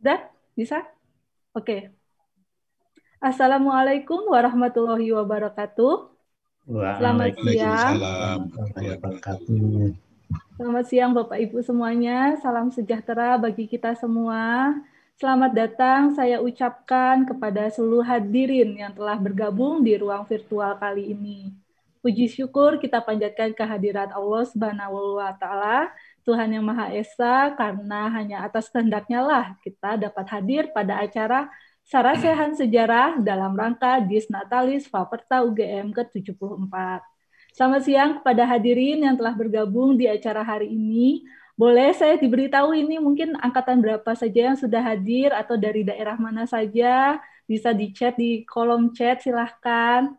Sudah? Bisa? Oke. Assalamualaikum warahmatullahi wabarakatuh. Selamat siang. Selamat siang Bapak Ibu semuanya. Salam sejahtera bagi kita semua. Selamat datang saya ucapkan kepada seluruh hadirin yang telah bergabung di ruang virtual kali ini. Puji syukur kita panjatkan kehadirat Allah Subhanahu wa taala Tuhan Yang Maha Esa karena hanya atas kehendaknya lah kita dapat hadir pada acara Sarasehan Sejarah dalam rangka Disnatalis Faperta UGM ke-74. Selamat siang kepada hadirin yang telah bergabung di acara hari ini. Boleh saya diberitahu ini mungkin angkatan berapa saja yang sudah hadir atau dari daerah mana saja? Bisa di chat di kolom chat silahkan.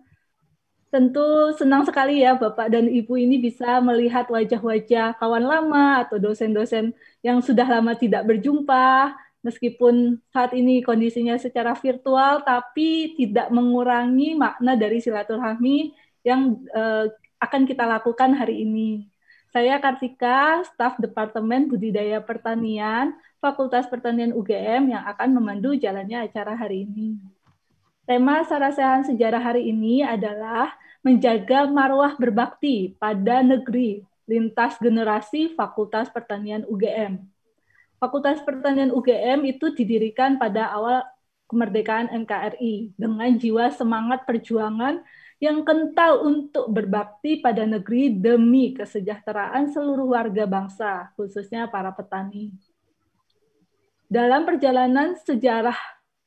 Tentu senang sekali ya Bapak dan Ibu ini bisa melihat wajah-wajah kawan lama atau dosen-dosen yang sudah lama tidak berjumpa, meskipun saat ini kondisinya secara virtual, tapi tidak mengurangi makna dari silaturahmi yang uh, akan kita lakukan hari ini. Saya Kartika, staf Departemen Budidaya Pertanian, Fakultas Pertanian UGM yang akan memandu jalannya acara hari ini. Tema Sarasehan Sejarah hari ini adalah menjaga marwah berbakti pada negeri lintas generasi Fakultas Pertanian UGM. Fakultas Pertanian UGM itu didirikan pada awal kemerdekaan NKRI dengan jiwa semangat perjuangan yang kental untuk berbakti pada negeri demi kesejahteraan seluruh warga bangsa, khususnya para petani. Dalam perjalanan sejarah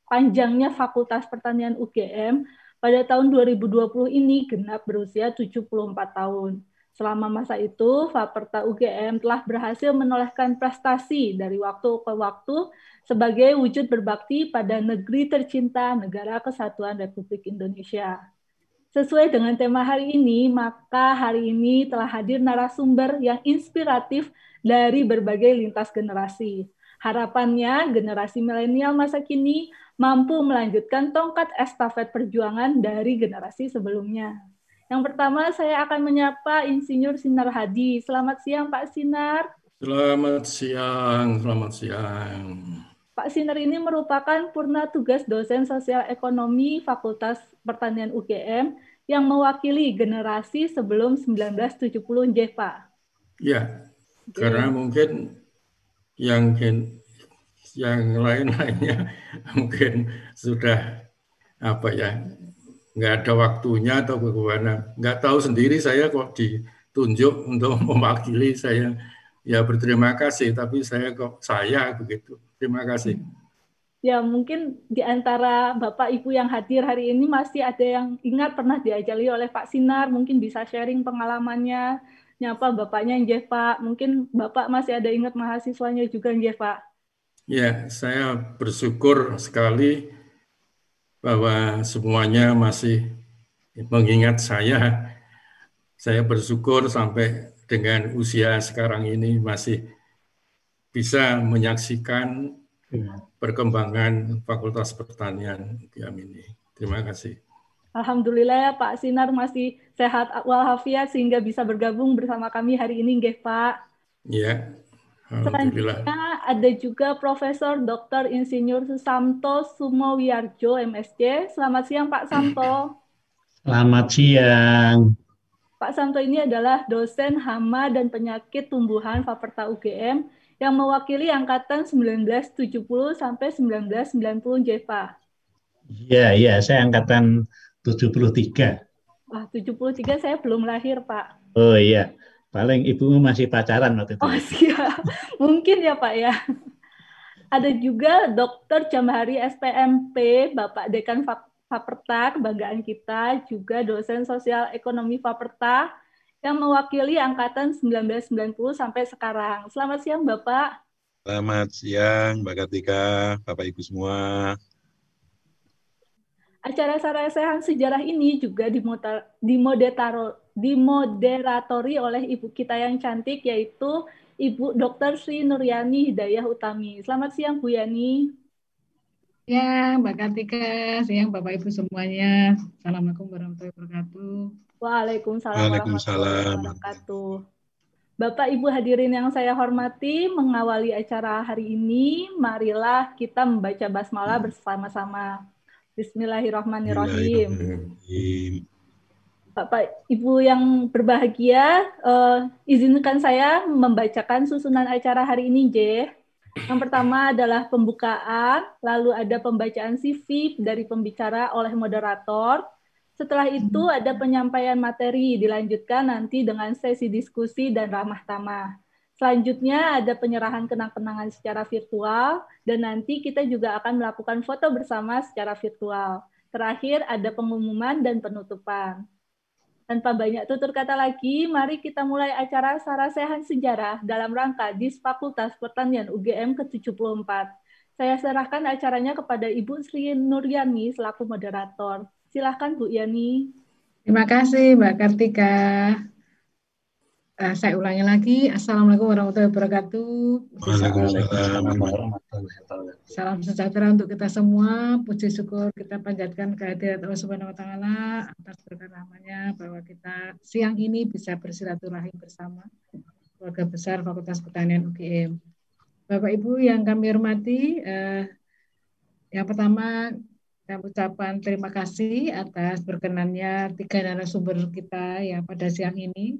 panjangnya Fakultas Pertanian UGM, pada tahun 2020 ini genap berusia 74 tahun. Selama masa itu, Faperta UGM telah berhasil menolehkan prestasi dari waktu ke waktu sebagai wujud berbakti pada negeri tercinta Negara Kesatuan Republik Indonesia. Sesuai dengan tema hari ini, maka hari ini telah hadir narasumber yang inspiratif dari berbagai lintas generasi. Harapannya generasi milenial masa kini mampu melanjutkan tongkat estafet perjuangan dari generasi sebelumnya. Yang pertama, saya akan menyapa Insinyur Sinar Hadi. Selamat siang, Pak Sinar. Selamat siang, selamat siang. Pak Sinar ini merupakan purna tugas dosen sosial ekonomi Fakultas Pertanian UGM yang mewakili generasi sebelum 1970, J, Pak. Ya, karena mungkin yang yang lain-lainnya mungkin sudah apa ya nggak ada waktunya atau bagaimana. Nggak tahu sendiri saya kok ditunjuk untuk mewakili saya. Ya berterima kasih tapi saya kok saya begitu. Terima kasih. Ya mungkin di antara bapak ibu yang hadir hari ini masih ada yang ingat pernah diajari oleh Pak Sinar mungkin bisa sharing pengalamannya. Nyapa bapaknya Jeff Pak. Mungkin bapak masih ada ingat mahasiswanya juga Jeff Pak Ya, saya bersyukur sekali bahwa semuanya masih mengingat saya. Saya bersyukur sampai dengan usia sekarang ini masih bisa menyaksikan perkembangan Fakultas Pertanian UGM ini. Terima kasih. Alhamdulillah ya Pak Sinar masih sehat walafiat sehingga bisa bergabung bersama kami hari ini, nggih Pak. Ya, Selanjutnya ada juga Profesor Dr. Insinyur Susamto Sumowiarjo MSc. Selamat siang Pak Samto. Selamat siang. Pak Samto ini adalah dosen hama dan penyakit tumbuhan Faperta UGM yang mewakili angkatan 1970 sampai 1990 JPA. Iya, iya, saya angkatan 73. Wah, 73 saya belum lahir, Pak. Oh iya. Paling ibumu masih pacaran waktu itu. Oh siap, mungkin ya Pak ya. Ada juga Dokter Jamhari SPMP, Bapak Dekan Faperta, kebanggaan kita, juga dosen sosial ekonomi Faperta, yang mewakili angkatan 1990 sampai sekarang. Selamat siang Bapak. Selamat siang Mbak Kartika, Bapak Ibu semua. Acara Sarasehan Sejarah ini juga dimoderatori oleh ibu kita yang cantik yaitu Ibu Dr. Sri Nuryani Hidayah Utami. Selamat siang Bu Yani. Ya, Mbak Kartika, siang Bapak Ibu semuanya. Assalamualaikum warahmatullahi wabarakatuh. Waalaikumsalam, Waalaikumsalam. warahmatullahi wabarakatuh. Bapak Ibu hadirin yang saya hormati, mengawali acara hari ini, marilah kita membaca basmalah bersama-sama. Bismillahirrahmanirrahim. Bapak Ibu yang berbahagia, uh, izinkan saya membacakan susunan acara hari ini, J. Yang pertama adalah pembukaan, lalu ada pembacaan CV dari pembicara oleh moderator, setelah itu ada penyampaian materi, dilanjutkan nanti dengan sesi diskusi dan ramah tamah. Selanjutnya ada penyerahan kenang-kenangan secara virtual, dan nanti kita juga akan melakukan foto bersama secara virtual. Terakhir ada pengumuman dan penutupan. Tanpa banyak tutur kata lagi, mari kita mulai acara Sarasehan Sejarah dalam rangka DIS Fakultas Pertanian UGM ke-74. Saya serahkan acaranya kepada Ibu Sri Nuryani selaku moderator. Silahkan Bu Yani. Terima kasih Mbak Kartika. Uh, saya ulangi lagi. Assalamualaikum warahmatullahi wabarakatuh. Salam sejahtera untuk kita semua. Puji syukur kita panjatkan kehadirat Allah Subhanahu wa taala atas berkat rahmatnya bahwa kita siang ini bisa bersilaturahim bersama keluarga besar Fakultas Pertanian UGM. Bapak Ibu yang kami hormati, eh, yang pertama saya ucapkan terima kasih atas berkenannya tiga narasumber kita yang pada siang ini,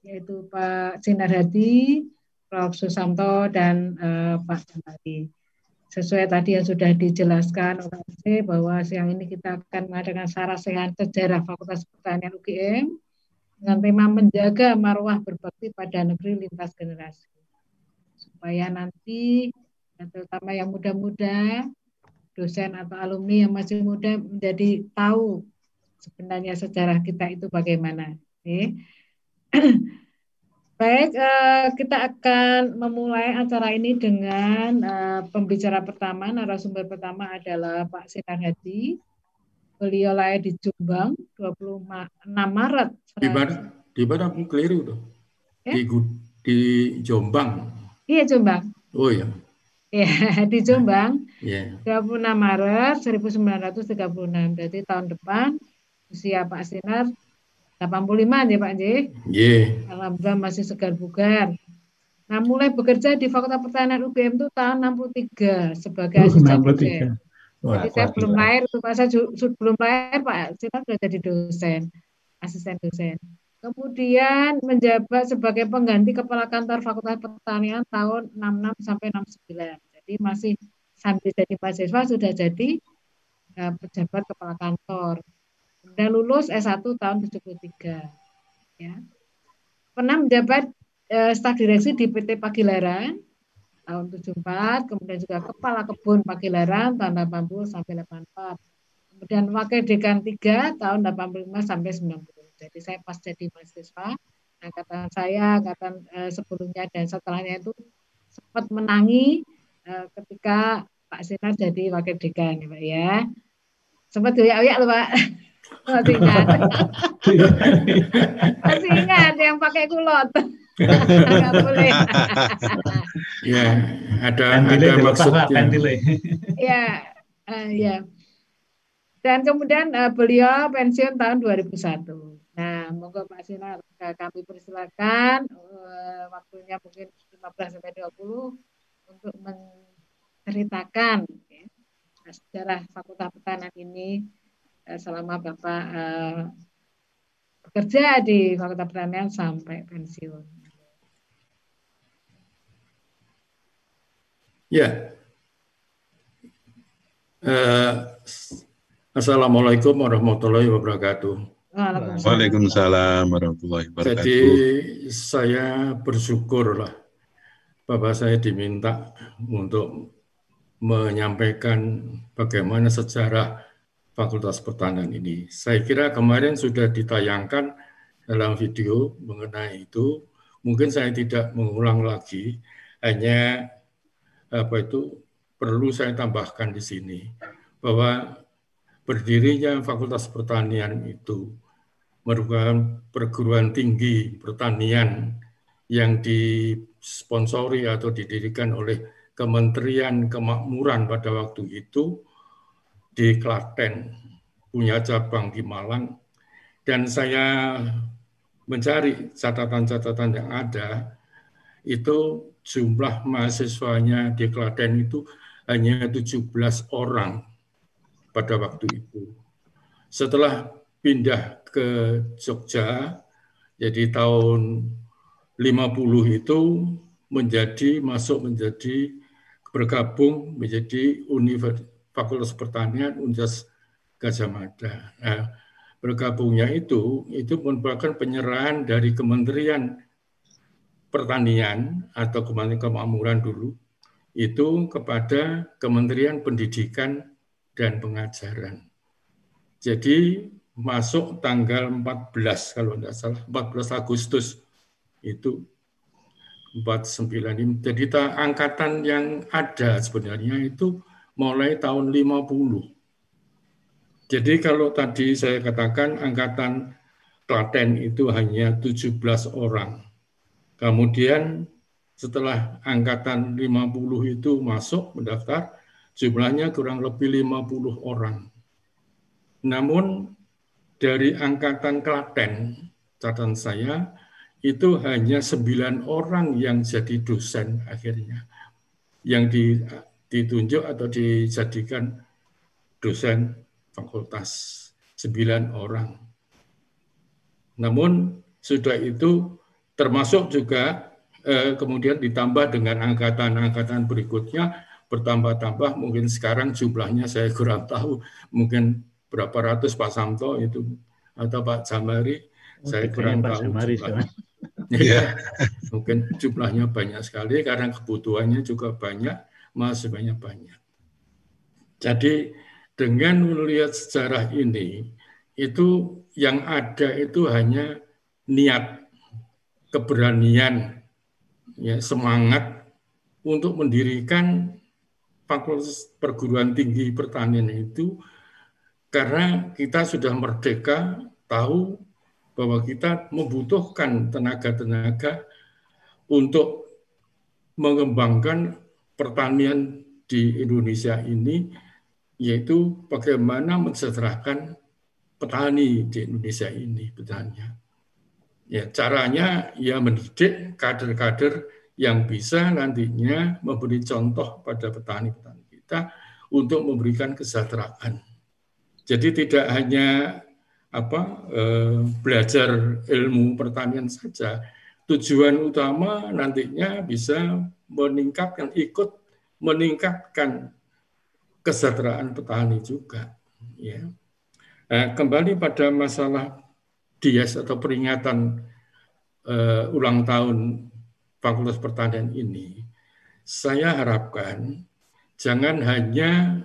yaitu Pak Sinar Hadi, Prof. Susanto, dan uh, Pak Jamali. Sesuai tadi yang sudah dijelaskan oleh saya bahwa siang ini kita akan mengadakan sarasehan sejarah Fakultas Pertanian UGM dengan tema menjaga marwah berbakti pada negeri lintas generasi. Supaya nanti, terutama yang muda-muda, dosen atau alumni yang masih muda menjadi tahu sebenarnya sejarah kita itu bagaimana. Oke. Baik, uh, kita akan memulai acara ini dengan uh, pembicara pertama, narasumber pertama adalah Pak Sinar Hadi. Beliau lahir di Jombang 26 Maret. Di mana? Di mana aku keliru tuh? Ya? Di, di Jombang. Iya Jombang. Oh iya. Ya, di Jombang. Yeah. 26 Maret 1936. Berarti tahun depan usia Pak Sinar 85 ya Pak J. Yeah. Alhamdulillah masih segar bugar. Nah, mulai bekerja di Fakultas Pertanian UGM itu tahun 63 sebagai asisten dosen. Jadi saya belum lahir itu Pak, saya belum lahir Pak Sinar sudah jadi dosen, asisten dosen. Kemudian menjabat sebagai pengganti kepala kantor Fakultas Pertanian tahun 66 sampai 69. Jadi masih sambil jadi mahasiswa sudah jadi uh, pejabat kepala kantor. Kemudian lulus S1 tahun 73. Ya. Pernah menjabat uh, staf direksi di PT Pagilaran tahun 74, kemudian juga kepala kebun Pagilaran tahun 80 sampai 84. Kemudian wakil dekan 3 tahun 85 sampai 90. Jadi saya pas jadi mahasiswa, angkatan saya, angkatan uh, sebelumnya dan setelahnya itu sempat menangi uh, ketika Pak Sinar jadi wakil dekan ya Pak ya. Sempat goyak-goyak loh Pak. Masih ingat. Masih ingat yang pakai kulot. Enggak boleh. ya, ada ada maksudnya. ya, uh, ya. Dan kemudian uh, beliau pensiun tahun 2001. Nah, monggo Pak Sinar kami persilakan uh, waktunya mungkin 15 sampai 20 untuk menceritakan ya, sejarah Fakultas Pertanian ini selama Bapak uh, bekerja di Fakultas Pertanian sampai pensiun. Ya. Uh, Assalamualaikum warahmatullahi wabarakatuh. Waalaikumsalam warahmatullahi wabarakatuh. Jadi saya bersyukurlah Bapak saya diminta untuk menyampaikan bagaimana sejarah Fakultas Pertanian ini. Saya kira kemarin sudah ditayangkan dalam video mengenai itu. Mungkin saya tidak mengulang lagi, hanya apa itu perlu saya tambahkan di sini bahwa berdirinya Fakultas Pertanian itu merupakan perguruan tinggi pertanian yang disponsori atau didirikan oleh Kementerian Kemakmuran pada waktu itu di Klaten, punya cabang di Malang, dan saya mencari catatan-catatan yang ada, itu jumlah mahasiswanya di Klaten itu hanya 17 orang pada waktu itu. Setelah pindah ke Jogja, jadi tahun 50 itu menjadi masuk menjadi bergabung menjadi Universitas Fakultas Pertanian Universitas Gajah Mada. Nah, bergabungnya itu itu merupakan penyerahan dari Kementerian Pertanian atau Kementerian Kemakmuran dulu itu kepada Kementerian Pendidikan dan Pengajaran. Jadi masuk tanggal 14 kalau tidak salah 14 Agustus itu 49 ini. Jadi angkatan yang ada sebenarnya itu mulai tahun 50. Jadi kalau tadi saya katakan angkatan Klaten itu hanya 17 orang. Kemudian setelah angkatan 50 itu masuk mendaftar, jumlahnya kurang lebih 50 orang. Namun dari angkatan Klaten, catatan saya, itu hanya sembilan orang yang jadi dosen akhirnya. Yang di, ditunjuk atau dijadikan dosen fakultas sembilan orang. Namun sudah itu termasuk juga eh, kemudian ditambah dengan angkatan-angkatan berikutnya bertambah-tambah mungkin sekarang jumlahnya saya kurang tahu mungkin berapa ratus Pak Samto itu atau Pak Jamari oh, saya kurang Pak tahu Jamari, ya, mungkin jumlahnya banyak sekali karena kebutuhannya juga banyak masih banyak banyak. Jadi dengan melihat sejarah ini, itu yang ada itu hanya niat, keberanian, ya, semangat untuk mendirikan fakultas perguruan tinggi pertanian itu karena kita sudah merdeka, tahu bahwa kita membutuhkan tenaga-tenaga untuk mengembangkan pertanian di Indonesia ini yaitu bagaimana mensejahterakan petani di Indonesia ini petani. Ya, caranya ya mendidik kader-kader yang bisa nantinya memberi contoh pada petani-petani kita untuk memberikan kesejahteraan. Jadi tidak hanya apa eh, belajar ilmu pertanian saja, tujuan utama nantinya bisa meningkatkan ikut meningkatkan kesejahteraan petani juga. Ya. Nah, kembali pada masalah dias atau peringatan uh, ulang tahun Fakultas Pertanian ini, saya harapkan jangan hanya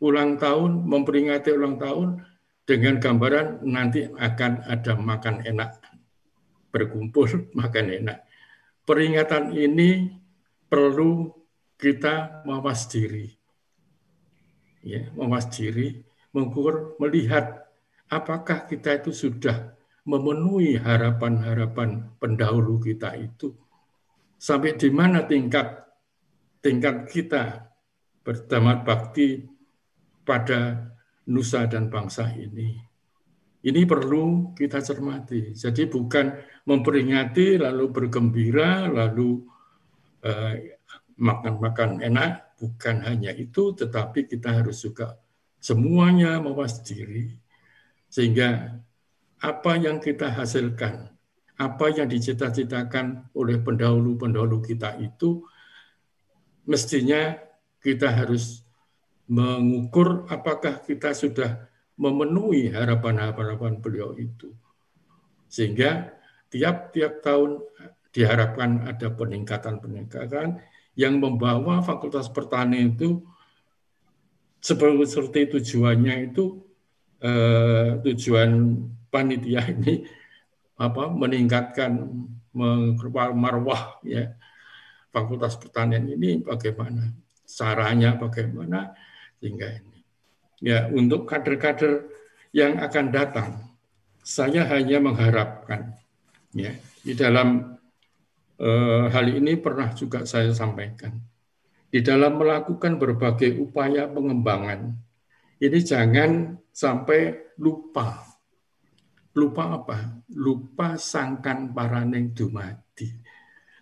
ulang tahun memperingati ulang tahun dengan gambaran nanti akan ada makan enak, berkumpul makan enak. Peringatan ini perlu kita mawas diri. Ya, mawas diri, mengukur, melihat apakah kita itu sudah memenuhi harapan-harapan pendahulu kita itu. Sampai di mana tingkat tingkat kita bertamat bakti pada nusa dan bangsa ini. Ini perlu kita cermati. Jadi bukan memperingati lalu bergembira lalu makan-makan enak, bukan hanya itu, tetapi kita harus juga semuanya mawas diri, sehingga apa yang kita hasilkan, apa yang dicita-citakan oleh pendahulu-pendahulu kita itu, mestinya kita harus mengukur apakah kita sudah memenuhi harapan-harapan beliau itu. Sehingga tiap-tiap tahun diharapkan ada peningkatan-peningkatan yang membawa Fakultas Pertanian itu seperti tujuannya itu eh, tujuan panitia ini apa meningkatkan marwah ya Fakultas Pertanian ini bagaimana caranya bagaimana sehingga ini. Ya untuk kader-kader yang akan datang saya hanya mengharapkan ya di dalam hal ini pernah juga saya sampaikan. Di dalam melakukan berbagai upaya pengembangan, ini jangan sampai lupa. lupa apa? Lupa sangkan paraneng dumadi.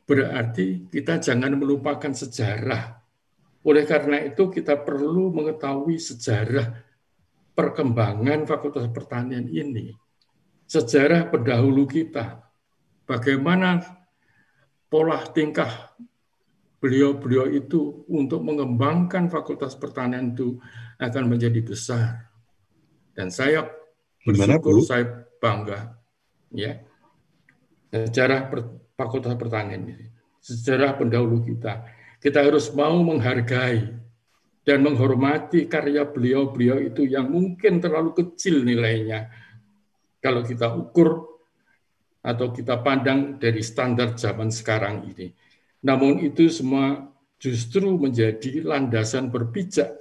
Berarti kita jangan melupakan sejarah. Oleh karena itu kita perlu mengetahui sejarah perkembangan Fakultas Pertanian ini. Sejarah pendahulu kita. Bagaimana pola tingkah beliau-beliau itu untuk mengembangkan Fakultas Pertanian itu akan menjadi besar. Dan saya bersyukur, saya bangga. Ya, sejarah Fakultas Pertanian ini, sejarah pendahulu kita. Kita harus mau menghargai dan menghormati karya beliau-beliau itu yang mungkin terlalu kecil nilainya. Kalau kita ukur atau kita pandang dari standar zaman sekarang ini. Namun itu semua justru menjadi landasan berpijak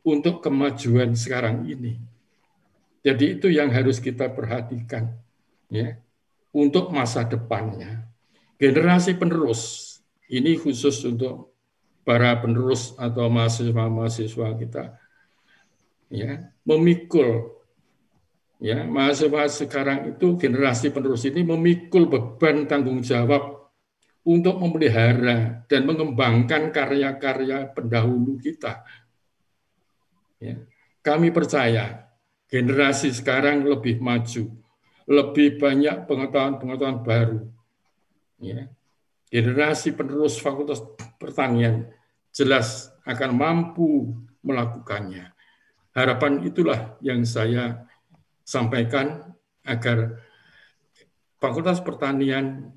untuk kemajuan sekarang ini. Jadi itu yang harus kita perhatikan ya untuk masa depannya. Generasi penerus ini khusus untuk para penerus atau mahasiswa-mahasiswa kita ya memikul ya mahasiswa sekarang itu generasi penerus ini memikul beban tanggung jawab untuk memelihara dan mengembangkan karya-karya pendahulu kita. Ya. Kami percaya generasi sekarang lebih maju, lebih banyak pengetahuan-pengetahuan baru. Ya. Generasi penerus Fakultas Pertanian jelas akan mampu melakukannya. Harapan itulah yang saya sampaikan agar Fakultas Pertanian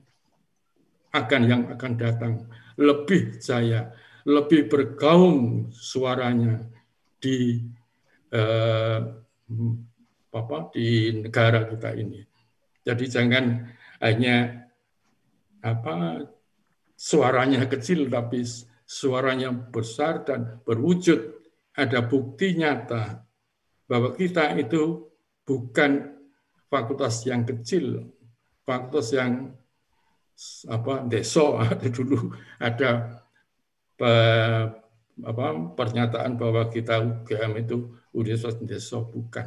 akan yang akan datang lebih jaya, lebih bergaung suaranya di eh, apa di negara kita ini. Jadi jangan hanya apa suaranya kecil tapi suaranya besar dan berwujud ada bukti nyata bahwa kita itu bukan fakultas yang kecil, fakultas yang apa deso ada dulu ada apa pernyataan bahwa kita UGM itu Universitas Deso bukan.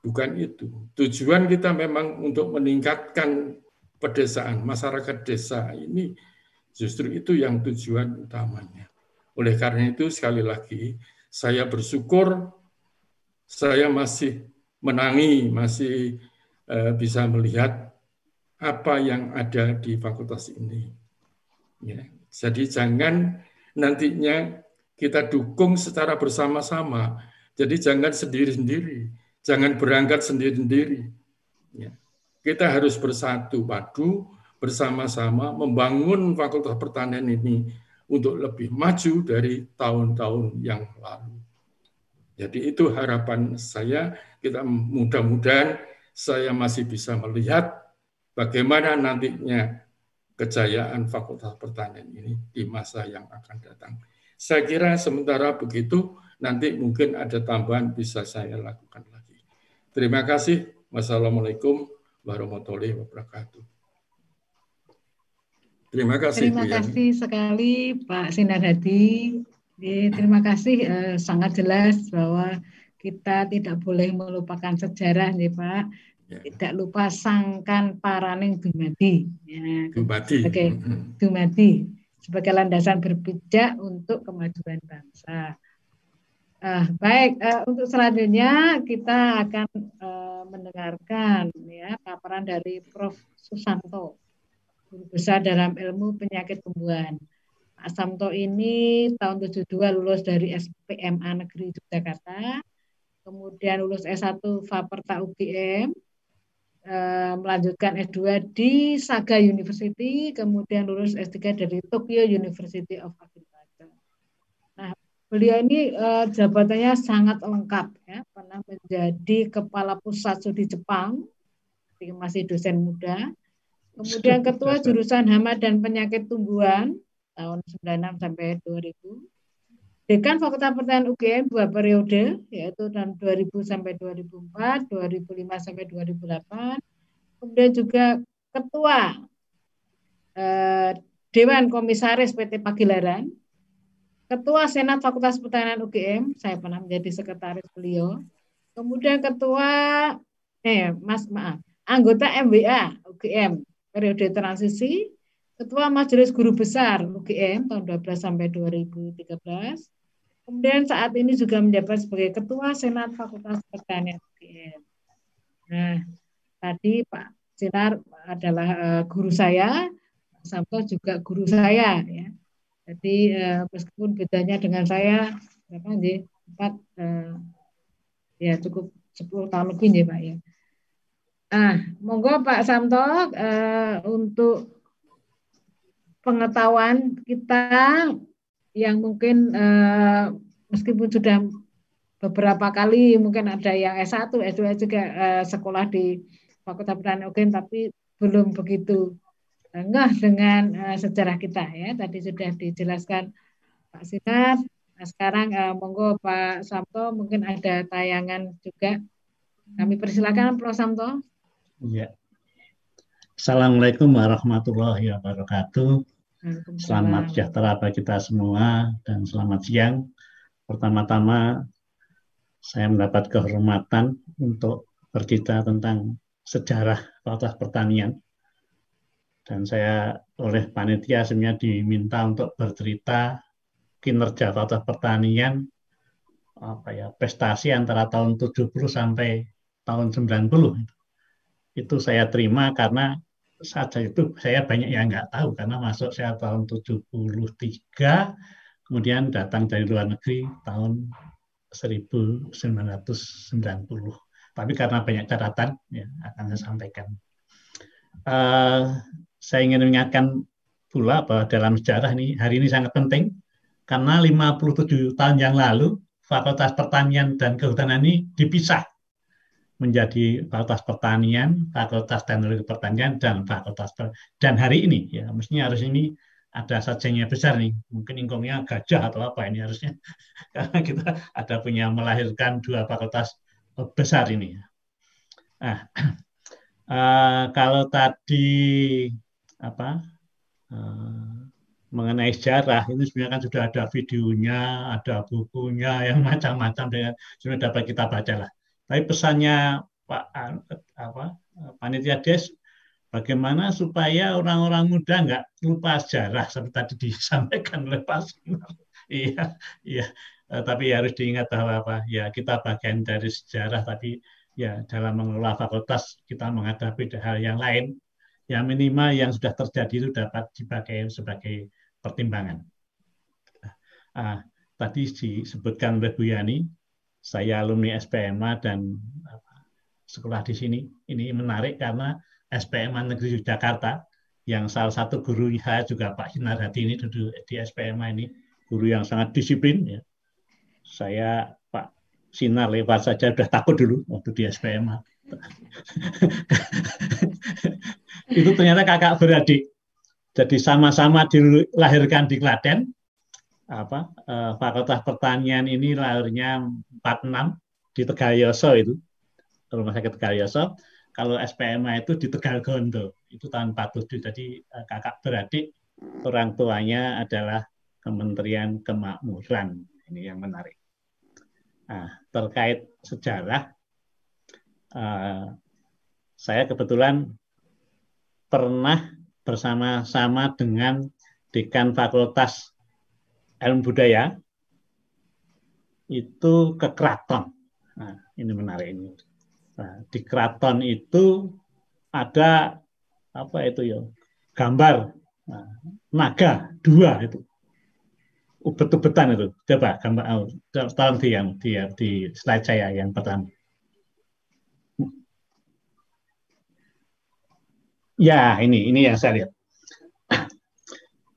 Bukan itu. Tujuan kita memang untuk meningkatkan pedesaan masyarakat desa ini justru itu yang tujuan utamanya. Oleh karena itu sekali lagi saya bersyukur saya masih menangi, masih uh, bisa melihat apa yang ada di fakultas ini. Ya. Jadi jangan nantinya kita dukung secara bersama-sama. Jadi jangan sendiri-sendiri, jangan berangkat sendiri-sendiri. Ya. Kita harus bersatu padu bersama-sama membangun Fakultas Pertanian ini untuk lebih maju dari tahun-tahun yang lalu. Jadi itu harapan saya, kita mudah-mudahan saya masih bisa melihat bagaimana nantinya kejayaan Fakultas Pertanian ini di masa yang akan datang. Saya kira sementara begitu, nanti mungkin ada tambahan bisa saya lakukan lagi. Terima kasih. Wassalamualaikum warahmatullahi wabarakatuh. Terima kasih. Terima kasih sekali Pak Sinar Hadi terima kasih eh, sangat jelas bahwa kita tidak boleh melupakan sejarah nih Pak. Ya. Tidak lupa sangkan paraning dumadi. Ya, dumadi. Oke, dumadi sebagai landasan berpijak untuk kemajuan bangsa. Uh, baik, uh, untuk selanjutnya kita akan uh, mendengarkan ya paparan dari Prof. Susanto, guru besar dalam ilmu penyakit tumbuhan. Pak Samto ini tahun 72 lulus dari SPMA Negeri Yogyakarta, kemudian lulus S1 Faperta UGM, eh, melanjutkan S2 di Saga University, kemudian lulus S3 dari Tokyo University of Agriculture. Nah, beliau ini eh, jabatannya sangat lengkap ya, pernah menjadi kepala pusat studi Jepang, masih dosen muda, kemudian ketua jurusan hama dan penyakit tumbuhan tahun 96 sampai 2000. Dekan Fakultas Pertanian UGM dua periode, yaitu tahun 2000 sampai 2004, 2005 sampai 2008. Kemudian juga Ketua eh, Dewan Komisaris PT Pagilaran, Ketua Senat Fakultas Pertanian UGM, saya pernah menjadi sekretaris beliau. Kemudian Ketua, eh Mas maaf, anggota MWA UGM periode transisi, Ketua Majelis Guru Besar UGM tahun 12 sampai 2013. Kemudian saat ini juga menjabat sebagai Ketua Senat Fakultas Pertanian UGM. Nah, tadi Pak Sinar adalah uh, guru saya, Pak Samto juga guru saya ya. Jadi uh, meskipun bedanya dengan saya berapa nih? Empat uh, ya cukup 10 tahun lebih nih Pak ya. Ah, monggo Pak Samto untuk pengetahuan kita yang mungkin uh, meskipun sudah beberapa kali mungkin ada yang S1, S2 juga uh, sekolah di Fakultas Pertanian UGM tapi belum begitu enggak dengan uh, sejarah kita ya. Tadi sudah dijelaskan Pak Sinar. Nah, sekarang uh, monggo Pak Samto mungkin ada tayangan juga. Kami persilakan Prof Samto. Iya. Assalamualaikum warahmatullahi wabarakatuh. Selamat sejahtera bagi kita semua dan selamat siang. Pertama-tama saya mendapat kehormatan untuk bercerita tentang sejarah Fakultas Pertanian. Dan saya oleh panitia sebenarnya diminta untuk bercerita kinerja Fakultas Pertanian apa ya prestasi antara tahun 70 sampai tahun 90 itu saya terima karena saat itu saya banyak yang nggak tahu karena masuk saya tahun 73 kemudian datang dari luar negeri tahun 1990. Tapi karena banyak catatan, ya, akan saya sampaikan. Uh, saya ingin mengingatkan pula bahwa dalam sejarah ini hari ini sangat penting karena 57 tahun yang lalu Fakultas Pertanian dan Kehutanan ini dipisah menjadi Fakultas Pertanian, Fakultas Teknologi Pertanian dan Fakultas dan hari ini ya mestinya harus ini ada sajengnya besar nih, mungkin ingkongnya gajah atau apa ini harusnya, karena kita ada punya melahirkan dua fakultas besar ini. Nah, uh, kalau tadi apa uh, mengenai sejarah ini sebenarnya kan sudah ada videonya, ada bukunya yang macam-macam dengan sudah dapat kita baca lah. Tapi pesannya Pak apa panitia des Bagaimana supaya orang-orang muda nggak lupa sejarah seperti tadi disampaikan oleh Pak Sinar. iya, iya. Uh, tapi harus diingat bahwa apa? Ya kita bagian dari sejarah, tapi ya dalam mengelola fakultas kita menghadapi hal yang lain. Yang minimal yang sudah terjadi itu dapat dipakai sebagai pertimbangan. Uh, tadi disebutkan oleh Bu Yani, saya alumni SPMA dan sekolah di sini. Ini menarik karena SPMA Negeri Yogyakarta yang salah satu guru saya juga Pak Hinarhati ini duduk di SPMA ini guru yang sangat disiplin ya. Saya Pak Sinar lewat saja sudah takut dulu waktu di SPMA. itu ternyata kakak beradik. Jadi sama-sama dilahirkan di Klaten. Apa eh, Fakultas Pertanian ini lahirnya 46 di Tegalyoso itu. Rumah sakit Tegalyoso kalau SPMA itu di Tegal Gondo itu tahun 47 jadi eh, kakak beradik orang tuanya adalah Kementerian Kemakmuran. Ini yang menarik. Nah, terkait sejarah uh, saya kebetulan pernah bersama-sama dengan dekan Fakultas Ilmu Budaya itu ke Keraton. Nah, ini menarik ini. Nah, di keraton itu ada apa itu ya gambar nah, naga dua itu ubet-ubetan itu coba gambar oh, tolong di yang di, di slide saya yang pertama ya ini ini yang saya lihat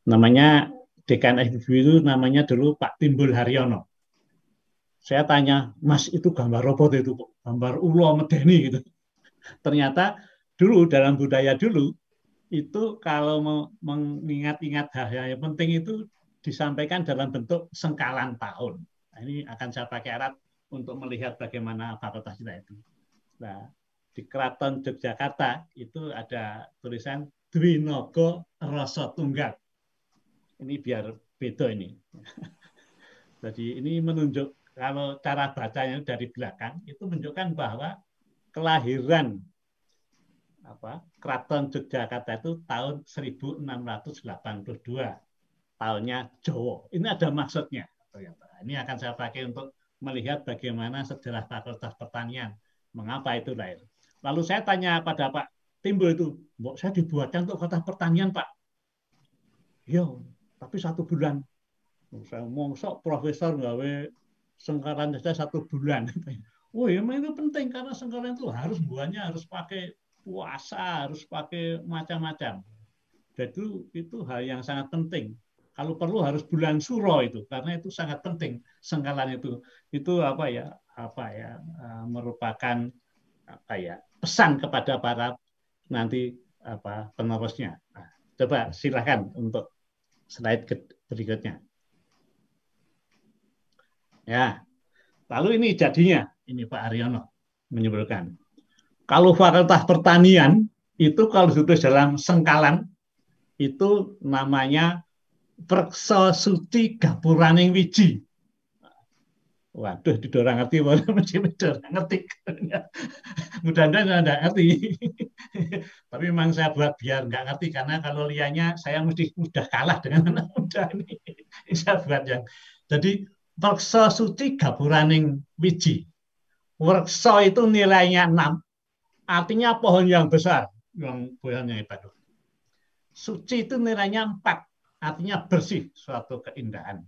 namanya dekan FIB itu namanya dulu Pak Timbul Haryono saya tanya, Mas itu gambar robot itu, gambar ulo medeni gitu. Ternyata dulu dalam budaya dulu itu kalau mengingat-ingat hal-hal yang penting itu disampaikan dalam bentuk sengkalan tahun. Nah, ini akan saya pakai alat untuk melihat bagaimana fakultas kita itu. Nah, di Keraton Yogyakarta itu ada tulisan Dwinogo Rasa Tunggal. Ini biar beda ini. Jadi ini menunjuk kalau cara bacanya dari belakang itu menunjukkan bahwa kelahiran apa Keraton Yogyakarta itu tahun 1682 tahunnya Jowo. Ini ada maksudnya. Ini akan saya pakai untuk melihat bagaimana sejarah Fakultas Pertanian, mengapa itu lahir. Lalu saya tanya pada Pak Timbul itu, saya dibuatkan untuk kota pertanian Pak. Iya, tapi satu bulan. Saya ngomong sok profesor gawe sengkaran saja satu bulan. Oh ya, itu penting karena sengkaran itu harus buahnya harus pakai puasa, harus pakai macam-macam. Jadi itu hal yang sangat penting. Kalau perlu harus bulan suro itu karena itu sangat penting sengkalan itu. Itu apa ya? Apa ya? Eh, merupakan apa ya? pesan kepada para nanti apa penerusnya. Nah, coba silakan untuk slide berikutnya. Ya, lalu ini jadinya ini Pak Aryono menyebutkan. Kalau fakultas pertanian itu kalau ditulis dalam sengkalan itu namanya Perksa Suci Gapuraning Wiji. Waduh, didorong ngerti, mesti didorong ngerti. Mudah-mudahan tidak ngerti. Tapi memang saya buat biar nggak ngerti, karena kalau lianya saya mesti mudah kalah dengan anak muda ini. saya buat yang. Jadi, Perksa Suci Gapuraning Wiji. Workso itu nilainya 6, artinya pohon yang besar, yang pohon yang hebat. Suci itu nilainya 4, artinya bersih, suatu keindahan.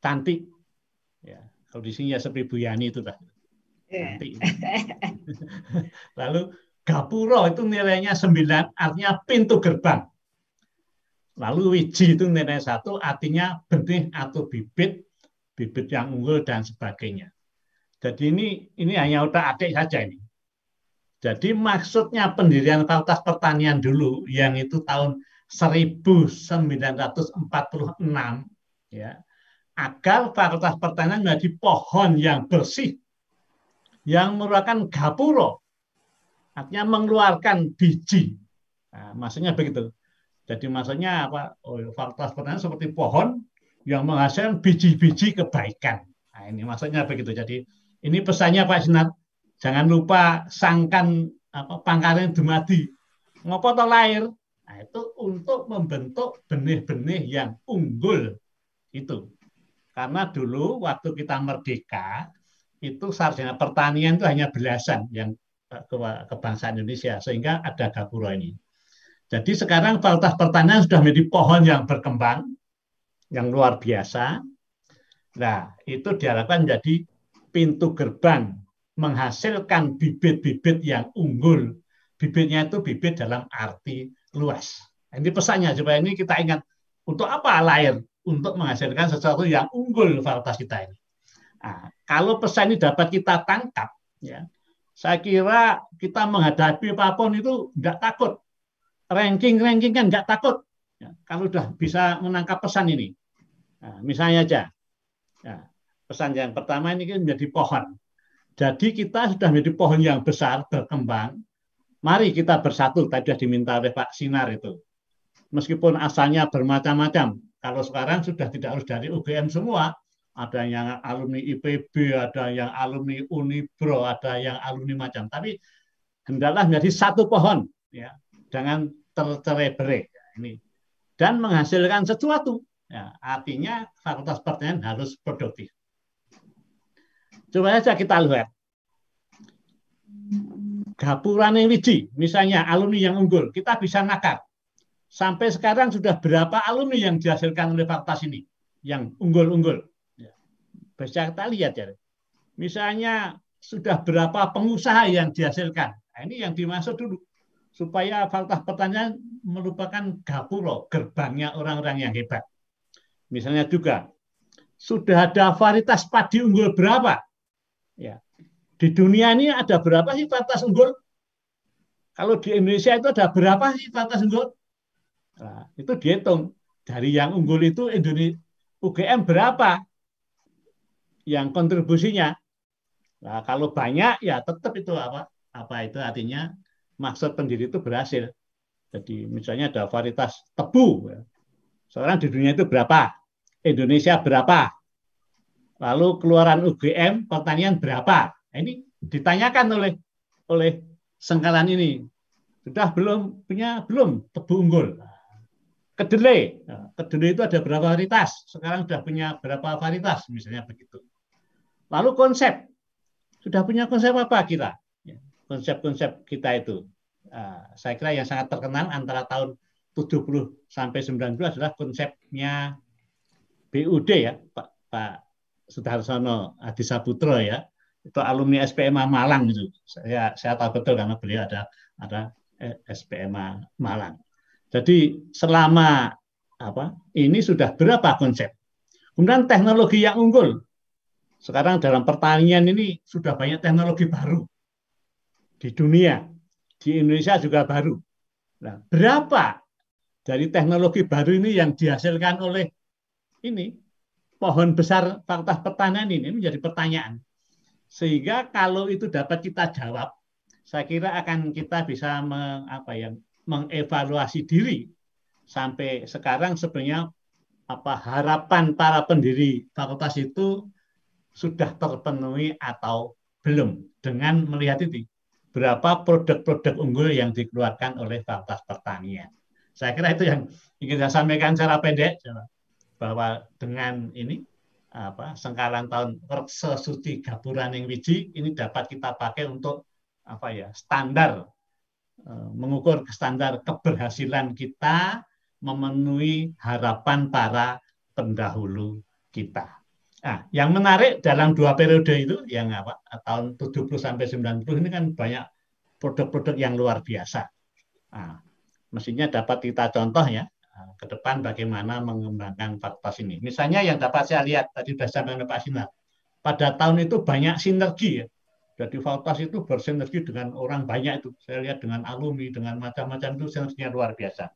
Cantik. Ya, kalau di sini ya seperti Bu Yani itu lah. Iya. Cantik. Lalu Gapuro itu nilainya 9, artinya pintu gerbang. Lalu wiji itu nilai satu, artinya benih atau bibit, bibit yang unggul dan sebagainya. Jadi ini ini hanya udah adik saja ini. Jadi maksudnya pendirian Fakultas Pertanian dulu yang itu tahun 1946 ya agar Fakultas Pertanian menjadi pohon yang bersih yang merupakan gapuro artinya mengeluarkan biji. Nah, maksudnya begitu. Jadi maksudnya apa? Oh, Fakultas Pertanian seperti pohon yang menghasilkan biji-biji kebaikan. Nah, ini maksudnya begitu. Jadi ini pesannya Pak Senat. Jangan lupa sangkan apa pangkalan dumadi. Ngopo to lahir? Nah, itu untuk membentuk benih-benih yang unggul itu. Karena dulu waktu kita merdeka itu sarjana pertanian itu hanya belasan yang ke, ke bangsa Indonesia sehingga ada gapura ini. Jadi sekarang fakultas pertanian sudah menjadi pohon yang berkembang yang luar biasa. Nah, itu diharapkan menjadi pintu gerbang menghasilkan bibit-bibit yang unggul. Bibitnya itu bibit dalam arti luas. Ini pesannya supaya ini kita ingat untuk apa lahir? Untuk menghasilkan sesuatu yang unggul varietas kita ini. Nah, kalau pesan ini dapat kita tangkap, ya, saya kira kita menghadapi apa pun itu nggak takut. Ranking-ranking kan nggak takut. Ya, kalau sudah bisa menangkap pesan ini. Nah, misalnya aja, ya, Pesan yang pertama ini kan menjadi pohon. Jadi kita sudah menjadi pohon yang besar, berkembang. Mari kita bersatu, tadi sudah diminta oleh Pak Sinar itu. Meskipun asalnya bermacam-macam, kalau sekarang sudah tidak harus dari UGM semua, ada yang alumni IPB, ada yang alumni Unibro, ada yang alumni macam. Tapi hendaklah menjadi satu pohon, ya, jangan tercerai-berai. Ini dan menghasilkan sesuatu. Ya, artinya fakultas pertanian harus produktif. Coba saja kita lihat. Gapurane wiji, misalnya alumni yang unggul, kita bisa nakar. Sampai sekarang sudah berapa alumni yang dihasilkan oleh fakultas ini? Yang unggul-unggul. Ya. Bisa kita lihat ya. Misalnya sudah berapa pengusaha yang dihasilkan. Nah, ini yang dimaksud dulu. Supaya fakultas pertanian merupakan gapuro, gerbangnya orang-orang yang hebat. Misalnya juga, sudah ada varietas padi unggul berapa Ya. Di dunia ini ada berapa sih varietas unggul? Kalau di Indonesia itu ada berapa sih varietas unggul? Nah, itu dihitung. Dari yang unggul itu Indonesia UGM berapa yang kontribusinya? Nah, kalau banyak ya tetap itu apa? Apa itu artinya maksud pendiri itu berhasil. Jadi misalnya ada varietas tebu. Sekarang di dunia itu berapa? Indonesia berapa? Lalu keluaran UGM pertanian berapa? Nah, ini ditanyakan oleh oleh sengkalan ini. sudah belum punya belum tebu unggul. Kedelai, nah, kedelai itu ada berapa varietas? Sekarang sudah punya berapa varietas, misalnya begitu. Lalu konsep, sudah punya konsep apa kita? Ya, konsep-konsep kita itu, uh, saya kira yang sangat terkenal antara tahun 70 sampai 90 adalah konsepnya BUD ya, Pak Pak Sudarsono Adi Saputro ya, itu alumni SPMA Malang itu. Saya saya tahu betul karena beliau ada ada SPMA Malang. Jadi selama apa ini sudah berapa konsep? Kemudian teknologi yang unggul. Sekarang dalam pertanian ini sudah banyak teknologi baru di dunia, di Indonesia juga baru. Nah, berapa dari teknologi baru ini yang dihasilkan oleh ini pohon besar fakta pertanian ini menjadi pertanyaan. Sehingga kalau itu dapat kita jawab, saya kira akan kita bisa meng, apa ya, mengevaluasi diri sampai sekarang sebenarnya apa harapan para pendiri fakultas itu sudah terpenuhi atau belum dengan melihat itu berapa produk-produk unggul yang dikeluarkan oleh fakultas pertanian. Saya kira itu yang ingin saya sampaikan secara pendek bahwa dengan ini apa sengkalan tahun sesuci gapuran yang wiji ini dapat kita pakai untuk apa ya standar mengukur standar keberhasilan kita memenuhi harapan para pendahulu kita. Nah, yang menarik dalam dua periode itu yang apa tahun 70 sampai 90 ini kan banyak produk-produk yang luar biasa. Nah, mestinya dapat kita contoh ya eh, ke depan bagaimana mengembangkan fakultas ini. Misalnya yang dapat saya lihat tadi sudah sampai Pak Sinar, pada tahun itu banyak sinergi ya. Jadi fakultas itu bersinergi dengan orang banyak itu. Saya lihat dengan alumni, dengan macam-macam itu sinerginya luar biasa.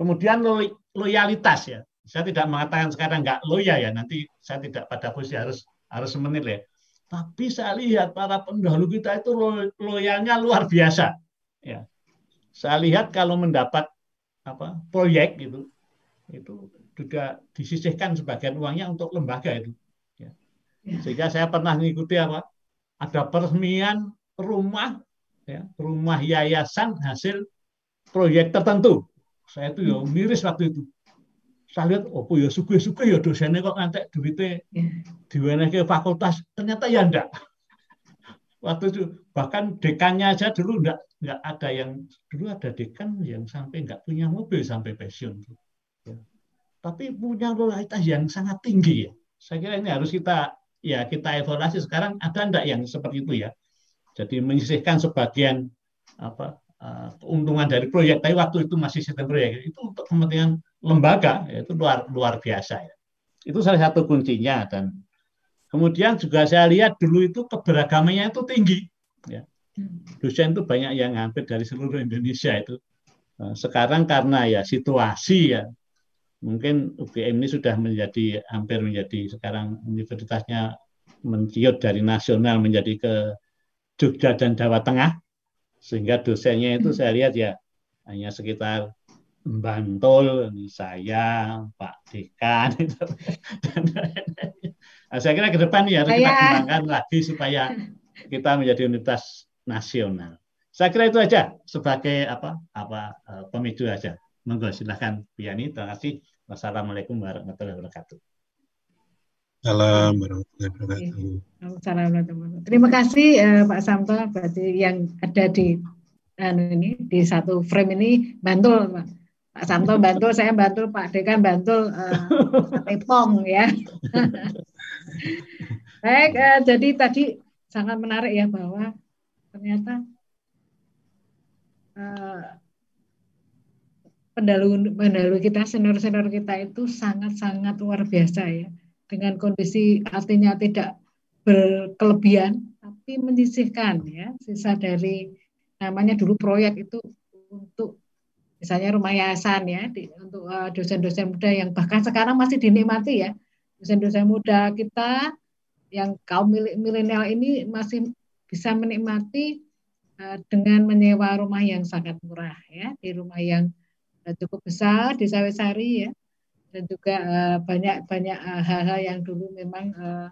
Kemudian lo loyalitas ya. Saya tidak mengatakan sekarang nggak loyal ya. Nanti saya tidak pada posisi harus harus menilai. Tapi saya lihat para pendahulu kita itu loyalnya luar biasa. Ya, saya lihat kalau mendapat apa proyek gitu itu juga disisihkan sebagian uangnya untuk lembaga itu ya. ya. sehingga saya pernah mengikuti apa ada peresmian rumah ya, rumah yayasan hasil proyek tertentu. Saya itu ya miris waktu itu. Saya lihat oh ya suka-suka ya dosennya kok ngantek duitnya ya. ke fakultas. Ternyata ya enggak waktu itu bahkan dekannya aja dulu enggak nggak ada yang dulu ada dekan yang sampai nggak punya mobil sampai pensiun ya. tapi punya loyalitas yang sangat tinggi ya. Saya kira ini harus kita ya kita evaluasi sekarang ada enggak yang seperti itu ya jadi menyisihkan sebagian apa uh, keuntungan dari proyek tapi waktu itu masih sistem proyek itu untuk kepentingan lembaga ya, itu luar luar biasa ya itu salah satu kuncinya dan Kemudian juga saya lihat dulu itu keberagamannya itu tinggi. Ya. Dosen itu banyak yang hampir dari seluruh Indonesia itu. Eh, sekarang karena ya situasi ya, mungkin UGM ini sudah menjadi hampir menjadi sekarang universitasnya menciut dari nasional menjadi ke Jogja dan Jawa Tengah, sehingga dosennya itu saya lihat ya hanya sekitar Bantul, saya, Pak Dekan, dan Nah, saya kira ke depan ya harus kita kembangkan lagi supaya kita menjadi universitas nasional. Saya kira itu aja sebagai apa apa uh, pemicu aja. Monggo silahkan Piani. Terima kasih. Wassalamualaikum warahmatullahi wabarakatuh. Salam warahmatullahi wabarakatuh. Assalamualaikum. Terima kasih uh, Pak Samto berarti yang ada di anu ini di satu frame ini bantul Pak. Pak Samto bantul, saya bantul, Pak Dekan bantul uh, pong ya. Baik, uh, jadi tadi sangat menarik ya bahwa ternyata uh, pendahulu pendahulu kita senior senior kita itu sangat sangat luar biasa ya. Dengan kondisi artinya tidak berkelebihan tapi menyisihkan ya. Sisa dari namanya dulu proyek itu untuk misalnya rumah yayasan ya di, untuk eh, dosen-dosen uh, muda yang bahkan sekarang masih dinikmati ya. Dosen-dosen muda kita yang kaum milenial ini masih bisa menikmati uh, dengan menyewa rumah yang sangat murah ya di rumah yang cukup besar di Sawesari ya dan juga uh, banyak banyak uh, hal-hal yang dulu memang uh,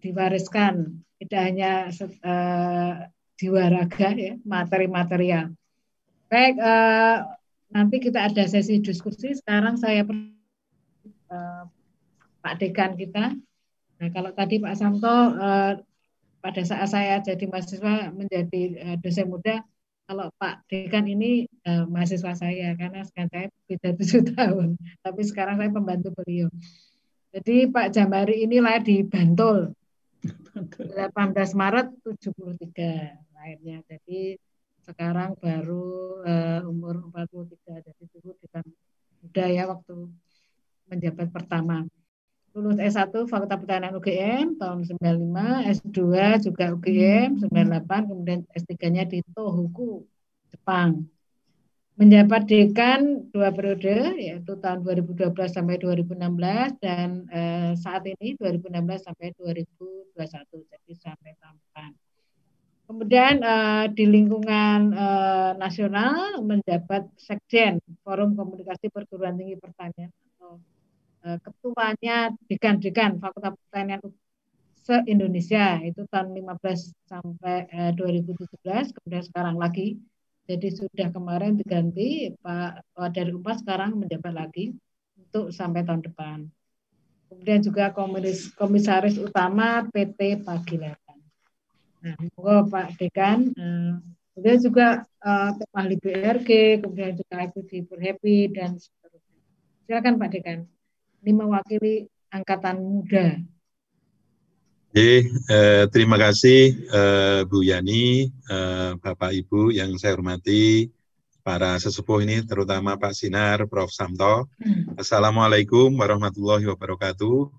diwariskan tidak hanya uh, jiwa raga ya materi material Baik, nanti kita ada sesi diskusi. Sekarang saya uh, Pak Dekan kita. Nah, kalau tadi Pak Samto pada saat saya jadi mahasiswa menjadi uh, dosen muda, kalau Pak Dekan ini uh, mahasiswa saya karena sekarang saya beda tujuh tahun, tapi sekarang saya pembantu beliau. Jadi Pak Jamari ini lahir di Bantul, 18 Maret 73 lahirnya. Jadi sekarang baru uh, umur 43 jadi dulu dengan muda ya waktu menjabat pertama lulus S1 Fakultas Pertanian UGM tahun 95, S2 juga UGM 98, kemudian S3-nya di Tohoku, Jepang. Menjabat dekan dua periode, yaitu tahun 2012 sampai 2016, dan eh, saat ini 2016 sampai 2021, jadi sampai tahun depan. Kemudian uh, di lingkungan uh, nasional mendapat sekjen Forum Komunikasi Perguruan Tinggi Pertanian ketuanya dekan-dekan Fakultas Pertanian se-Indonesia itu tahun 15 sampai uh, 2017 kemudian sekarang lagi jadi sudah kemarin diganti Pak dari Unpad sekarang menjabat lagi untuk sampai tahun depan. Kemudian juga komis, komisaris utama PT Pagilan. Nah, monggo Pak Dekan, uh, kemudian juga uh, ahli BRG, kemudian juga di Happy dan seterusnya. Silakan Pak Dekan. Ini mewakili angkatan muda. Oke, eh, terima kasih eh, Bu Yani, eh, Bapak Ibu yang saya hormati, para sesepuh ini, terutama Pak Sinar, Prof. Samto. Hmm. Assalamualaikum warahmatullahi wabarakatuh.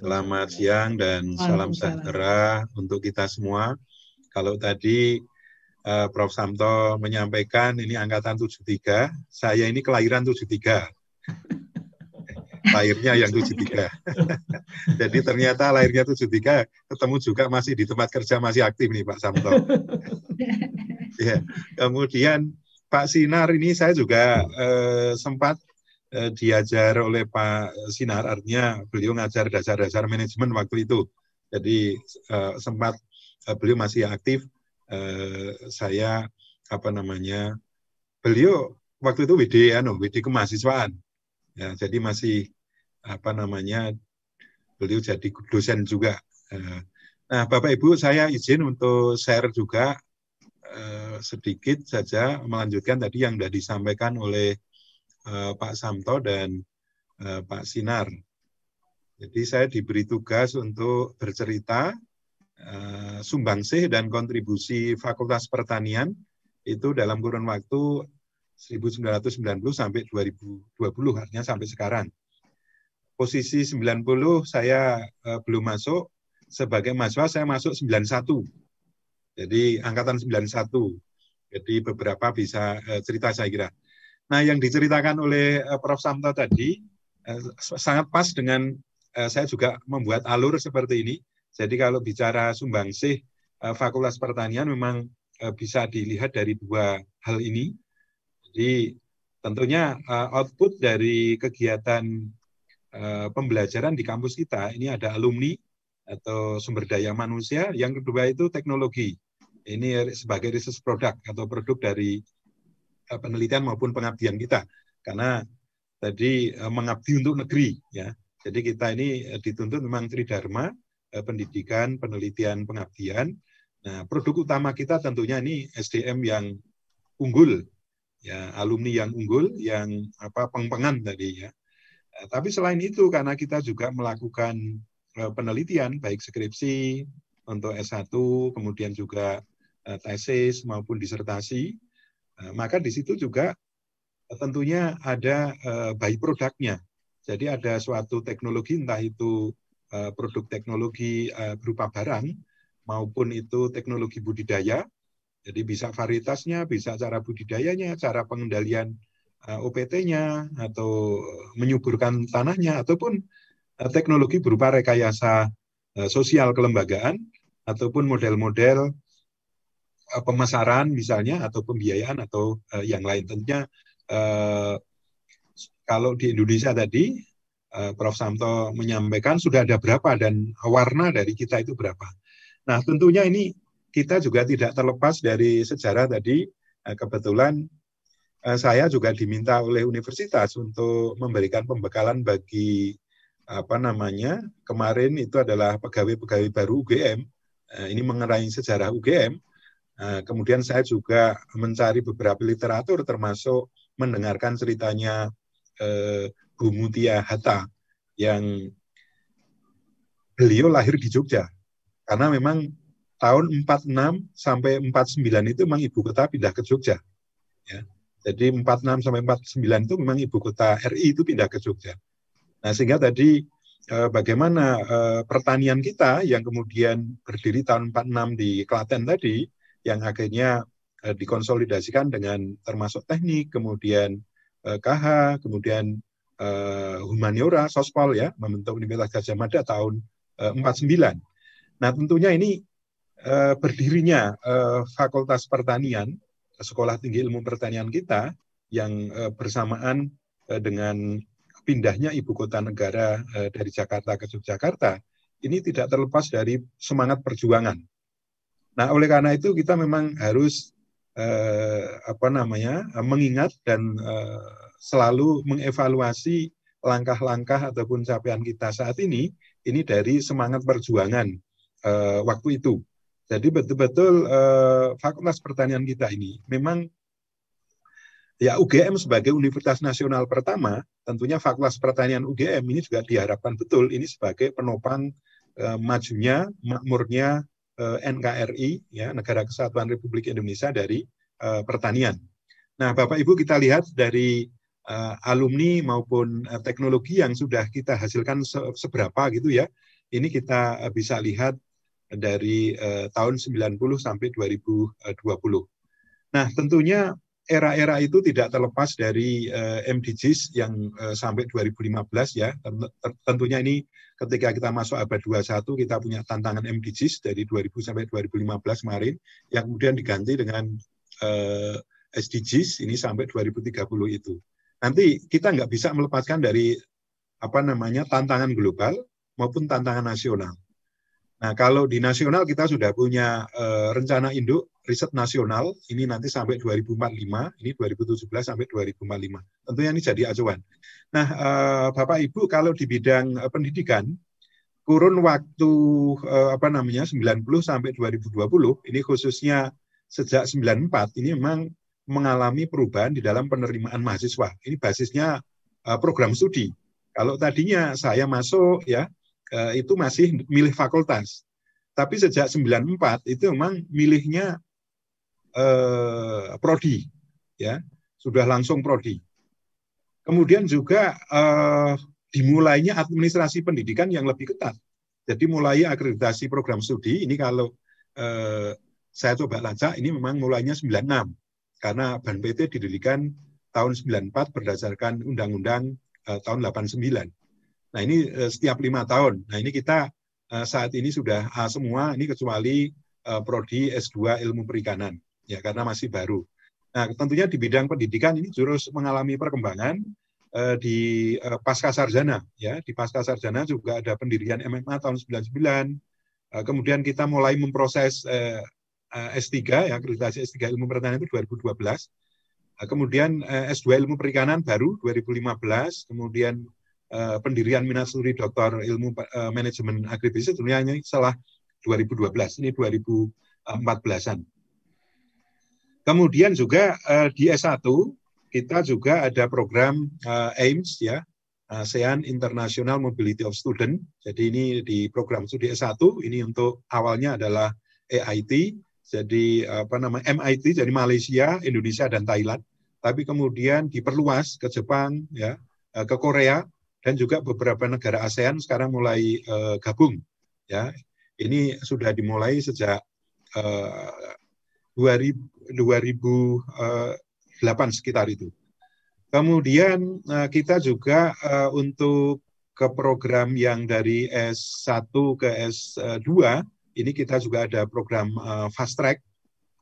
Selamat siang dan salam sejahtera untuk kita semua. Kalau tadi uh, Prof. Samto menyampaikan ini angkatan 73, saya ini kelahiran 73. Lahirnya yang 73. Jadi ternyata lahirnya 73, ketemu juga masih di tempat kerja masih aktif nih Pak Samto. ya. Kemudian Pak Sinar ini saya juga eh, sempat eh, diajar oleh Pak Sinar, artinya beliau ngajar dasar-dasar manajemen waktu itu. Jadi eh, sempat eh, beliau masih aktif, eh, saya apa namanya, beliau waktu itu WD, anu, WD kemahasiswaan. Ya, jadi masih apa namanya, beliau jadi dosen juga. Eh, nah, Bapak Ibu, saya izin untuk share juga eh, sedikit saja melanjutkan tadi yang sudah disampaikan oleh uh, Pak Samto dan Pak Sinar. Jadi saya diberi tugas untuk bercerita sumbangsih dan kontribusi Fakultas Pertanian itu dalam kurun waktu 1990 sampai 2020 artinya sampai sekarang. Posisi 90 saya uh, belum masuk, sebagai mahasiswa saya masuk 91. Jadi angkatan 91. Jadi beberapa bisa uh, cerita saya kira. Nah, yang diceritakan oleh uh, Prof. Samto tadi uh, sangat pas dengan uh, saya juga membuat alur seperti ini. Jadi kalau bicara sumbangsih uh, Fakultas Pertanian memang uh, bisa dilihat dari dua hal ini. Jadi tentunya uh, output dari kegiatan uh, pembelajaran di kampus kita ini ada alumni atau sumber daya manusia. Yang kedua itu teknologi. Ini sebagai research product atau produk dari uh, penelitian maupun pengabdian kita. Karena tadi uh, mengabdi untuk negeri ya. Jadi kita ini dituntut memang tridharma, pendidikan, penelitian, pengabdian. Nah, produk utama kita tentunya ini SDM yang unggul ya, alumni yang unggul yang apa pengpengan tadi ya. Uh, tapi selain itu karena kita juga melakukan uh, penelitian baik skripsi untuk S1 kemudian juga Eh, tesis maupun disertasi, eh, maka di situ juga tentunya ada eh, by produknya. Jadi ada suatu teknologi, entah itu produk teknologi berupa barang, maupun itu teknologi budidaya, jadi bisa varietasnya, bisa cara budidayanya, cara pengendalian OPT-nya, atau menyuburkan tanahnya, ataupun teknologi berupa rekayasa sosial kelembagaan, ataupun model-model pemasaran misalnya atau pembiayaan atau yang lain. Tentunya kalau di Indonesia tadi Prof Samto menyampaikan sudah ada berapa dan warna dari kita itu berapa. Nah tentunya ini kita juga tidak terlepas dari sejarah tadi kebetulan saya juga diminta oleh universitas untuk memberikan pembekalan bagi apa namanya kemarin itu adalah pegawai-pegawai baru UGM. Ini mengenai sejarah UGM. Kemudian saya juga mencari beberapa literatur termasuk mendengarkan ceritanya Bu Mutia Hatta yang beliau lahir di Jogja. Karena memang tahun 46 sampai 49 itu memang ibu kota pindah ke Jogja. Ya. Jadi 46 sampai 49 itu memang ibu kota RI itu pindah ke Jogja. Nah sehingga tadi eh, bagaimana eh, pertanian kita yang kemudian berdiri tahun 46 di Klaten tadi, yang akhirnya eh, dikonsolidasikan dengan termasuk teknik, kemudian eh, KH, kemudian humaniora, sospol ya, membentuk Universitas Gajah Mada tahun eh, 49. Nah tentunya ini berdirinya Fakultas Pertanian, Sekolah Tinggi Ilmu Pertanian kita yang eh, bersamaan eh, dengan pindahnya ibu kota negara eh, dari Jakarta ke Yogyakarta, ini tidak terlepas dari semangat perjuangan. Nah, oleh karena itu kita memang harus eh, apa namanya mengingat dan eh, selalu mengevaluasi langkah-langkah ataupun capaian kita saat ini ini dari semangat perjuangan uh, waktu itu. Jadi betul-betul uh, Fakultas Pertanian kita ini memang ya UGM sebagai universitas nasional pertama, tentunya Fakultas Pertanian UGM ini juga diharapkan betul ini sebagai penopang uh, majunya, makmurnya uh, NKRI, ya Negara Kesatuan Republik Indonesia dari uh, pertanian. Nah, Bapak Ibu kita lihat dari uh, alumni maupun uh, teknologi yang sudah kita hasilkan se seberapa gitu ya. Ini kita uh, bisa lihat dari uh, tahun 90 sampai 2020. Nah, tentunya era-era itu tidak terlepas dari uh, MDGs yang uh, sampai 2015 ya. Tentunya ini ketika kita masuk abad 21 kita punya tantangan MDGs dari 2000 sampai 2015 kemarin yang kemudian diganti dengan uh, SDGs ini sampai 2030 itu. Nanti kita nggak bisa melepaskan dari apa namanya tantangan global maupun tantangan nasional. Nah, kalau di nasional kita sudah punya uh, rencana induk riset nasional, ini nanti sampai 2045, ini 2017 sampai 2045. Tentunya ini jadi acuan. Nah, uh, Bapak Ibu kalau di bidang uh, pendidikan, kurun waktu apa namanya 90 sampai 2020, ini khususnya sejak 94, ini memang mengalami perubahan di dalam penerimaan mahasiswa. Ini basisnya program studi. Kalau tadinya saya masuk ya Itu masih milih fakultas. Tapi sejak 94 itu memang milihnya eh, prodi, ya sudah langsung prodi. Kemudian juga eh, dimulainya administrasi pendidikan yang lebih ketat. Jadi mulai akreditasi program studi ini kalau eh, saya coba lacak ini memang mulainya 96 karena Ban PT didirikan tahun 94 berdasarkan Undang-Undang eh, tahun 89. Nah ini uh, setiap lima tahun. Nah ini kita uh, saat ini sudah semua ini kecuali uh, prodi S2 ilmu perikanan ya karena masih baru. Nah tentunya di bidang pendidikan ini terus mengalami perkembangan di pasca sarjana ya di pasca sarjana juga ada pendirian MMA tahun 99. Uh, kemudian kita mulai memproses uh, uh, S3 ya akreditasi S3 ilmu pertanian itu 2012. Uh, kemudian uh, S2 ilmu perikanan baru 2015, kemudian pendirian minat studi doktor ilmu uh, manajemen agribisnis tentunya ini salah 2012 ini 2014-an. Kemudian juga uh, di S1 kita juga ada program AIMS ya ASEAN International Mobility of Student. Jadi ini di program studi S1 ini untuk awalnya adalah EIT, jadi apa namanya MIT, jadi Malaysia, Indonesia dan Thailand. Tapi kemudian diperluas ke Jepang ya, ke Korea dan juga beberapa negara ASEAN sekarang mulai uh, gabung ya. Ini sudah dimulai sejak uh, 2000, 2008 sekitar itu. Kemudian uh, kita juga uh, untuk ke program yang dari S1 ke S2 ini kita juga ada program uh, fast track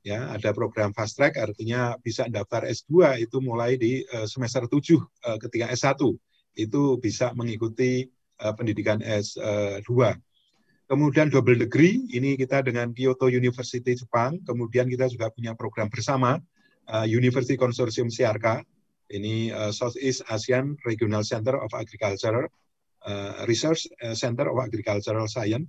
ya. Ada program fast track artinya bisa daftar S2 itu mulai di uh, semester 7 uh, ketika S1 itu bisa mengikuti uh, pendidikan S2. Kemudian double degree, ini kita dengan Kyoto University Jepang, kemudian kita juga punya program bersama uh, University Consortium CRK, ini uh, Southeast Asian Regional Center of Agriculture uh, Research Center of Agricultural Science.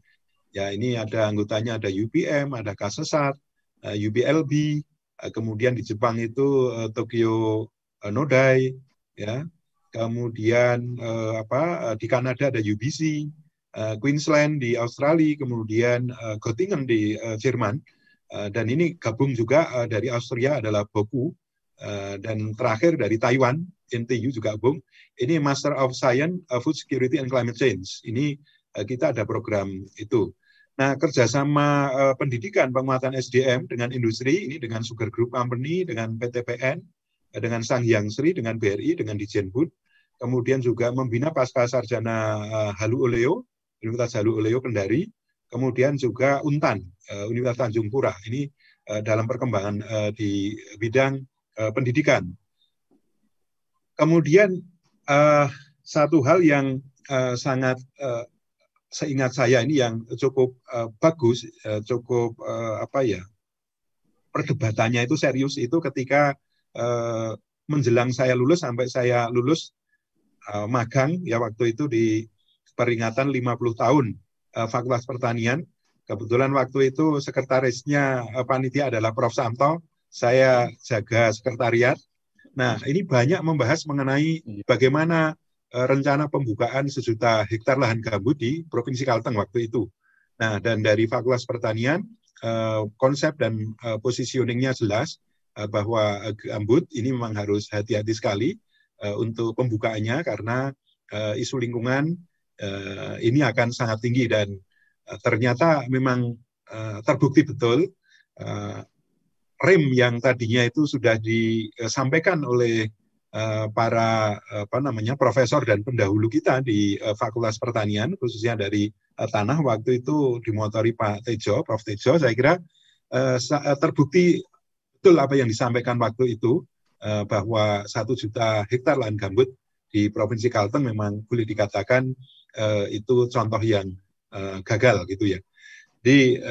Ya, ini ada anggotanya ada UPM, ada Kasesat, UBLB, kemudian di Jepang itu Tokyo Nodai, ya. Kemudian uh, apa uh, di Kanada ada UBC, uh, Queensland di Australia, kemudian uh, Göttingen di uh, Jerman. Uh, dan ini gabung juga uh, dari Austria adalah Boku, Uh, dan terakhir dari Taiwan, NTU juga gabung. Ini Master of Science uh, Food Security and Climate Change. Ini uh, kita ada program itu. Nah, kerjasama uh, pendidikan penguatan SDM dengan industri ini dengan Sugar Group Company, dengan PTPN, dengan Sanghyang Sri, dengan BRI, dengan Dijenbud, kemudian juga membina pasca sarjana uh, Halu Oleo, Universitas Halu Oleo Kendari, kemudian juga Untan, uh, Universitas Tanjung Pura. Ini uh, dalam perkembangan di bidang pendidikan. Kemudian satu hal yang sangat seingat saya ini yang cukup bagus, cukup apa ya perdebatannya itu serius itu ketika menjelang saya lulus sampai saya lulus uh, magang ya waktu itu di peringatan 50 tahun uh, Fakultas Pertanian. Kebetulan waktu itu sekretarisnya uh, panitia adalah Prof. Samto saya jaga sekretariat. Nah, ini banyak membahas mengenai iya. bagaimana uh, rencana pembukaan sejuta hektar lahan gambut di Provinsi Kalteng waktu itu. Nah, dan dari Fakultas Pertanian, uh, konsep dan uh, positioningnya jelas uh, bahwa gambut ini memang harus hati-hati sekali untuk pembukaannya karena uh, isu lingkungan uh, ini akan sangat tinggi dan ternyata memang terbukti betul rem yang tadinya itu sudah disampaikan oleh eh, para apa namanya profesor dan pendahulu kita di eh, Fakultas Pertanian khususnya dari eh, tanah waktu itu dimotori Pak Tejo, Prof. Tejo, saya kira terbukti betul apa yang disampaikan waktu itu bahwa satu juta hektar lahan gambut di Provinsi Kalteng memang boleh dikatakan itu contoh yang gagal gitu ya. Di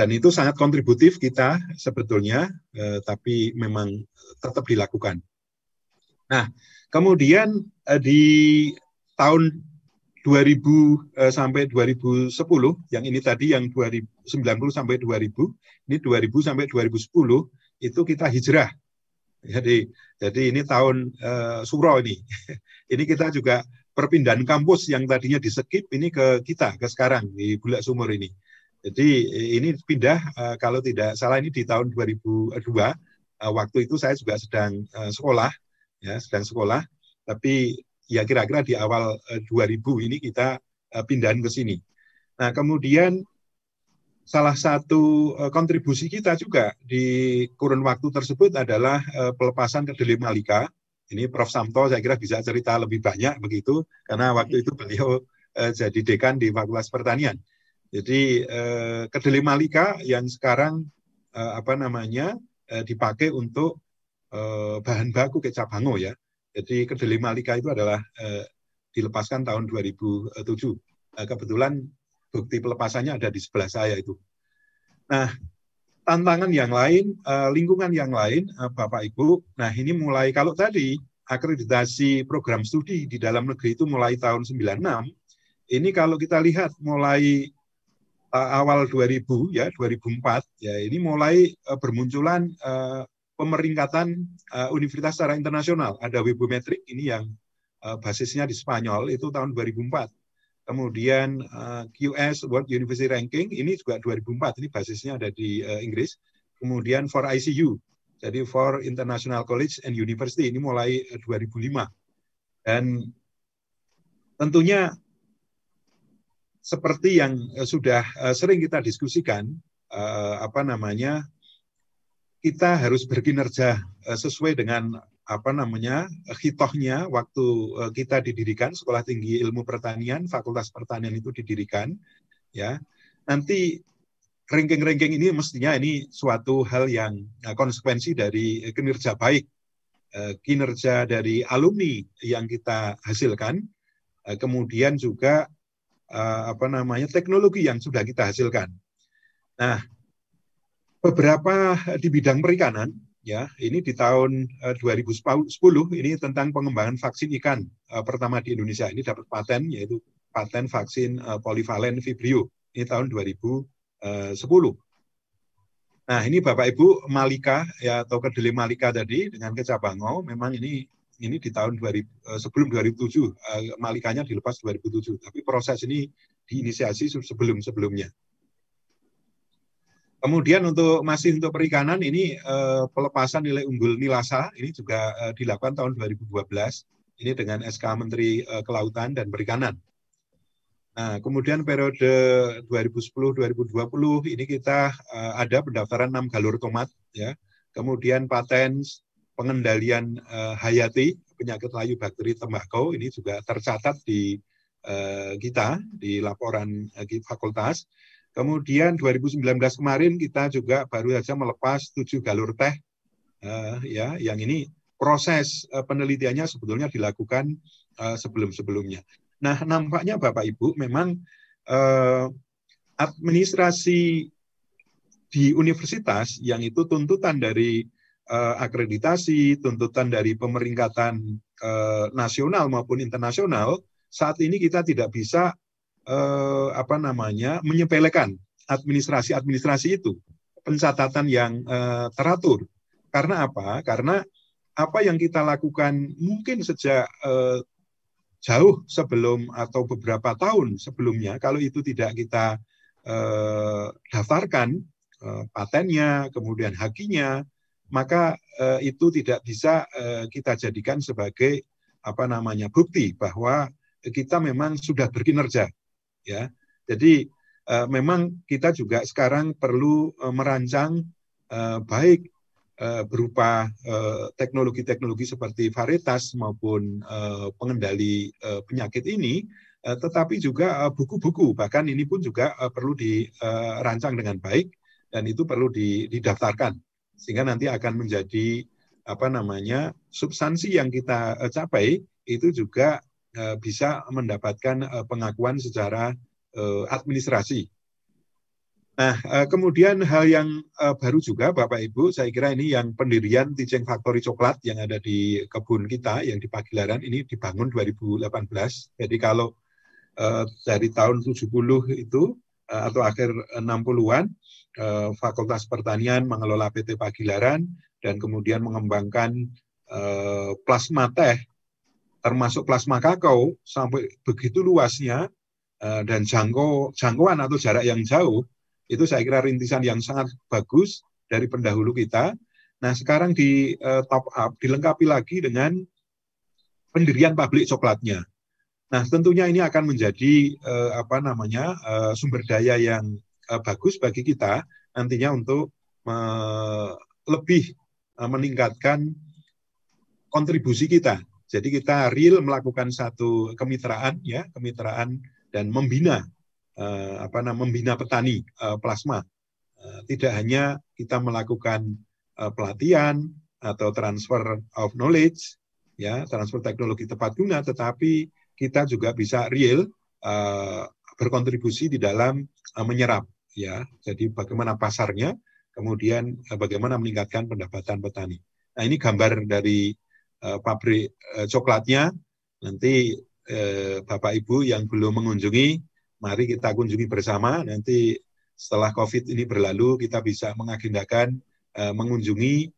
dan itu sangat kontributif kita sebetulnya, eh, tapi memang tetap dilakukan. Nah, kemudian eh, di tahun 2000 eh, sampai 2010, yang ini tadi yang 2090 sampai 2000, ini 2000 sampai 2010 itu kita hijrah. Jadi jadi ini tahun uh, Suro ini. ini kita juga perpindahan kampus yang tadinya di Sekip ini ke kita ke sekarang di Bulak Sumur ini. Jadi ini pindah uh, kalau tidak salah ini di tahun 2002 uh, eh, waktu itu saya juga sedang uh, sekolah ya sedang sekolah tapi ya kira-kira di awal uh, 2000 ini kita uh, pindahan ke sini. Nah, kemudian salah satu uh, kontribusi kita juga di kurun waktu tersebut adalah uh, pelepasan kedelai Malika. Ini Prof Samto saya kira bisa cerita lebih banyak begitu karena waktu itu beliau uh, jadi dekan di Fakultas Pertanian. Jadi eh, kedelai Malika yang sekarang eh, apa namanya eh, dipakai untuk eh, bahan baku kecap hango ya. Jadi kedelai Malika itu adalah eh, dilepaskan tahun 2007. Eh, kebetulan bukti pelepasannya ada di sebelah saya itu. Nah, tantangan yang lain, eh, lingkungan yang lain, eh, Bapak Ibu. Nah, ini mulai kalau tadi akreditasi program studi di dalam negeri itu mulai tahun 96. Ini kalau kita lihat mulai uh, awal 2000 ya 2004 ya ini mulai bermunculan pemeringkatan universitas secara internasional. Ada Webometric ini yang basisnya di Spanyol itu tahun 2004. Kemudian uh, QS World University Ranking ini juga 2004 ini basisnya ada di uh, Inggris. Kemudian for ICU jadi for International College and University ini mulai uh, 2005. Dan tentunya seperti yang eh, sudah eh, sering kita diskusikan, eh, apa namanya, kita harus berkinerja sesuai dengan apa namanya hitohnya waktu kita didirikan sekolah tinggi ilmu pertanian fakultas pertanian itu didirikan ya nanti ranking-ranking ini mestinya ini suatu hal yang konsekuensi dari kinerja baik kinerja dari alumni yang kita hasilkan kemudian juga apa namanya teknologi yang sudah kita hasilkan. Nah, beberapa di bidang perikanan ya ini di tahun 2010 ini tentang pengembangan vaksin ikan pertama di Indonesia ini dapat paten yaitu paten vaksin polivalen Vibrio ini tahun 2010. Nah, ini Bapak Ibu Malika ya atau kedelai Malika tadi dengan Kecabango memang ini ini di tahun 2000 eh, sebelum 2007 eh, Malikanya dilepas 2007 tapi proses ini diinisiasi sebelum-sebelumnya. Kemudian untuk masih untuk perikanan ini eh, pelepasan nilai unggul nilasa ini juga eh, dilakukan tahun 2012 ini dengan SK Menteri eh, Kelautan dan Perikanan. Nah, kemudian periode 2010-2020 ini kita uh, ada pendaftaran 6 galur tomat ya. Kemudian paten pengendalian uh, hayati penyakit layu bakteri tembakau ini juga tercatat di uh, kita di laporan uh, fakultas. Kemudian 2019 kemarin kita juga baru saja melepas 7 galur teh uh, ya yang ini proses uh, penelitiannya sebetulnya dilakukan uh, sebelum-sebelumnya. Nah, nampaknya Bapak Ibu memang eh, administrasi di universitas yang itu tuntutan dari eh, akreditasi, tuntutan dari pemeringkatan eh, nasional maupun internasional, saat ini kita tidak bisa eh, apa namanya menyepelekan administrasi-administrasi itu, pencatatan yang eh, teratur. Karena apa? Karena apa yang kita lakukan mungkin sejak eh, jauh sebelum atau beberapa tahun sebelumnya kalau itu tidak kita eh, daftarkan eh, patennya kemudian hakinya maka eh, itu tidak bisa eh, kita jadikan sebagai apa namanya bukti bahwa kita memang sudah berkinerja ya. Jadi eh, memang kita juga sekarang perlu eh, merancang eh, baik Eh, berupa teknologi-teknologi seperti varietas maupun eh, pengendali penyakit ini, tetapi juga buku-buku. Bahkan ini pun juga perlu dirancang dengan baik dan itu perlu didaftarkan. Sehingga nanti akan menjadi apa namanya substansi yang kita capai itu juga bisa mendapatkan pengakuan secara administrasi Nah, eh, kemudian hal yang eh, baru juga Bapak Ibu, saya kira ini yang pendirian Tijeng Factory Coklat yang ada di kebun kita yang di Pagilaran ini dibangun 2018. Jadi kalau eh, dari tahun 70 itu atau akhir 60-an Fakultas Pertanian mengelola PT Pagilaran dan kemudian mengembangkan plasma teh termasuk plasma kakao sampai begitu luasnya dan jangkau jangkauan atau jarak yang jauh itu saya kira rintisan yang sangat bagus dari pendahulu kita. Nah, sekarang di uh, top up dilengkapi lagi dengan pendirian pabrik coklatnya. Nah, tentunya ini akan menjadi uh, apa namanya sumber daya yang bagus bagi kita nantinya untuk lebih meningkatkan kontribusi kita. Jadi kita real melakukan satu kemitraan ya, kemitraan dan membina uh, apa namanya membina petani uh, plasma. Uh, tidak hanya kita melakukan uh, pelatihan atau transfer of knowledge, ya transfer teknologi tepat guna, tetapi kita juga bisa real uh, berkontribusi di dalam uh, menyerap, ya. Jadi bagaimana pasarnya, kemudian uh, bagaimana meningkatkan pendapatan petani. Nah ini gambar dari pabrik uh, coklatnya. Nanti uh, Bapak Ibu yang belum mengunjungi mari kita kunjungi bersama nanti setelah COVID ini berlalu kita bisa mengagendakan mengunjungi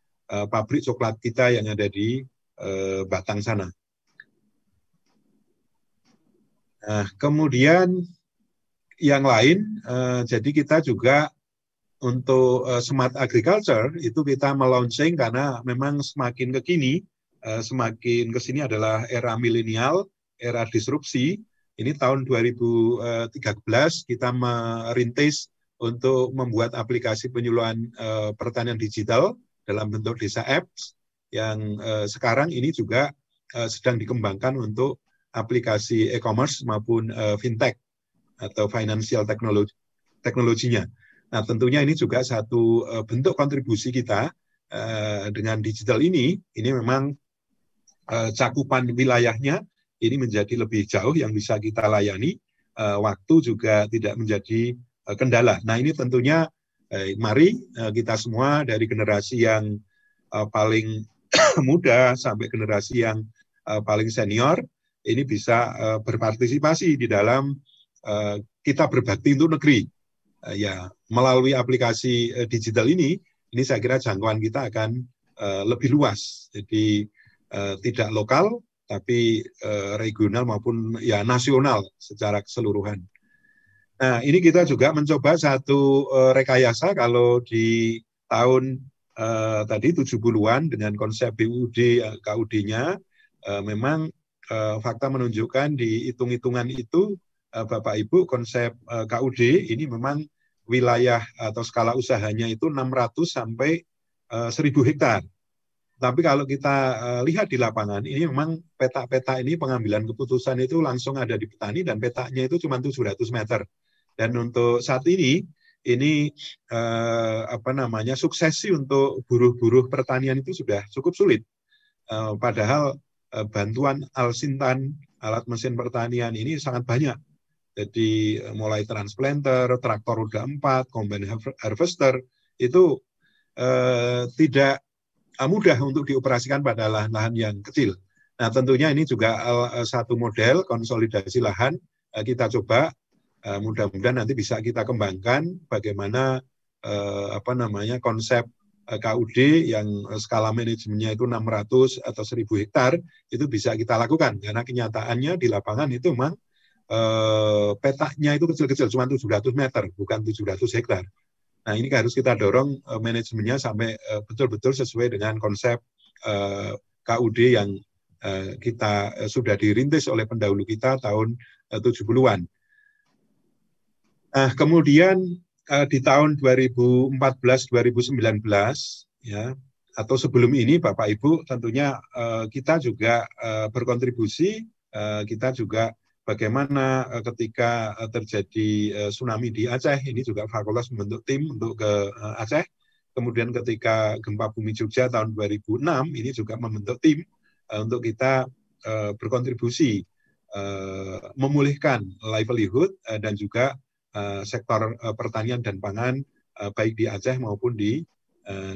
pabrik coklat kita yang ada di Batang sana. Nah, kemudian yang lain, jadi kita juga untuk smart agriculture itu kita melaunching karena memang semakin ke kini, uh, semakin ke sini adalah era milenial, era disrupsi, ini tahun 2013 kita merintis untuk membuat aplikasi penyuluhan uh, pertanian digital dalam bentuk desa apps yang sekarang ini juga sedang dikembangkan untuk aplikasi e-commerce maupun fintech atau financial technology teknologinya. Nah, tentunya ini juga satu bentuk kontribusi kita dengan digital ini. Ini memang uh, cakupan wilayahnya ini menjadi lebih jauh yang bisa kita layani, uh, waktu juga tidak menjadi uh, kendala. Nah ini tentunya mari kita semua dari generasi yang paling muda sampai generasi yang paling senior ini bisa berpartisipasi di dalam kita berbakti untuk negeri. Ya, melalui aplikasi digital ini, ini saya kira jangkauan kita akan lebih luas. Jadi tidak lokal, tapi regional maupun ya nasional secara keseluruhan. Nah, ini kita juga mencoba satu uh, rekayasa kalau di tahun uh, tadi 70-an dengan konsep BUD KUD-nya uh, memang uh, fakta menunjukkan di hitung-hitungan itu uh, Bapak Ibu konsep uh, KUD ini memang wilayah atau skala usahanya itu 600 sampai uh, 1000 hektar. Tapi kalau kita uh, lihat di lapangan, ini memang peta-peta ini pengambilan keputusan itu langsung ada di petani dan petanya itu cuma 700 meter. Dan untuk saat ini ini eh, apa namanya suksesi untuk buruh-buruh pertanian itu sudah cukup sulit. Eh, padahal eh, bantuan Alsintan alat mesin pertanian ini sangat banyak. Jadi eh, mulai transplanter, traktor roda 4, combine harvester itu eh, tidak eh, mudah untuk dioperasikan pada lahan-lahan yang kecil. Nah tentunya ini juga eh, satu model konsolidasi lahan kita coba mudah-mudahan nanti bisa kita kembangkan bagaimana apa namanya konsep eh, KUD yang skala manajemennya itu 600 atau 1000 hektar itu bisa kita lakukan karena kenyataannya di lapangan itu memang petaknya itu kecil-kecil cuma 700 meter bukan 700 hektar. Nah ini harus kita dorong uh, manajemennya sampai betul-betul uh, sesuai dengan konsep uh, KUD yang kita sudah dirintis oleh pendahulu kita tahun uh, 70-an. Nah, kemudian di tahun 2014-2019 ya atau sebelum ini Bapak Ibu tentunya kita juga berkontribusi kita juga bagaimana uh, ketika uh, terjadi uh, tsunami di Aceh ini juga fakultas membentuk tim untuk ke Aceh kemudian ketika gempa bumi Jogja tahun 2006 ini juga membentuk tim untuk kita berkontribusi memulihkan livelihood dan juga sektor pertanian dan pangan baik di Aceh maupun di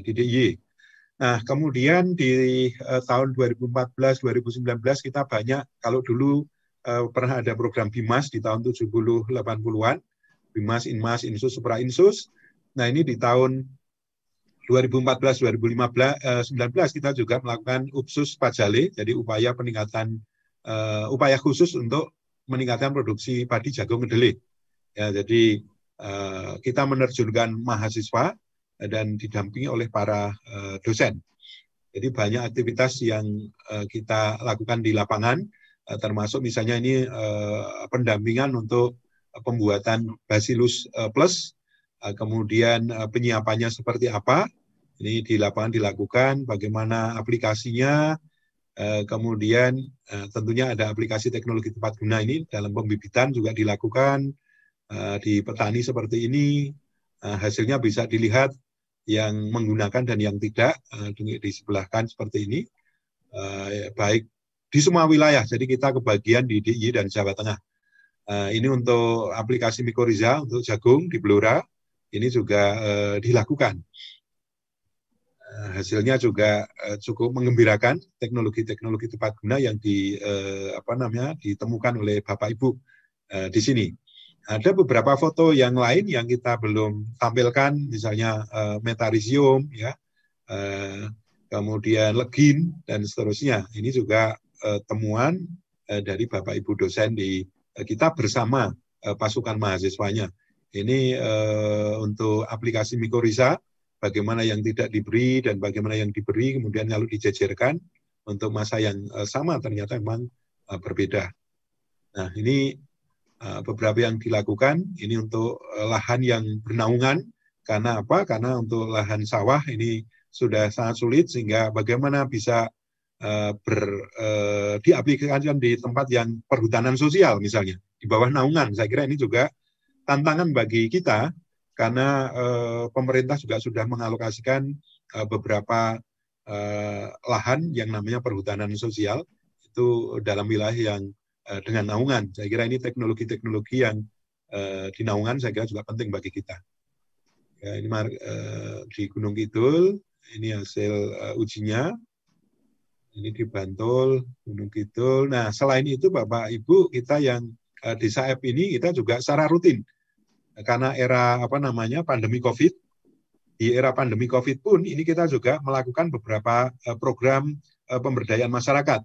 di DIY. Nah, kemudian di tahun 2014-2019 kita banyak kalau dulu uh, pernah ada program BIMAS di tahun 70 80-an, BIMAS, INMAS, INSUS, Supra INSUS. Nah, ini di tahun 2014 2015 19 kita juga melakukan UPSUS Pajale, jadi upaya peningkatan uh, upaya khusus untuk meningkatkan produksi padi jagung kedelai. Ya, jadi uh, kita menerjunkan mahasiswa dan didampingi oleh para uh, dosen. Jadi banyak aktivitas yang uh, kita lakukan di lapangan, termasuk misalnya ini uh, pendampingan untuk pembuatan Basilus uh, Plus, kemudian penyiapannya seperti apa, ini di lapangan dilakukan, bagaimana aplikasinya, kemudian tentunya ada aplikasi teknologi tepat guna ini dalam pembibitan juga dilakukan, Eh, di petani seperti ini. Eh, hasilnya bisa dilihat yang menggunakan dan yang tidak di sebelahkan seperti ini. Baik di semua wilayah. Jadi kita kebagian di DIY dan Jawa Tengah. Ini untuk aplikasi mikoriza untuk jagung di Blora. Ini juga dilakukan. Hasilnya juga cukup mengembirakan teknologi-teknologi tepat guna yang di apa namanya ditemukan oleh Bapak Ibu di sini. Ada beberapa foto yang lain yang kita belum tampilkan, misalnya uh, metarisium, ya, uh, kemudian legin dan seterusnya. Ini juga uh, temuan uh, dari Bapak Ibu dosen di uh, kita bersama pasukan mahasiswanya. Ini untuk aplikasi Mikoriza, bagaimana yang tidak diberi dan bagaimana yang diberi, kemudian lalu dijejerkan untuk masa yang sama ternyata memang berbeda. Nah, ini Eh, beberapa yang dilakukan ini untuk eh, lahan yang bernaungan karena apa? Karena untuk lahan sawah ini sudah sangat sulit sehingga bagaimana bisa uh, ber uh, diaplikasikan di tempat yang perhutanan sosial misalnya di bawah naungan. Saya kira ini juga tantangan bagi kita karena uh, pemerintah juga sudah mengalokasikan uh, beberapa uh, lahan yang namanya perhutanan sosial itu dalam wilayah yang Eh, dengan naungan. Saya kira ini teknologi-teknologi yang uh, di naungan saya kira juga penting bagi kita. Ya, ini uh, di Gunung Kidul ini hasil uh, ujinya. Ini di Bantul, Gunung Kidul. Nah, selain itu Bapak Ibu, kita yang uh, di SAEP ini kita juga secara rutin karena era apa namanya pandemi Covid. Di era pandemi Covid pun ini kita juga melakukan beberapa uh, program uh, pemberdayaan masyarakat.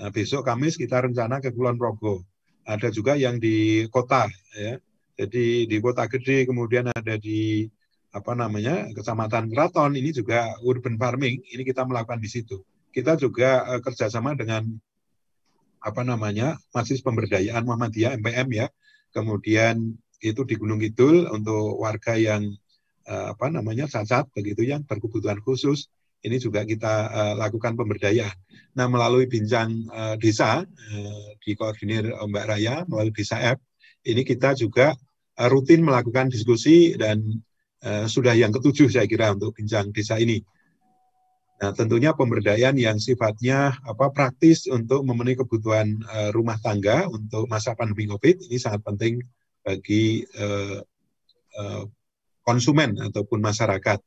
Uh, besok Kamis kita rencana ke Kulon Progo. Ada juga yang di kota ya. Jadi di kota gede kemudian ada di apa namanya Kecamatan Keraton ini juga urban farming ini kita melakukan di situ. Kita juga uh, kerjasama dengan apa namanya Majelis Pemberdayaan Muhammadiyah MPM ya. Kemudian itu di Gunung Kidul untuk warga yang uh, apa namanya cacat begitu yang berkebutuhan khusus ini juga kita uh, lakukan pemberdayaan. Nah melalui bincang uh, desa uh, dikoordinir Mbak Raya melalui desa F ini kita juga uh, rutin melakukan diskusi dan uh, sudah yang ketujuh saya kira untuk bincang desa ini. Nah, tentunya pemberdayaan yang sifatnya apa praktis untuk memenuhi kebutuhan uh, rumah tangga untuk masa pandemi Covid ini sangat penting bagi uh, uh, konsumen ataupun masyarakat.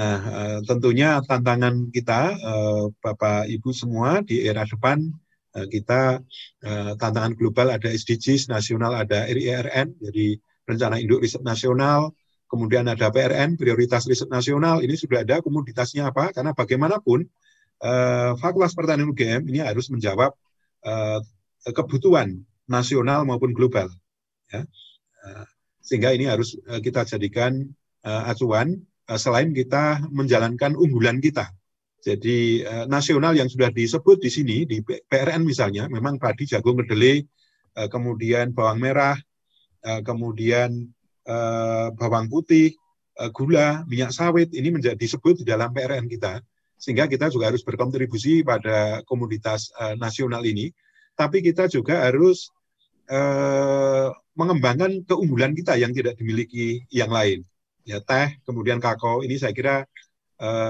Nah, uh, tentunya tantangan kita uh, Bapak Ibu semua di era depan uh, kita uh, tantangan global ada SDGs nasional ada RIRN jadi rencana induk riset nasional kemudian ada PRN, prioritas riset nasional, ini sudah ada komoditasnya apa, karena bagaimanapun uh, Fakultas Pertanian UGM ini harus menjawab uh, kebutuhan nasional maupun global. Ya. Uh, sehingga ini harus uh, kita jadikan uh, acuan uh, selain kita menjalankan unggulan kita. Jadi uh, nasional yang sudah disebut di sini, di PRN misalnya, memang padi, jagung, kedelai, uh, kemudian bawang merah, kemudian Eh, bawang putih, eh, gula, minyak sawit ini menjadi disebut di dalam PRN kita sehingga kita juga harus berkontribusi pada komoditas uh, nasional ini. Tapi kita juga harus mengembangkan keunggulan kita yang tidak dimiliki yang lain. Ya teh kemudian kakao ini saya kira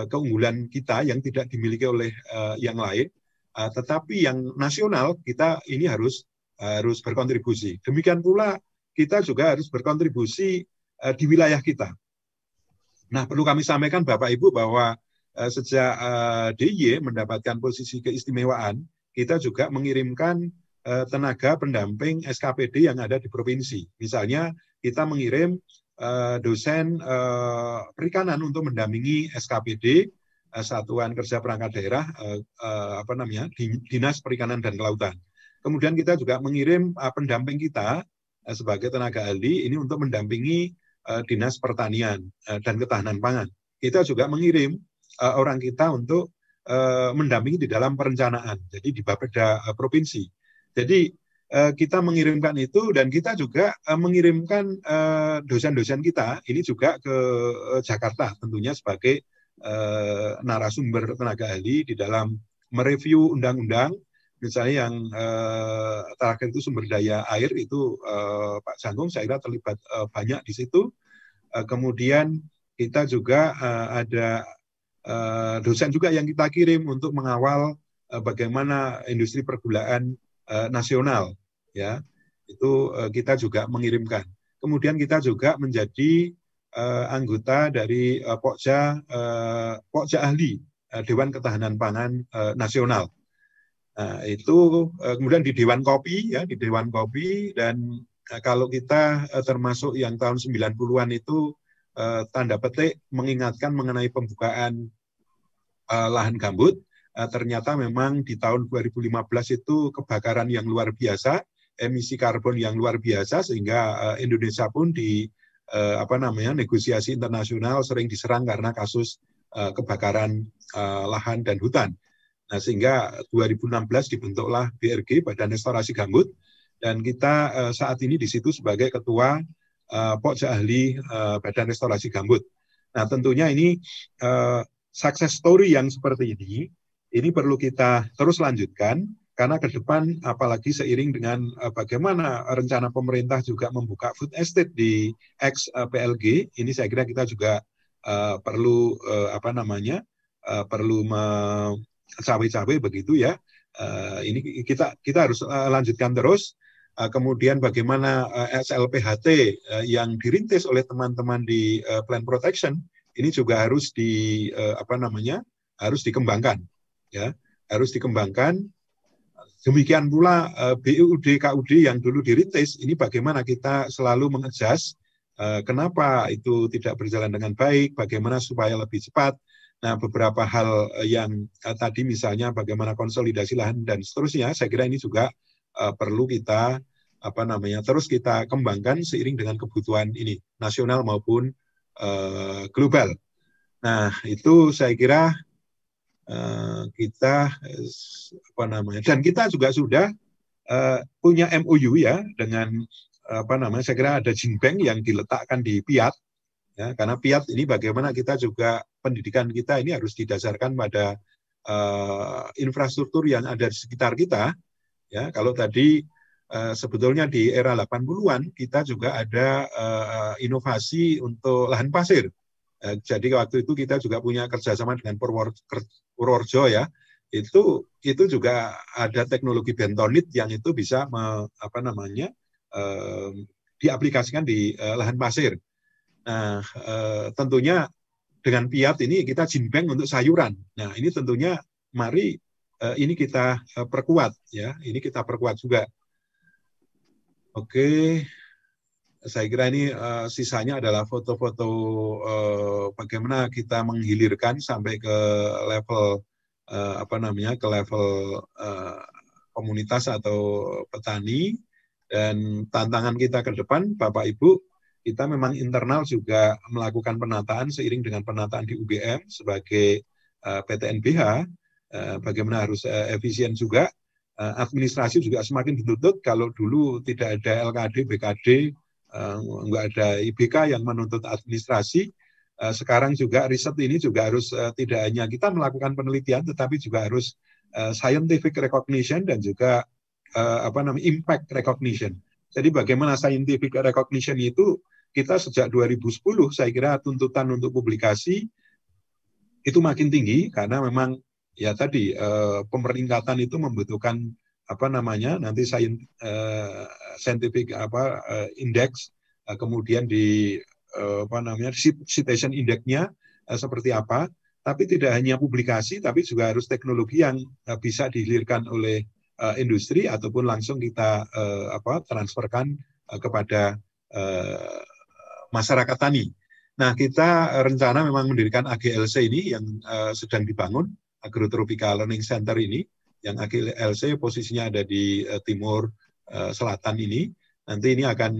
keunggulan kita yang tidak dimiliki oleh yang lain. Tetapi yang nasional kita ini harus harus berkontribusi. Demikian pula kita juga harus berkontribusi uh, di wilayah kita. Nah, perlu kami sampaikan Bapak Ibu bahwa uh, sejak uh, DIY mendapatkan posisi keistimewaan, kita juga mengirimkan uh, tenaga pendamping SKPD yang ada di provinsi. Misalnya kita mengirim uh, dosen uh, perikanan untuk mendampingi SKPD Satuan Kerja Perangkat Daerah apa namanya Dinas Perikanan dan Kelautan. Kemudian kita juga mengirim pendamping kita Eh, sebagai tenaga ahli ini untuk mendampingi uh, dinas pertanian uh, dan ketahanan pangan. Kita juga mengirim orang kita untuk mendampingi di dalam perencanaan, jadi di Bapeda provinsi. Jadi kita mengirimkan itu dan kita juga mengirimkan dosen-dosen kita ini juga ke Jakarta tentunya sebagai narasumber tenaga ahli di dalam mereview undang-undang misalnya yang eh, terakhir itu sumber daya air itu eh, Pak Janggung saya kira terlibat eh, banyak di situ. Eh, kemudian kita juga eh, ada eh, dosen juga yang kita kirim untuk mengawal eh, bagaimana industri pergulaan eh, nasional, ya itu eh, kita juga mengirimkan. Kemudian kita juga menjadi eh, anggota dari eh, Pokja eh, Pokja ahli eh, Dewan Ketahanan Pangan eh, Nasional Nah, itu uh, kemudian di Dewan Kopi ya, di Dewan Kopi dan uh, kalau kita uh, termasuk yang tahun 90-an itu tanda petik mengingatkan mengenai pembukaan lahan gambut, ternyata memang di tahun 2015 itu kebakaran yang luar biasa, emisi karbon yang luar biasa sehingga Indonesia pun di apa namanya negosiasi internasional sering diserang karena kasus kebakaran lahan dan hutan. Nah, sehingga 2016 dibentuklah BRG Badan Restorasi Gambut dan kita uh, saat ini di situ sebagai ketua uh, Pokja Ahli uh, Badan Restorasi Gambut. Nah, tentunya ini uh, success story yang seperti ini ini perlu kita terus lanjutkan karena ke depan apalagi seiring dengan uh, bagaimana rencana pemerintah juga membuka food estate di ex PLG ini saya kira kita juga uh, perlu uh, apa namanya perlu cawe-cawe begitu ya. Uh, ini kita kita harus uh, lanjutkan terus. Uh, kemudian bagaimana uh, SLPHT uh, yang dirintis oleh teman-teman di uh, Plan Protection ini juga harus di apa namanya harus dikembangkan ya harus dikembangkan demikian pula BUD KUD yang dulu dirintis ini bagaimana kita selalu mengejas kenapa itu tidak berjalan dengan baik bagaimana supaya lebih cepat Nah, beberapa hal yang uh, tadi misalnya bagaimana konsolidasi lahan dan seterusnya, saya kira ini juga uh, perlu kita apa namanya terus kita kembangkan seiring dengan kebutuhan ini nasional maupun uh, global. Nah, itu saya kira uh, kita apa namanya dan kita juga sudah uh, punya MOU ya dengan apa namanya saya kira ada Jinbeng yang diletakkan di Piat ya karena piat ini bagaimana kita juga pendidikan kita ini harus didasarkan pada uh, infrastruktur yang ada di sekitar kita. Ya kalau tadi uh, sebetulnya di era 80-an kita juga ada uh, inovasi untuk lahan pasir. Uh, jadi waktu itu kita juga punya kerjasama dengan Purworejo ya. Itu itu juga ada teknologi bentonit yang itu bisa me, apa namanya diaplikasikan di uh, lahan pasir Nah, eh, tentunya dengan piat ini kita jinbeng untuk sayuran. Nah, ini tentunya mari eh, ini kita eh, perkuat ya. Ini kita perkuat juga. Oke. Saya kira ini uh, sisanya adalah foto-foto uh, bagaimana kita menghilirkan sampai ke level uh, apa namanya ke level uh, komunitas atau petani dan tantangan kita ke depan Bapak Ibu kita memang internal juga melakukan penataan seiring dengan penataan di UGM sebagai uh, eh, PTNBH, uh, eh, bagaimana harus uh, efisien juga. Uh, administrasi juga semakin dituntut. Kalau dulu tidak ada LKD, BKD, uh, nggak ada IBK yang menuntut administrasi, uh, sekarang juga riset ini juga harus uh, tidak hanya kita melakukan penelitian, tetapi juga harus uh, scientific recognition dan juga uh, apa namanya impact recognition. Jadi bagaimana scientific recognition itu kita sejak 2010 saya kira tuntutan untuk publikasi itu makin tinggi karena memang ya tadi eh, pemeringkatan itu membutuhkan apa namanya nanti sains eh, scientific apa eh, index eh, kemudian di eh, apa namanya citation indexnya eh, seperti apa. Tapi tidak hanya publikasi tapi juga harus teknologi yang eh, bisa dihilirkan oleh eh, industri ataupun langsung kita eh, apa transferkan eh, kepada eh, masyarakat tani. Nah, kita rencana memang mendirikan AGLC ini yang uh, sedang dibangun, Agrotropical Learning Center ini, yang AGLC posisinya ada di uh, timur uh, selatan ini. Nanti ini akan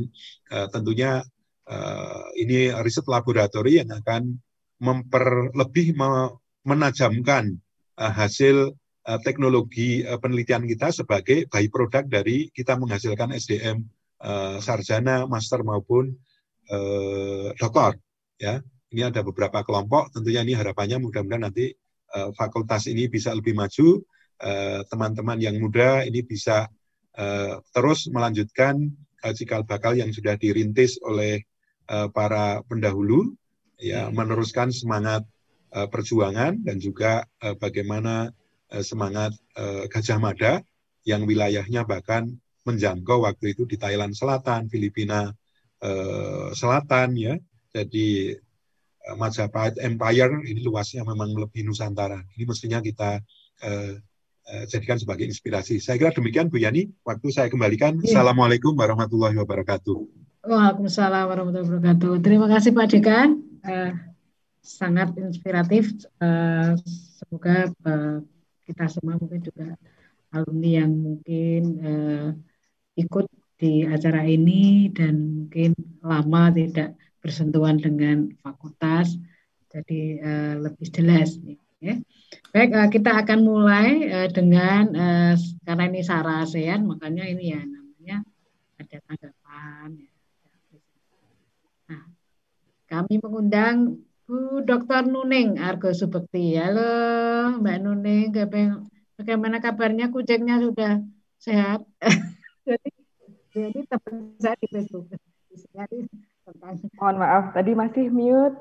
uh, tentunya uh, ini riset laboratori yang akan memper lebih me, menajamkan uh, hasil uh, teknologi uh, penelitian kita sebagai produk dari kita menghasilkan SDM uh, sarjana, master maupun eh, dokter ya. Ini ada beberapa kelompok tentunya ini harapannya mudah-mudahan nanti eh, fakultas ini bisa lebih maju eh, teman-teman eh, yang muda ini bisa eh, terus melanjutkan cikal bakal yang sudah dirintis oleh eh, para pendahulu ya meneruskan semangat eh, perjuangan dan juga eh, bagaimana eh, semangat eh, Gajah Mada yang wilayahnya bahkan menjangkau waktu itu di Thailand Selatan, Filipina, eh, selatan ya. Jadi eh, Majapahit Empire ini luasnya memang lebih Nusantara. Ini mestinya kita eh, jadikan sebagai inspirasi. Saya kira demikian Bu Yani. Waktu saya kembalikan. Ya. Assalamualaikum warahmatullahi wabarakatuh. Waalaikumsalam warahmatullahi wabarakatuh. Terima kasih Pak Dekan. Eh, sangat inspiratif. Eh, semoga eh, kita semua mungkin juga alumni yang mungkin eh, ikut di acara ini dan mungkin lama tidak bersentuhan dengan fakultas, jadi uh, lebih jelas. Ya. Baik, uh, kita akan mulai uh, dengan uh, karena ini Sarah ASEAN, makanya ini ya namanya ada tanggapan. Ya. Nah, kami mengundang Bu Dr. Nuning Argo Subekti. Halo Mbak Nuning, bagaimana kabarnya? Kucingnya sudah sehat? Jadi jadi teman saya di Facebook. Mohon maaf, tadi masih mute.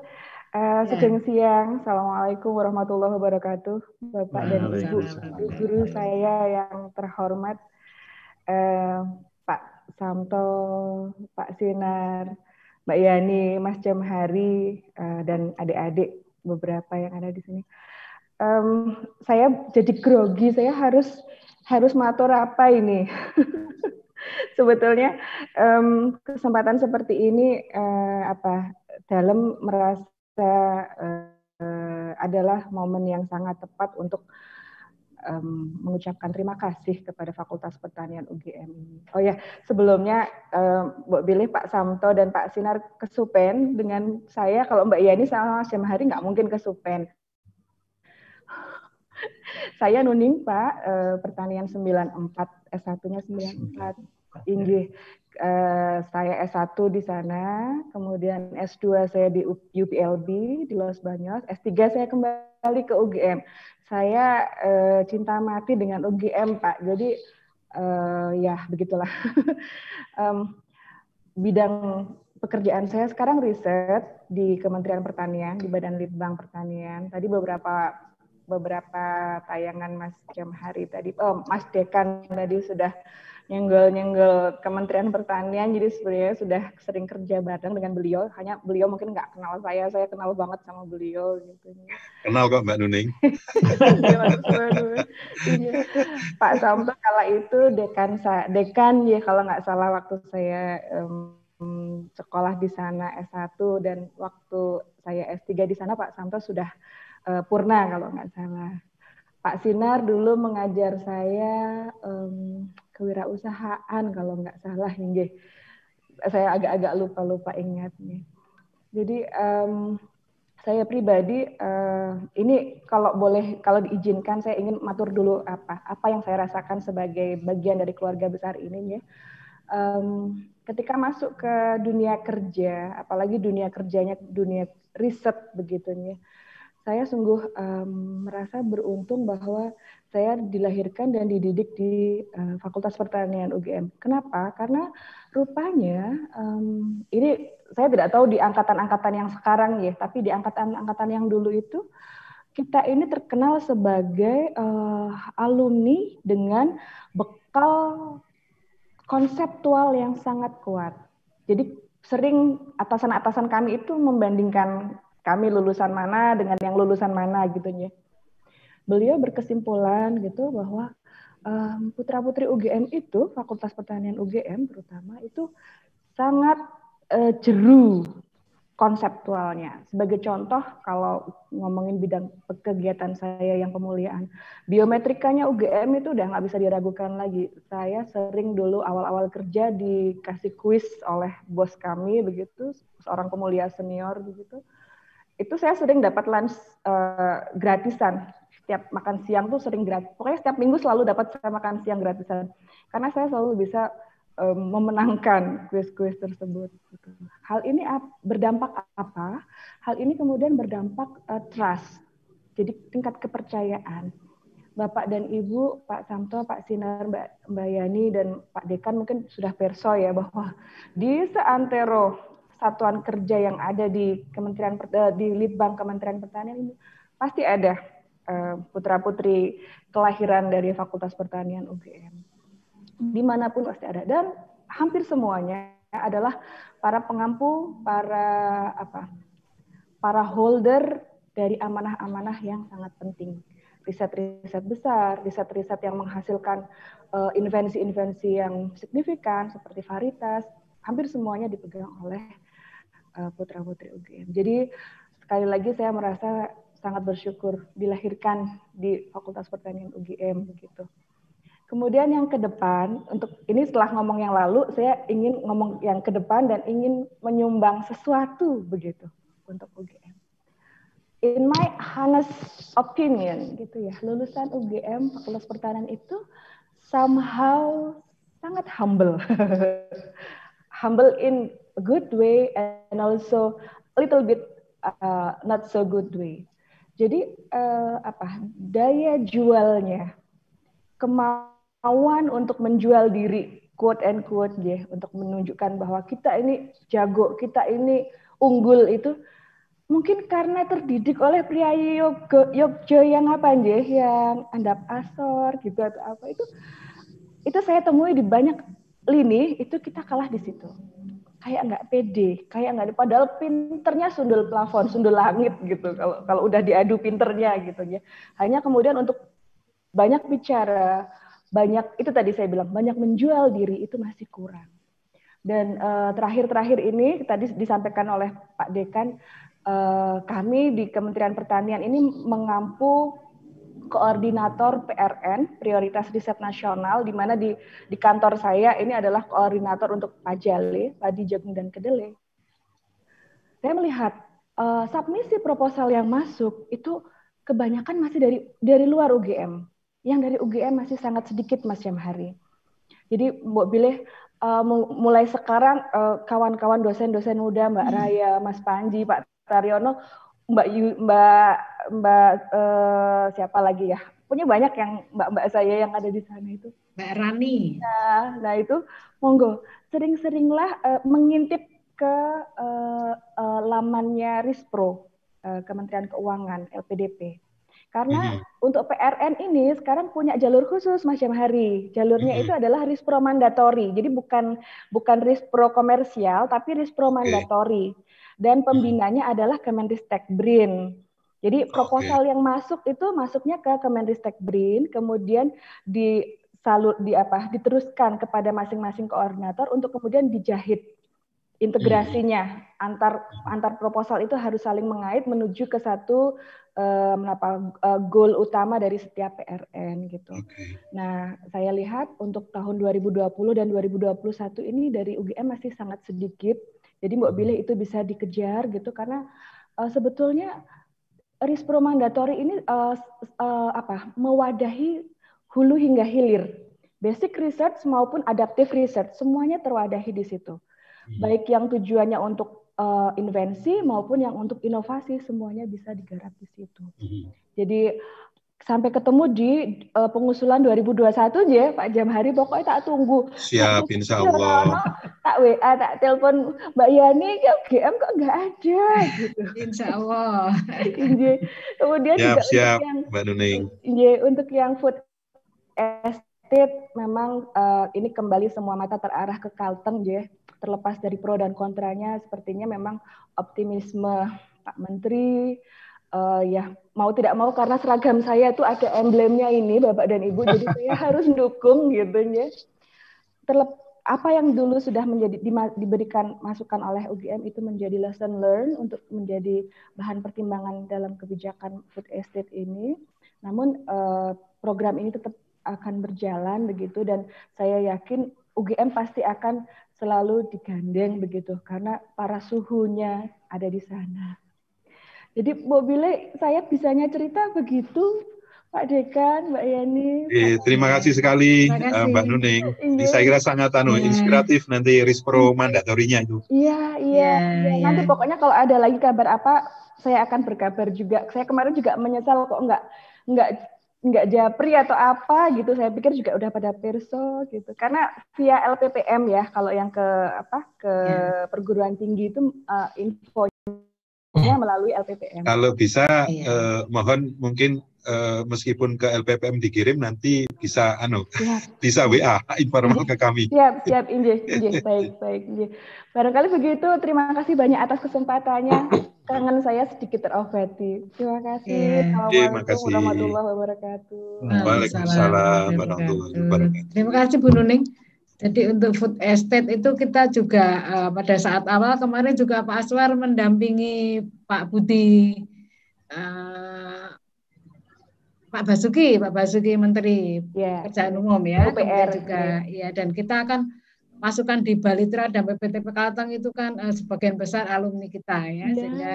Uh, ya. Sedang siang, Assalamualaikum warahmatullahi wabarakatuh, Bapak dan Ibu guru saya yang terhormat, uh, Pak Samto, Pak Sinar, Mbak Yani, Mas Jamhari, uh, dan adik-adik beberapa yang ada di sini. Um, saya jadi grogi, saya harus harus matur apa ini? Sebetulnya um, kesempatan seperti ini uh, apa dalam merasa uh, adalah momen yang sangat tepat untuk um, mengucapkan terima kasih kepada Fakultas Pertanian UGM ini. Oh ya, sebelumnya um, Mbak Bilih, Pak Samto, dan Pak Sinar ke Supen dengan saya. Kalau Mbak Yani sama Mas Hari nggak mungkin ke Supen. Saya nuning Pak, uh, Pertanian 94, S1-nya 94. Inggih. Uh, saya S1 di sana, kemudian S2 saya di UPLB di Los Baños, S3 saya kembali ke UGM saya uh, cinta mati dengan UGM Pak. Jadi uh, ya begitulah. um, bidang pekerjaan saya sekarang riset di Kementerian Pertanian di Badan Litbang Pertanian. Tadi beberapa beberapa tayangan Mas Jam Hari tadi, oh Mas Dekan tadi sudah nyenggol-nyenggol Kementerian Pertanian, jadi sebenarnya sudah sering kerja bareng dengan beliau. Hanya beliau mungkin nggak kenal saya, saya kenal banget sama beliau gitu. Kenal kok Mbak Nuning. Iya. Pak Samto kala itu dekan dekan ya kalau nggak salah waktu saya um, sekolah di sana S1 dan waktu saya S3 di sana Pak Samto sudah uh, purna kalau nggak salah. Pak Sinar dulu mengajar saya um, kewirausahaan kalau nggak salah ini saya agak-agak lupa-lupa ingatnya. Jadi um, saya pribadi uh, ini kalau boleh kalau diizinkan saya ingin matur dulu apa apa yang saya rasakan sebagai bagian dari keluarga besar ini ya um, ketika masuk ke dunia kerja apalagi dunia kerjanya dunia riset begitu ya saya sungguh um, merasa beruntung bahwa saya dilahirkan dan dididik di uh, Fakultas Pertanian UGM. Kenapa? Karena rupanya um, ini saya tidak tahu di angkatan-angkatan yang sekarang ya, tapi di angkatan-angkatan yang dulu itu kita ini terkenal sebagai uh, alumni dengan bekal konseptual yang sangat kuat. Jadi sering atasan-atasan kami itu membandingkan kami lulusan mana dengan yang lulusan mana gitu ya. Beliau berkesimpulan gitu bahwa um, putra-putri UGM itu, Fakultas Pertanian UGM terutama itu sangat uh, jeru konseptualnya. Sebagai contoh, kalau ngomongin bidang kegiatan saya yang pemuliaan, biometrikanya UGM itu udah nggak bisa diragukan lagi. Saya sering dulu awal-awal kerja dikasih kuis oleh bos kami begitu, seorang pemulia senior begitu itu saya sering dapat lunch uh, gratisan. Setiap makan siang tuh sering gratis pokoknya setiap minggu selalu dapat saya makan siang gratisan. Karena saya selalu bisa um, memenangkan kuis-kuis tersebut gitu. hal ini berdampak apa? Hal ini kemudian berdampak uh, trust. Jadi tingkat kepercayaan. Bapak dan Ibu, Pak Samto, Pak Sinar, Mbak, Mbak Yani, dan Pak Dekan mungkin sudah perso ya bahwa di seantero satuan kerja yang ada di Kementerian eh, di Litbang Kementerian Pertanian ini pasti ada uh, putra-putri kelahiran dari Fakultas Pertanian UGM. Di mana pun pasti ada dan hampir semuanya adalah para pengampu, para apa, para holder dari amanah-amanah yang sangat penting. Riset-riset besar, riset-riset yang menghasilkan uh, invensi-invensi yang signifikan seperti varietas, hampir semuanya dipegang oleh uh, putra-putri UGM. Jadi sekali lagi saya merasa sangat bersyukur dilahirkan di Fakultas Pertanian UGM begitu. Kemudian yang ke depan, untuk ini setelah ngomong yang lalu, saya ingin ngomong yang ke depan dan ingin menyumbang sesuatu begitu untuk UGM. In my honest opinion, gitu ya, lulusan UGM Fakultas Pertanian itu somehow sangat humble, humble in a good way and also a little bit uh, not so good way. Jadi uh, apa? Daya jualnya, kemauan untuk menjual diri quote and quote ya untuk menunjukkan bahwa kita ini jago, kita ini unggul itu mungkin karena terdidik oleh pria Yogyo yang apa aja yang andap asor gitu atau apa. Itu itu saya temui di banyak lini itu kita kalah di situ kayak nggak pede, kayak nggak padahal pinternya sundul plafon, sundul langit gitu. Kalau kalau udah diadu pinternya gitu ya. Hanya kemudian untuk banyak bicara, banyak itu tadi saya bilang banyak menjual diri itu masih kurang. Dan uh, terakhir-terakhir ini tadi disampaikan oleh Pak Dekan, uh, kami di Kementerian Pertanian ini mengampu koordinator PRN Prioritas Riset Nasional di mana di di kantor saya ini adalah koordinator untuk pajale, padi jagung dan kedelai. Saya melihat uh, submisi proposal yang masuk itu kebanyakan masih dari dari luar UGM. Yang dari UGM masih sangat sedikit Mas Jamhari. Jadi Mbak Bileh uh, mulai sekarang kawan-kawan uh, dosen-dosen muda Mbak hmm. Raya, Mas Panji, Pak Taryono Mbak Yu, Mbak Mbak uh, siapa lagi ya? Punya banyak yang mbak-mbak saya yang ada di sana itu. Mbak Rani. Nah, nah itu monggo sering-seringlah uh, mengintip ke uh, uh, lamannya Rispro uh, Kementerian Keuangan LPDP. Karena mm-hmm. untuk PRN ini sekarang punya jalur khusus Mas Jamhari. Jalurnya mm-hmm. itu adalah Rispro mandatori. Jadi bukan bukan Rispro komersial tapi Rispro. Okay dan hmm. pembinanya adalah Kemendistek BRIN. Jadi proposal okay. yang masuk itu masuknya ke Kemendistek BRIN, kemudian di salur di apa diteruskan kepada masing-masing koordinator untuk kemudian dijahit integrasinya hmm. antar antar proposal itu harus saling mengait menuju ke satu um, apa uh, goal utama dari setiap PRN gitu. Okay. Nah, saya lihat untuk tahun 2020 dan 2021 ini dari UGM masih sangat sedikit jadi Mbak Bilih itu bisa dikejar gitu karena uh, sebetulnya rispro mandatori ini uh, uh, apa mewadahi hulu hingga hilir. Basic research maupun adaptive research semuanya terwadahi di situ. Hmm. Baik yang tujuannya untuk uh, invensi maupun yang untuk inovasi semuanya bisa digarap di situ. Hmm. Jadi sampai ketemu di uh, pengusulan 2021 aja Pak Jamhari pokoknya tak tunggu. Siap insya Allah. tak WA tak telepon Mbak Yani GM kok nggak ada gitu. Insya Allah. Kemudian siap, juga siap, untuk yang Mbak Nuning. untuk yang food estate memang uh, ini kembali semua mata terarah ke Kalteng ya. Terlepas dari pro dan kontranya sepertinya memang optimisme Pak Menteri uh, ya mau tidak mau karena seragam saya itu ada emblemnya ini Bapak dan Ibu jadi saya harus dukung gitu ya. Terlep apa yang dulu sudah menjadi di, diberikan masukan oleh UGM itu menjadi lesson learn untuk menjadi bahan pertimbangan dalam kebijakan food estate ini. Namun uh, program ini tetap akan berjalan begitu dan saya yakin UGM pasti akan selalu digandeng begitu karena para suhunya ada di sana. Jadi Bile, saya bisanya cerita begitu, Pak Dekan, Mbak Yani. Eh, terima kasih sekali terima kasih. Mbak Nuning. Ini saya kira sangat anu ya. inspiratif nanti rispro mandatorinya itu. Iya, iya. Ya, ya. Nanti pokoknya kalau ada lagi kabar apa, saya akan berkabar juga. Saya kemarin juga menyesal kok nggak nggak nggak japri atau apa gitu saya pikir juga udah pada perso gitu karena via LPPM ya kalau yang ke apa ke ya. perguruan tinggi itu uh, info melalui LPPM. Kalau bisa iya. eh, mohon mungkin eh, meskipun ke LPPM dikirim nanti bisa anu siap. bisa WA informal ke kami. Siap, siap Inje, Inje. baik, baik Inje. Barangkali begitu. Terima kasih banyak atas kesempatannya. Kangen saya sedikit terobati. Terima kasih. Yeah. Assalamualaikum warahmatullahi wabarakatuh. Waalaikumsalam warahmatullahi wabarakatuh. Terima kasih Bu Nuning. Jadi untuk food estate itu kita juga uh, pada saat awal kemarin juga Pak Aswar mendampingi Pak Budi uh, Pak Basuki, Pak Basuki Menteri yeah. Kerjaan Umum ya, UPR juga ya. ya dan kita akan masukkan di Balitra dan PPTP Kalteng itu kan uh, sebagian besar alumni kita ya, ya sehingga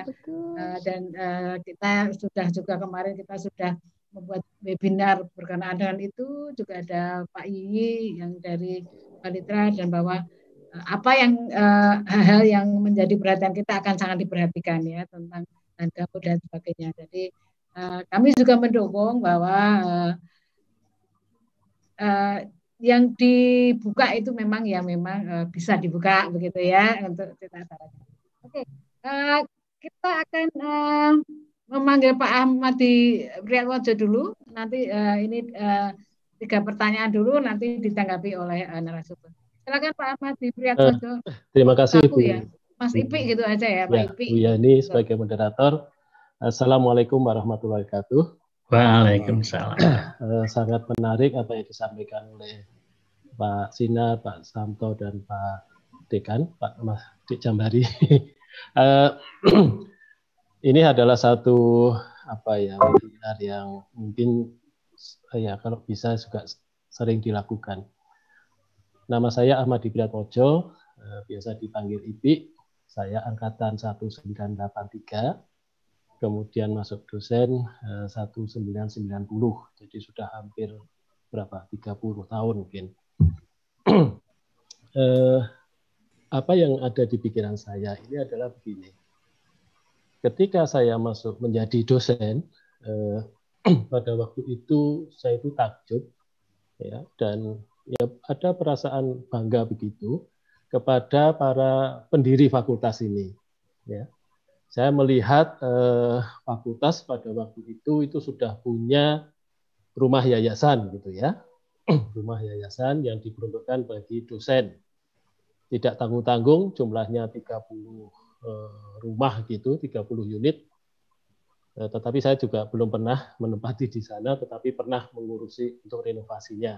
uh, dan uh, kita sudah juga kemarin kita sudah membuat webinar berkenaan dengan itu juga ada Pak Yiyi yang dari Palitra dan bahwa uh, apa yang eh, hal-hal uh, yang menjadi perhatian kita akan sangat diperhatikan ya tentang harga dan sebagainya. Jadi uh, kami juga mendukung bahwa uh, uh, yang dibuka itu memang ya memang uh, bisa dibuka begitu ya untuk kita Oke, okay. uh, kita akan uh, memanggil Pak Ahmad di Priyatwojo dulu. Nanti uh, ini uh, tiga pertanyaan dulu nanti ditanggapi oleh uh, narasumber. Silakan Pak Ahmad di Priyatmojo. Uh, terima kasih Bu. Ya. Mas Ipi gitu aja ya, Pak ya, Ipi. Bu Yani sebagai moderator. Assalamualaikum warahmatullahi wabarakatuh. Waalaikumsalam. Uh, sangat menarik apa yang disampaikan oleh Pak Sinar, Pak Samto, dan Pak Dekan, Pak Mas Dik Jambari. uh, ini adalah satu apa ya webinar yang mungkin ya kalau bisa juga sering dilakukan. Nama saya Ahmad Dibrat Mojo, eh, biasa dipanggil IPI. Saya angkatan 1983, kemudian masuk dosen 1990. Eh, Jadi sudah hampir berapa? 30 tahun mungkin. eh, apa yang ada di pikiran saya ini adalah begini. Ketika saya masuk menjadi dosen, eh, pada waktu itu saya itu takjub, ya, dan ya ada perasaan bangga begitu kepada para pendiri fakultas ini. Ya. Saya melihat eh, fakultas pada waktu itu itu sudah punya rumah yayasan gitu ya, rumah yayasan yang diperuntukkan bagi dosen. Tidak tanggung-tanggung, jumlahnya 30 eh, rumah gitu, 30 unit. Eh, tetapi saya juga belum pernah menempati di sana, tetapi pernah mengurusi untuk renovasinya.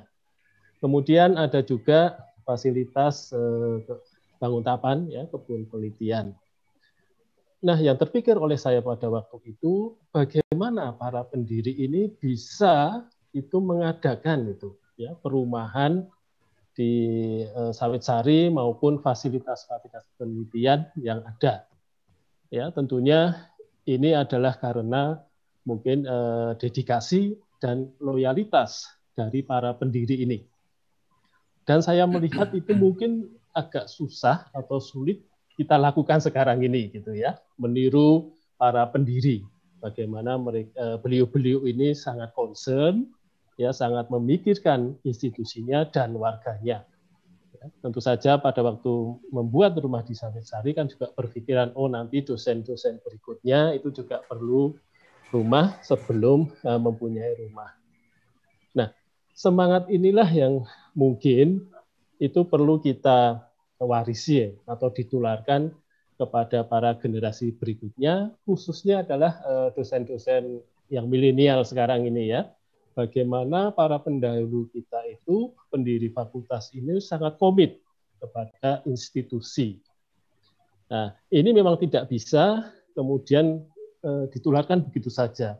Kemudian ada juga fasilitas eh, bangun tapan, ya, kebun penelitian. Nah, yang terpikir oleh saya pada waktu itu, bagaimana para pendiri ini bisa itu mengadakan itu ya perumahan di eh, Sawit Sari maupun fasilitas-fasilitas penelitian yang ada. Ya, tentunya ini adalah karena mungkin eh, dedikasi dan loyalitas dari para pendiri ini. Dan saya melihat itu mungkin agak susah atau sulit kita lakukan sekarang ini gitu ya, meniru para pendiri. Bagaimana mereka eh, beliau-beliau ini sangat concern ya sangat memikirkan institusinya dan warganya. Ya, tentu saja pada waktu membuat rumah di Sari kan juga berpikiran oh nanti dosen-dosen berikutnya itu juga perlu rumah sebelum uh, mempunyai rumah. Nah, semangat inilah yang mungkin itu perlu kita warisi atau ditularkan kepada para generasi berikutnya, khususnya adalah eh, dosen-dosen yang milenial sekarang ini ya, bagaimana para pendahulu kita itu, pendiri fakultas ini sangat komit kepada institusi. Nah, ini memang tidak bisa kemudian e, ditularkan begitu saja.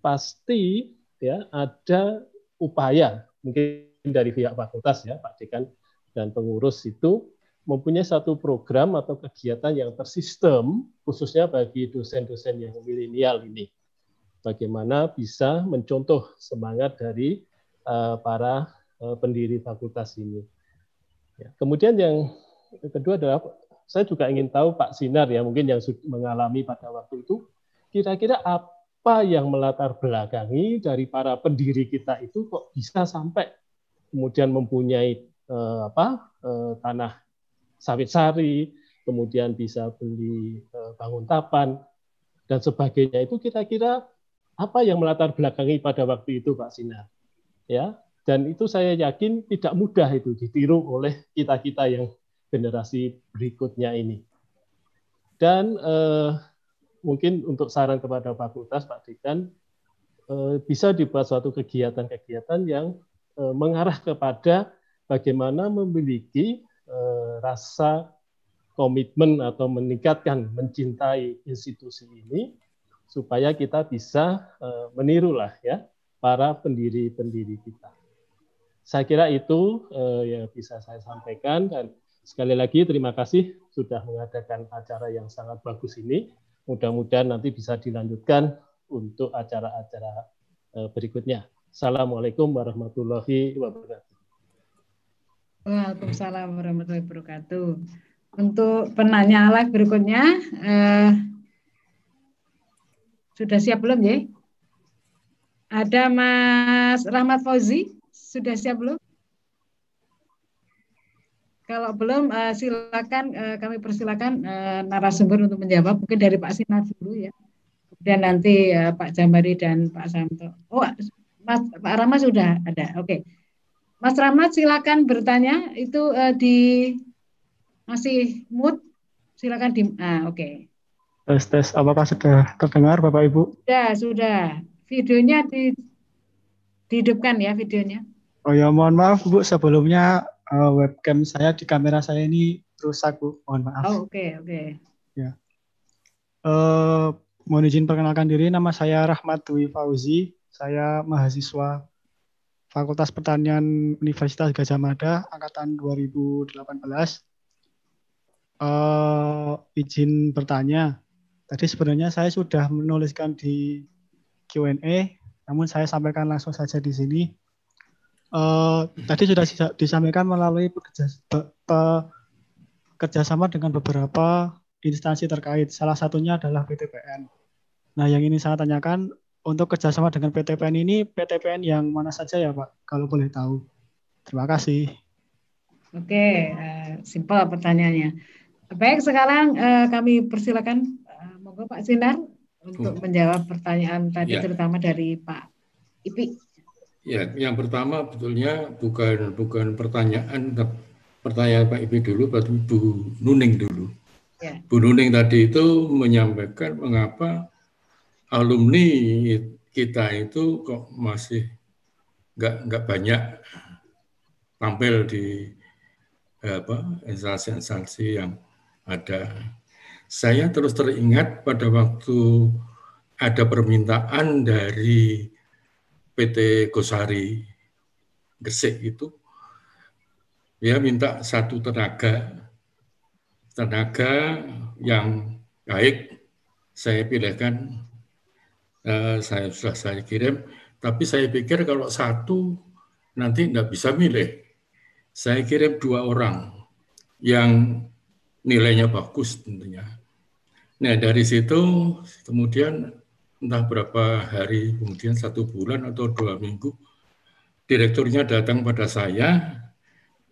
Pasti ya ada upaya mungkin dari pihak fakultas ya, Pak Dekan dan pengurus itu mempunyai satu program atau kegiatan yang tersistem khususnya bagi dosen-dosen yang milenial ini bagaimana bisa mencontoh semangat dari uh, para uh, pendiri fakultas ini. Ya. Kemudian yang kedua adalah saya juga ingin tahu Pak Sinar ya mungkin yang mengalami pada waktu itu kira-kira apa yang melatar belakangi dari para pendiri kita itu kok bisa sampai kemudian mempunyai uh, apa uh, tanah sawit sari, kemudian bisa beli uh, bangun tapan dan sebagainya itu kira-kira apa yang melatar belakangi pada waktu itu Pak Sinar. Ya, dan itu saya yakin tidak mudah itu ditiru oleh kita-kita yang generasi berikutnya ini. Dan eh, mungkin untuk saran kepada fakultas Pak Dekan eh, bisa dibuat suatu kegiatan-kegiatan yang eh, mengarah kepada bagaimana memiliki eh, rasa komitmen atau meningkatkan mencintai institusi ini supaya kita bisa uh, menirulah ya para pendiri-pendiri kita. Saya kira itu uh, yang bisa saya sampaikan dan sekali lagi terima kasih sudah mengadakan acara yang sangat bagus ini. Mudah-mudahan nanti bisa dilanjutkan untuk acara-acara uh, berikutnya. Assalamualaikum warahmatullahi wabarakatuh. Waalaikumsalam warahmatullahi wabarakatuh. Untuk penanya live berikutnya, eh, sudah siap belum ya? Ada Mas Rahmat Fauzi, sudah siap belum? Kalau belum, uh, silakan uh, kami persilakan uh, narasumber untuk menjawab. Mungkin dari Pak Sinar dulu ya. Kemudian nanti Pak Jambari dan Pak Santo. Oh, Mas Pak Rama sudah ada. Oke. Okay. Mas Rahmat silakan bertanya itu di masih mood silakan di ah oke. Okay. Tes tes apakah sudah terdengar Bapak Ibu? Sudah sudah. Videonya di dihidupkan ya videonya. Oh ya mohon maaf Bu sebelumnya uh, webcam saya di kamera saya ini rusak Bu mohon maaf. Oh oke okay, oke. Okay. Ya. Uh, mohon izin perkenalkan diri nama saya Rahmat Dwi Fauzi saya mahasiswa Fakultas Pertanian Universitas Gajah Mada angkatan 2018. Uh, eh, izin bertanya. Tadi sebenarnya saya sudah menuliskan di Q&A, namun saya sampaikan langsung saja di sini. Uh, tadi sudah disampaikan melalui bekerja, be, be, kerjasama dengan beberapa instansi terkait. Salah satunya adalah PTPN. Nah, yang ini saya tanyakan, untuk kerjasama dengan PTPN ini, PTPN yang mana saja ya Pak, kalau boleh tahu? Terima kasih. Oke, uh, simpel pertanyaannya. Baik, sekarang uh, kami persilakan, monggo Pak Sinar untuk menjawab pertanyaan tadi, ya. terutama dari Pak Ipi. Ya, yang pertama betulnya bukan bukan pertanyaan, pertanyaan Pak Ipi dulu, berarti Bu Nuning dulu. Ya. Bu Nuning tadi itu menyampaikan mengapa alumni kita itu kok masih nggak nggak banyak tampil di apa instansi-instansi yang ada. Saya terus teringat pada waktu ada permintaan dari PT Gosari Gresik itu, ya minta satu tenaga, tenaga yang baik, saya pilihkan uh, saya sudah saya kirim. Tapi saya pikir kalau satu nanti tidak bisa milih. Saya kirim dua orang yang nilainya bagus tentunya. Nah dari situ kemudian entah berapa hari kemudian satu bulan atau dua minggu direkturnya datang pada saya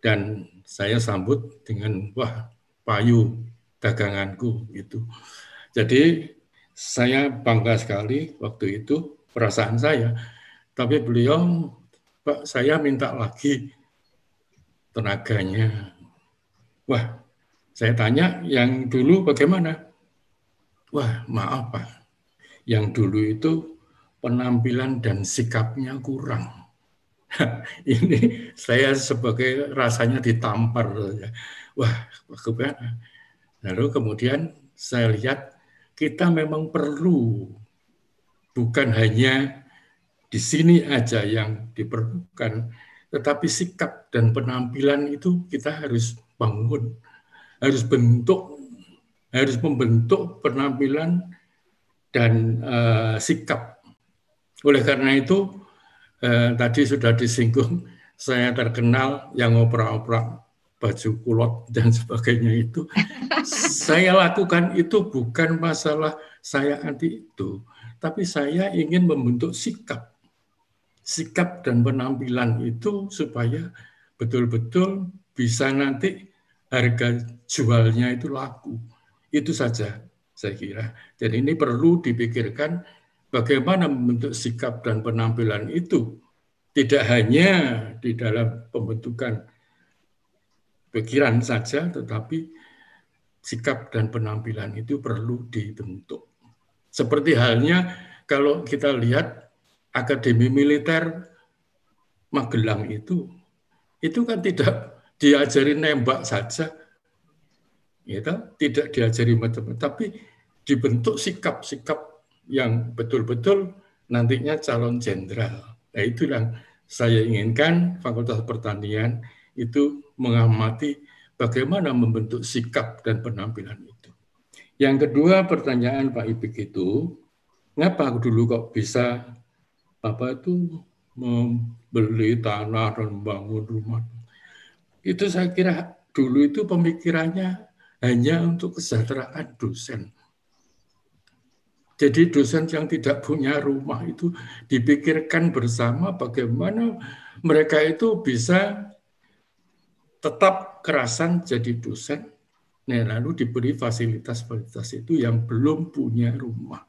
dan saya sambut dengan wah payu daganganku gitu. Jadi saya bangga sekali waktu itu perasaan saya. Tapi beliau, Pak, saya minta lagi tenaganya. Wah, saya tanya yang dulu bagaimana? Wah, maaf Pak, yang dulu itu penampilan dan sikapnya kurang. Ini saya sebagai rasanya ditampar. Wah, bagaimana? Lalu kemudian saya lihat kita memang perlu bukan hanya di sini aja yang diperlukan, tetapi sikap dan penampilan itu kita harus bangun, harus bentuk, harus membentuk penampilan dan uh, sikap. Oleh karena itu, uh, tadi sudah disinggung, saya terkenal yang opera-opera baju kulot dan sebagainya itu. Saya lakukan itu bukan masalah saya anti itu tapi saya ingin membentuk sikap. Sikap dan penampilan itu supaya betul-betul bisa nanti harga jualnya itu laku itu saja saya kira. Dan ini perlu dipikirkan bagaimana membentuk sikap dan penampilan itu. Tidak hanya di dalam pembentukan pikiran saja, tetapi sikap dan penampilan itu perlu dibentuk. Seperti halnya kalau kita lihat Akademi Militer Magelang itu, itu kan tidak diajari nembak saja, gitu, tidak diajari macam-macam, tapi dibentuk sikap-sikap yang betul-betul nantinya calon jenderal. Nah itu yang saya inginkan Fakultas Pertanian itu mengamati bagaimana membentuk sikap dan penampilan itu. Yang kedua pertanyaan Pak Ipik itu, ngapa dulu kok bisa apa itu membeli tanah dan membangun rumah? Itu saya kira dulu itu pemikirannya hanya untuk kesejahteraan dosen. Jadi dosen yang tidak punya rumah itu dipikirkan bersama bagaimana mereka itu bisa tetap kerasan jadi dosen, nah, lalu diberi fasilitas-fasilitas itu yang belum punya rumah.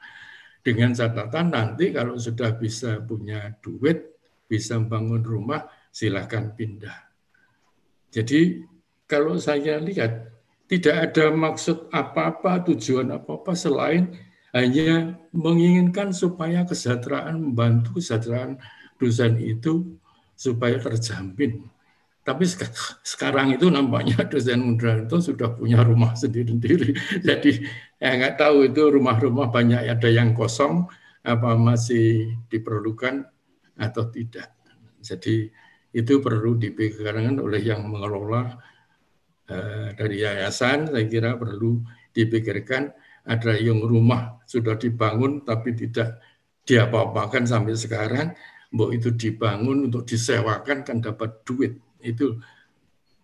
Dengan catatan nanti kalau sudah bisa punya duit, bisa membangun rumah, silakan pindah. Jadi kalau saya lihat tidak ada maksud apa-apa, tujuan apa-apa selain hanya menginginkan supaya kesejahteraan, membantu kesejahteraan dosen itu supaya terjamin. Tapi sekarang itu nampaknya dosen muda itu sudah punya rumah sendiri-sendiri. Jadi ya nggak tahu itu rumah-rumah banyak ada yang kosong, apa masih diperlukan atau tidak. Jadi itu perlu dipikirkan oleh yang mengelola eh, dari yayasan. Saya kira perlu dipikirkan ada yang rumah sudah dibangun tapi tidak diapa-apakan sampai sekarang. Mbok itu dibangun untuk disewakan kan dapat duit itu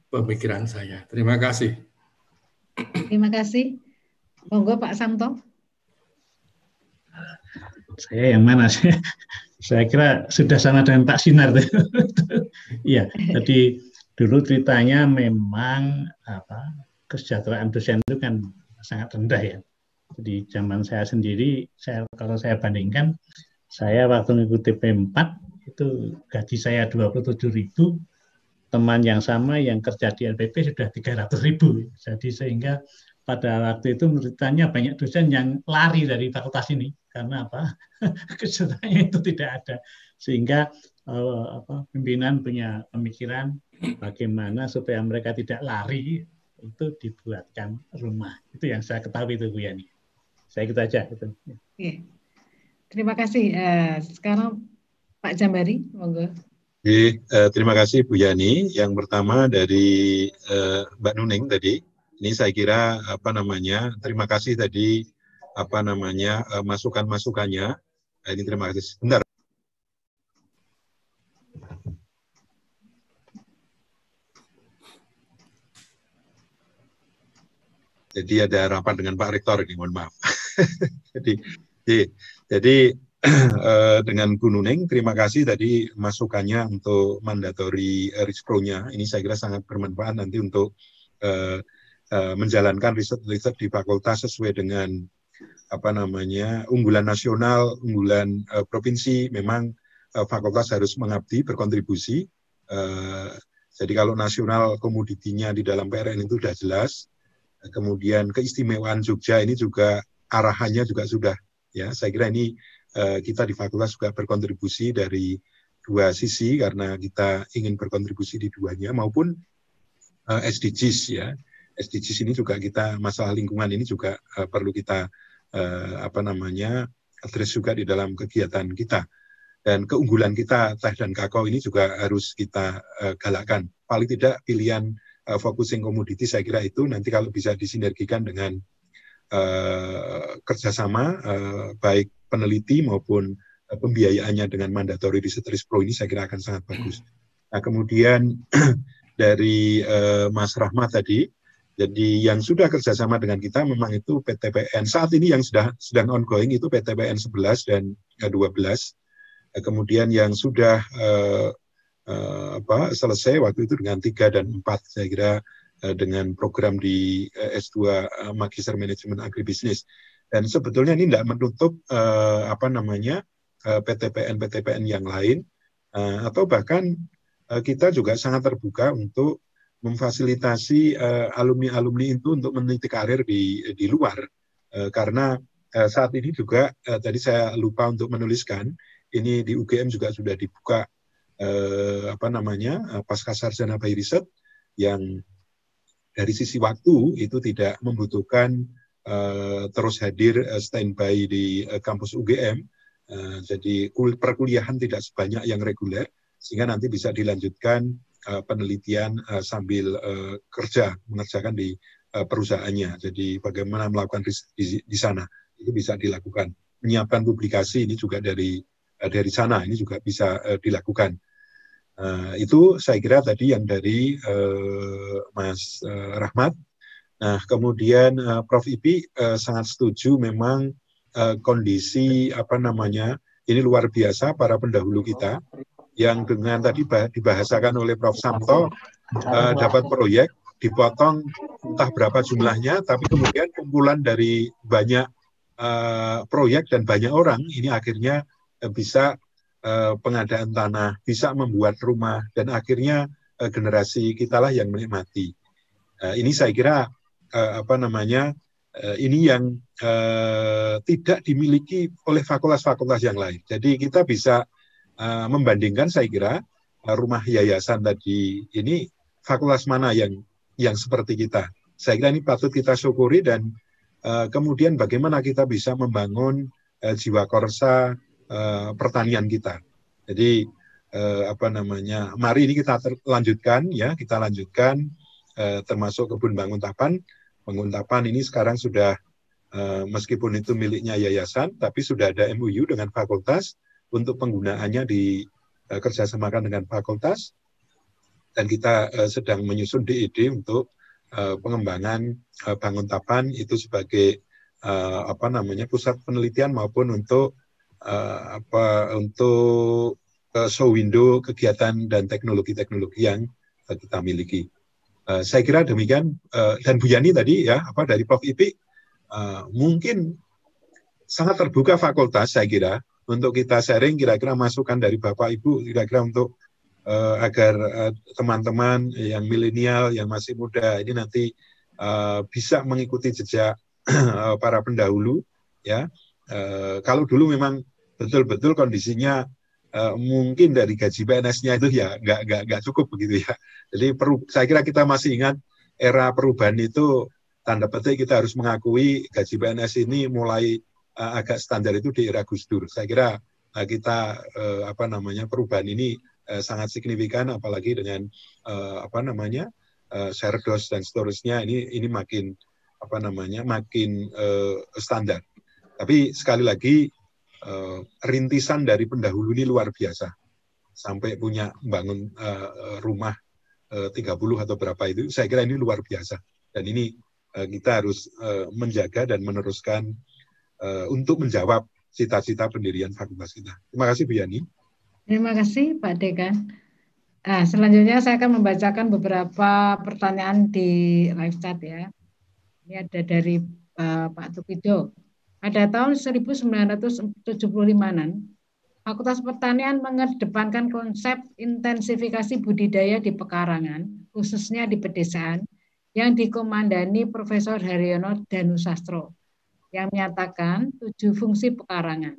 pemikiran saya. Terima kasih. Terima kasih. Monggo Pak Samto. Saya yang mana sih? Saya kira sudah sama dengan Pak Sinar. Iya, jadi dulu ceritanya memang apa kesejahteraan dosen itu kan sangat rendah ya. Jadi zaman saya sendiri, saya kalau saya bandingkan, saya waktu mengikuti P4 itu gaji saya 27 ribu, teman yang sama yang kerja di LPP sudah 300 ribu. Jadi sehingga pada waktu itu menurutnya banyak dosen yang lari dari fakultas ini karena apa kesulitannya itu tidak ada sehingga uh, apa, pimpinan punya pemikiran bagaimana supaya mereka tidak lari itu dibuatkan rumah itu yang saya ketahui itu Bu Yani saya ikut aja itu. Terima kasih. Uh, sekarang Pak Jambari, monggo. Oke, eh, terima kasih Bu Yani. Yang pertama dari eh, Mbak Nuning tadi, ini saya kira apa namanya, terima kasih tadi apa namanya eh, masukan-masukannya. Ini terima kasih. Sebentar. Jadi ada rapat dengan Pak Rektor ini, mohon maaf. jadi, jadi Eh, dengan Bu terima kasih tadi masukannya untuk mandatory risk-pro-nya. Ini saya kira sangat bermanfaat nanti untuk uh, uh, menjalankan riset-riset di fakultas sesuai dengan apa namanya unggulan nasional, unggulan uh, provinsi. Memang uh, fakultas harus mengabdi, berkontribusi. Uh, jadi kalau nasional komoditinya di dalam PRN itu sudah jelas. Kemudian keistimewaan Jogja ini juga arahannya juga sudah ya. Saya kira ini Eh, kita di fakultas juga berkontribusi dari dua sisi karena kita ingin berkontribusi di duanya maupun uh, SDGs ya. SDGs ini juga kita masalah lingkungan ini juga uh, perlu kita apa namanya address juga di dalam kegiatan kita. Dan keunggulan kita teh dan kakao ini juga harus kita galakkan. Paling tidak pilihan uh, focusing commodity saya kira itu nanti kalau bisa disinergikan dengan uh, kerjasama uh, baik peneliti maupun uh, pembiayaannya dengan mandatory research pro ini saya kira akan sangat bagus. Nah kemudian dari uh, Mas Rahmat tadi, jadi yang sudah kerjasama dengan kita memang itu PTPN saat ini yang sudah sedang ongoing itu PTPN 11 dan 12. Nah, kemudian yang sudah uh, uh, apa selesai waktu itu dengan tiga dan empat saya kira uh, dengan program di uh, S2 uh, Magister Manajemen Agribisnis. Dan sebetulnya ini tidak menutup uh, apa namanya eh, PTPN PTPN yang lain uh, atau bahkan uh, kita juga sangat terbuka untuk memfasilitasi uh, itu untuk meniti karir di di luar uh, karena uh, saat ini juga uh, tadi saya lupa untuk menuliskan ini di UGM juga sudah dibuka uh, apa namanya uh, pasca sarjana by riset yang dari sisi waktu itu tidak membutuhkan uh, terus hadir uh, standby di uh, kampus UGM. Uh, jadi perkuliahan tidak sebanyak yang reguler, sehingga nanti bisa dilanjutkan uh, penelitian uh, sambil uh, kerja mengerjakan di uh, perusahaannya. Jadi bagaimana melakukan riset di, di sana itu bisa dilakukan. Menyiapkan publikasi ini juga dari dari sana ini juga bisa uh, dilakukan. Uh, itu saya kira tadi yang dari Mas Rahmat. Nah, kemudian Prof. Ipi sangat setuju memang kondisi apa namanya ini luar biasa para pendahulu kita yang dengan tadi dibahasakan oleh Prof. Samto uh, dapat proyek dipotong entah berapa jumlahnya, tapi kemudian kumpulan dari banyak uh, proyek dan banyak orang ini akhirnya bisa pengadaan tanah, bisa membuat rumah, dan akhirnya generasi kita lah yang menikmati. ini saya kira apa namanya ini yang tidak dimiliki oleh fakultas-fakultas yang lain. Jadi kita bisa membandingkan saya kira rumah yayasan tadi ini fakultas mana yang yang seperti kita. Saya kira ini patut kita syukuri dan kemudian bagaimana kita bisa membangun jiwa korsa uh, pertanian kita. Jadi uh, apa namanya? Mari ini kita lanjutkan ya, kita lanjutkan uh, termasuk kebun bangun tapan. Bangun tapan ini sekarang sudah uh, meskipun itu miliknya yayasan, tapi sudah ada MUU dengan fakultas untuk penggunaannya di uh, kerjasamakan dengan fakultas dan kita uh, sedang menyusun DED untuk uh, pengembangan uh, bangun tapan itu sebagai uh, apa namanya pusat penelitian maupun untuk uh, apa untuk uh, show window kegiatan dan teknologi-teknologi yang uh, kita miliki. Uh, saya kira demikian. Uh, dan Bu Yani tadi ya apa dari Prof. Ipik uh, mungkin sangat terbuka fakultas saya kira untuk kita sharing kira-kira masukan dari Bapak Ibu kira-kira untuk uh, agar teman-teman uh, yang milenial yang masih muda ini nanti uh, bisa mengikuti jejak para pendahulu ya. Uh, kalau dulu memang betul-betul kondisinya uh, mungkin dari gaji PNS-nya itu ya nggak nggak nggak cukup begitu ya jadi peru, saya kira kita masih ingat era perubahan itu tanda petik kita harus mengakui gaji PNS ini mulai uh, agak standar itu di era Gus Dur. Saya kira uh, kita uh, apa namanya perubahan ini uh, sangat signifikan apalagi dengan uh, apa namanya uh, share dan seterusnya ini ini makin apa namanya makin uh, standar. Tapi sekali lagi uh, rintisan dari pendahulu ini luar biasa sampai punya bangun uh, rumah uh, 30 atau berapa itu saya kira ini luar biasa dan ini kita harus menjaga dan meneruskan untuk menjawab cita-cita pendirian fakultas kita. Terima kasih Bu Yani. Terima kasih Pak Dekan. Nah, selanjutnya saya akan membacakan beberapa pertanyaan di live chat ya. Ini ada dari uh, Pak Tukido. Pada tahun 1975-an, Fakultas Pertanian mengedepankan konsep intensifikasi budidaya di pekarangan, khususnya di pedesaan, yang dikomandani Profesor Haryono Danusastro yang menyatakan tujuh fungsi pekarangan.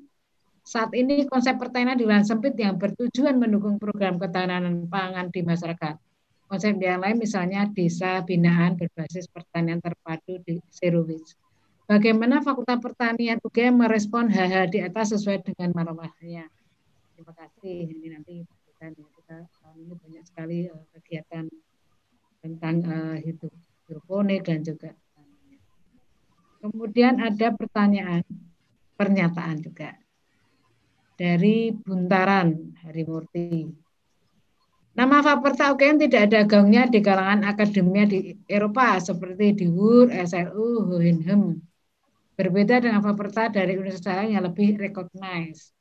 Saat ini konsep pertanian di lahan sempit yang bertujuan mendukung program ketahanan pangan di masyarakat. Konsep yang lain misalnya desa binaan berbasis pertanian terpadu di zero Bagaimana Fakultas Pertanian UGM merespon hal-hal di atas sesuai dengan marwahnya? Terima kasih. Ini nanti kita, kita tahun ini banyak sekali uh, kegiatan tentang uh, hidup hidroponik dan juga Kemudian ada pertanyaan, pernyataan juga dari Buntaran Harimurti. Nama Faperta UGM tidak ada gaungnya di kalangan akademia di Eropa seperti di WUR, SLU, Hohenheim. Berbeda dengan Faperta dari universitas yang lebih recognized.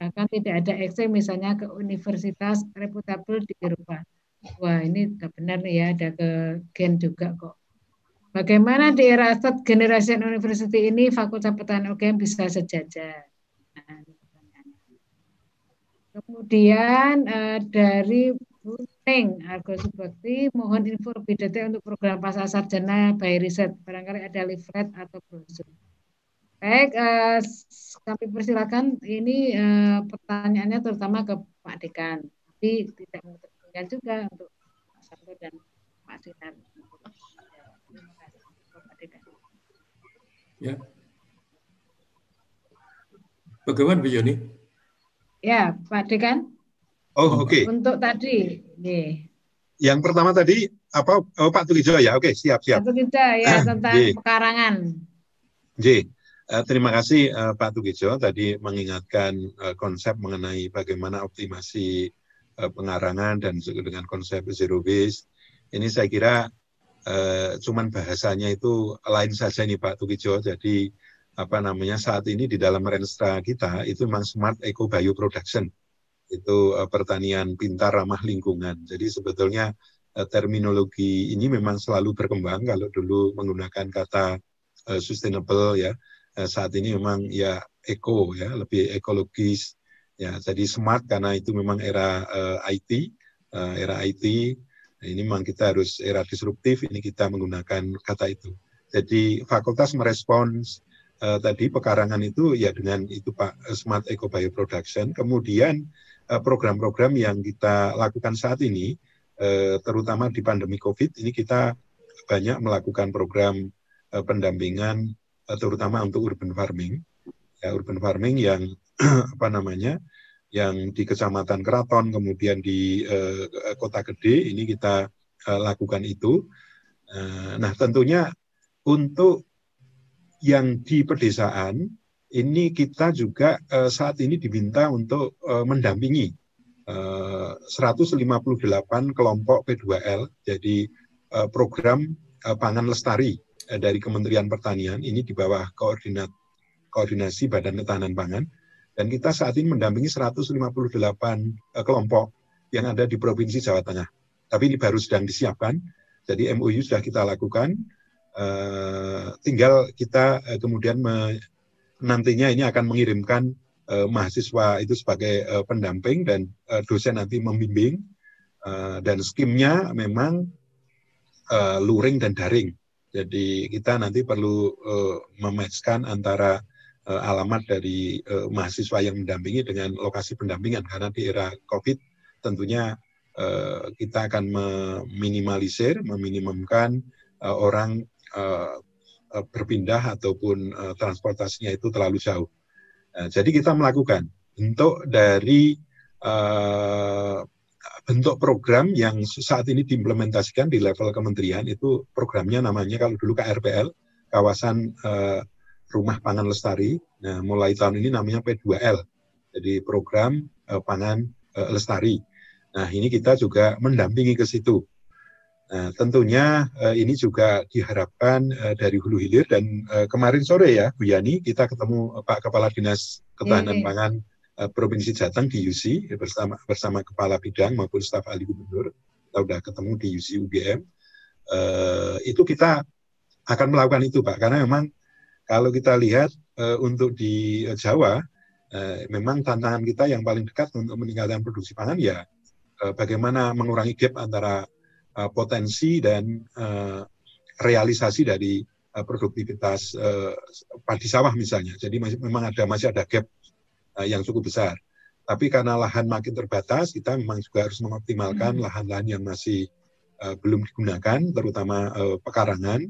Bahkan tidak ada ekstrim misalnya ke universitas reputabel di Eropa. Wah ini benar nih ya, ada ke Gen juga kok. Bagaimana di era third generation university ini Fakultas Pertanian UGM bisa sejajar? Nah, Kemudian uh, dari Buning Argo Subakti, mohon info detail untuk program pasar sarjana by riset. Barangkali ada leaflet atau brosur. Baik, uh, kami persilakan. Ini uh, pertanyaannya terutama ke Pak Dekan, tapi tidak menutup juga untuk Pak Santo dan Pak Sinar. Ya. Bagaimana Bu Yoni? Ya, Pak Dekan. Oh, oke. Okay. Untuk tadi, nih. Yang pertama tadi apa oh, Pak Tugijo ya? Oke, siap siap. Pak Tugijo ya tentang pekarangan. J. Uh, terima kasih uh, Pak Tugijo tadi mengingatkan uh, konsep mengenai bagaimana optimasi uh, pengarangan dan dengan konsep zero waste. Ini saya kira eh, cuman bahasanya itu lain saja nih Pak Tukijo. Jadi apa namanya saat ini di dalam Renstra kita itu memang smart eco bio production itu eh, pertanian pintar ramah lingkungan. Jadi sebetulnya eh, terminologi ini memang selalu berkembang. Kalau dulu menggunakan kata eh, sustainable ya, eh, saat ini memang ya eco ya lebih ekologis Ya, jadi smart karena itu memang era uh, IT, uh, era IT. Ini memang kita harus era disruptif. Ini kita menggunakan kata itu. Jadi fakultas merespons uh, tadi pekarangan itu ya dengan itu Pak Smart Eco Bio Production. Kemudian program-program uh, yang kita lakukan saat ini, uh, terutama di pandemi COVID, ini kita banyak melakukan program uh, pendampingan terutama untuk urban farming. Ya, urban farming yang apa namanya yang di Kecamatan Keraton kemudian di uh, Kota Gede ini kita uh, lakukan itu. Uh, nah tentunya untuk yang di pedesaan ini kita juga uh, saat ini diminta untuk uh, mendampingi uh, 158 kelompok P2L jadi uh, program pangan lestari uh, dari Kementerian Pertanian ini di bawah koordinat koordinasi Badan Ketahanan Pangan dan kita saat ini mendampingi 158 uh, kelompok yang ada di Provinsi Jawa Tengah. Tapi ini baru sedang disiapkan. Jadi MOU sudah kita lakukan. Tinggal kita kemudian me, nantinya ini akan mengirimkan mahasiswa itu sebagai pendamping dan dosen nanti membimbing. Dan skimnya memang uh, luring dan daring. Jadi kita nanti perlu uh, antara uh, alamat dari uh, mahasiswa yang mendampingi dengan lokasi pendampingan karena di era COVID tentunya uh, kita akan meminimalisir, meminimumkan uh, orang uh, berpindah ataupun uh, transportasinya itu terlalu jauh. Nah, jadi kita melakukan bentuk dari uh, bentuk program yang saat ini diimplementasikan di level kementerian itu programnya namanya kalau dulu KRPL kawasan uh, Rumah Pangan Lestari. Nah, mulai tahun ini namanya P2L. Jadi program uh, pangan uh, lestari. Nah, ini kita juga mendampingi ke situ. Nah, tentunya uh, ini juga diharapkan uh, dari hulu hilir dan uh, kemarin sore ya Bu Yani kita ketemu Pak Kepala Dinas Ketahanan hmm. Pangan uh, Provinsi Jateng di UC bersama bersama Kepala Bidang maupun staf ahli gubernur. Kita sudah ketemu di UC UGM. Uh, itu kita akan melakukan itu Pak karena memang kalau kita lihat uh, untuk di Jawa, uh, memang tantangan kita yang paling dekat untuk meningkatkan produksi pangan ya uh, bagaimana mengurangi gap antara uh, potensi dan uh, realisasi dari uh, produktivitas uh, padi sawah misalnya. Jadi masih, memang ada masih ada gap yang cukup besar. Tapi karena lahan makin terbatas, kita memang juga harus mengoptimalkan hmm. lahan-lahan yang masih uh, belum digunakan, terutama uh, pekarangan.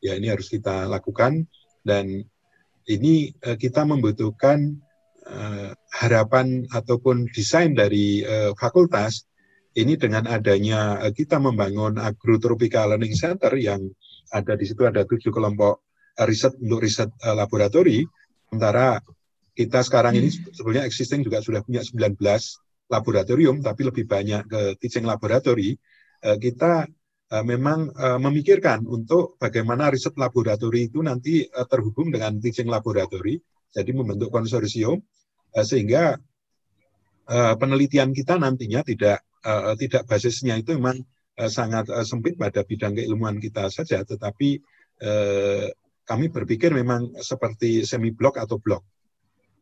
Ya ini harus kita lakukan dan ini uh, kita membutuhkan uh, harapan ataupun desain dari uh, fakultas ini dengan adanya uh, kita membangun agrotropical learning center yang ada di situ ada tujuh kelompok riset untuk riset uh, laboratori sementara kita sekarang ini hmm. sebetulnya existing juga sudah punya 19 laboratorium tapi lebih banyak ke teaching laboratory uh, kita uh, memang uh, memikirkan untuk bagaimana riset laboratori itu nanti terhubung dengan teaching laboratori, jadi membentuk konsorsium sehingga penelitian kita nantinya tidak tidak basisnya itu memang sangat sempit pada bidang keilmuan kita saja, tetapi kami berpikir memang seperti semi blok atau blok.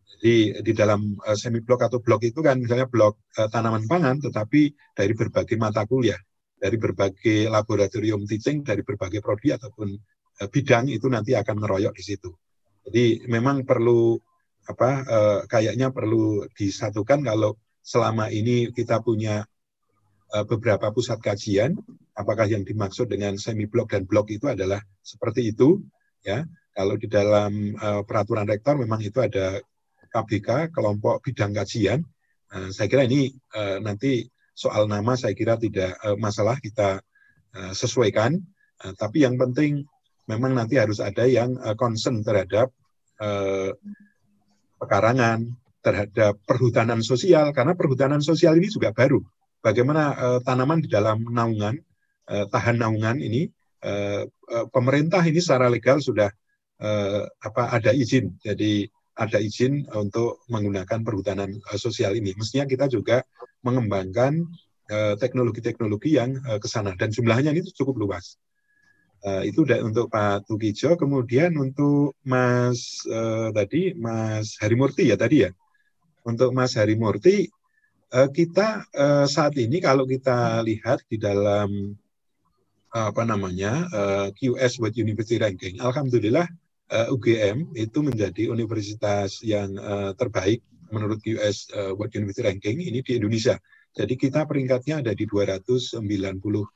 Jadi di dalam uh, semi blok atau blok itu kan misalnya blok uh, tanaman pangan, tetapi dari berbagai mata kuliah dari berbagai laboratorium teaching dari berbagai prodi ataupun bidang itu nanti akan meroyok di situ. Jadi memang perlu apa kayaknya perlu disatukan kalau selama ini kita punya beberapa pusat kajian apakah yang dimaksud dengan semi blok dan blok itu adalah seperti itu ya. Kalau di dalam uh, peraturan rektor memang itu ada KBK kelompok bidang kajian. Nah, saya kira ini uh, nanti soal nama saya kira tidak uh, masalah kita uh, sesuaikan, uh, tapi yang penting memang nanti harus ada yang uh, concern terhadap uh, pekarangan, terhadap perhutanan sosial, karena perhutanan sosial ini juga baru. Bagaimana uh, tanaman di dalam naungan, uh, tahan naungan ini, uh, uh, pemerintah ini secara legal sudah uh, apa ada izin, jadi ada izin untuk menggunakan perhutanan sosial ini. Mestinya kita juga mengembangkan eh, teknologi-teknologi yang ke sana dan jumlahnya ini cukup luas. Itu untuk Pak Tukijo, kemudian untuk Mas tadi Mas Harimurti ya tadi ya untuk Mas Harimurti, uh, kita saat ini kalau kita lihat di dalam apa namanya QS World University Ranking, alhamdulillah uh, UGM itu menjadi universitas yang uh, terbaik menurut QS uh, World University Ranking ini di Indonesia. Jadi kita peringkatnya ada di 290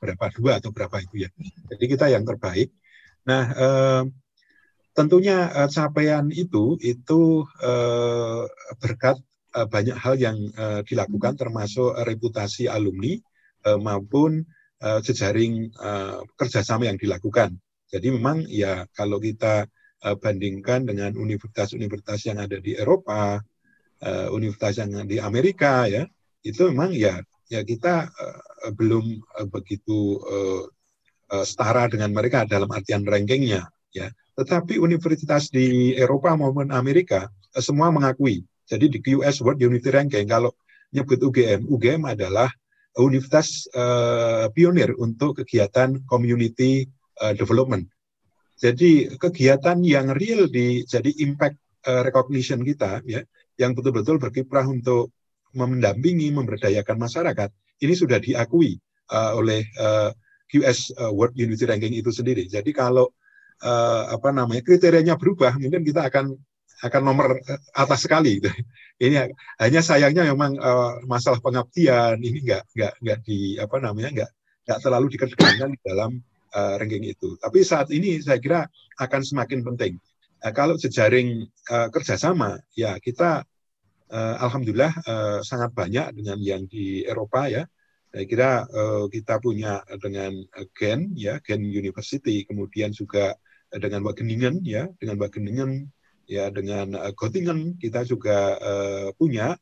berapa dua atau berapa itu ya. Jadi kita yang terbaik. Nah, uh, tentunya uh, capaian itu itu uh, berkat uh, banyak hal yang uh, dilakukan termasuk reputasi alumni uh, maupun uh, jejaring uh, kerjasama yang dilakukan. Jadi memang ya kalau kita uh, bandingkan dengan universitas-universitas yang ada di Eropa, uh, universitas yang di Amerika ya, itu memang ya ya kita uh, belum begitu setara dengan mereka dalam artian rankingnya ya. Tetapi universitas di Eropa maupun Amerika semua mengakui. Jadi di QS World Unity Ranking kalau nyebut UGM, UGM adalah universitas uh, pionir untuk kegiatan community uh, development. Jadi kegiatan yang real di jadi impact uh, recognition kita ya yang betul-betul berkiprah untuk mendampingi memberdayakan masyarakat ini sudah diakui uh, oleh uh, QS uh, World Unity Ranking itu sendiri. Jadi kalau uh, apa namanya kriterianya berubah mungkin kita akan akan nomor atas sekali. ini hanya sayangnya memang uh, masalah pengabdian ini nggak nggak nggak di apa namanya nggak nggak terlalu dikedepankan di dalam uh, ranking itu. Tapi saat ini saya kira akan semakin penting. Uh, kalau jejaring uh, kerjasama, ya kita uh, alhamdulillah uh, sangat banyak dengan yang di Eropa ya. Saya kira uh, kita punya dengan Gen ya Gen University, kemudian juga dengan Wageningen ya dengan Wageningen ya dengan uh, Göttingen kita juga uh, punya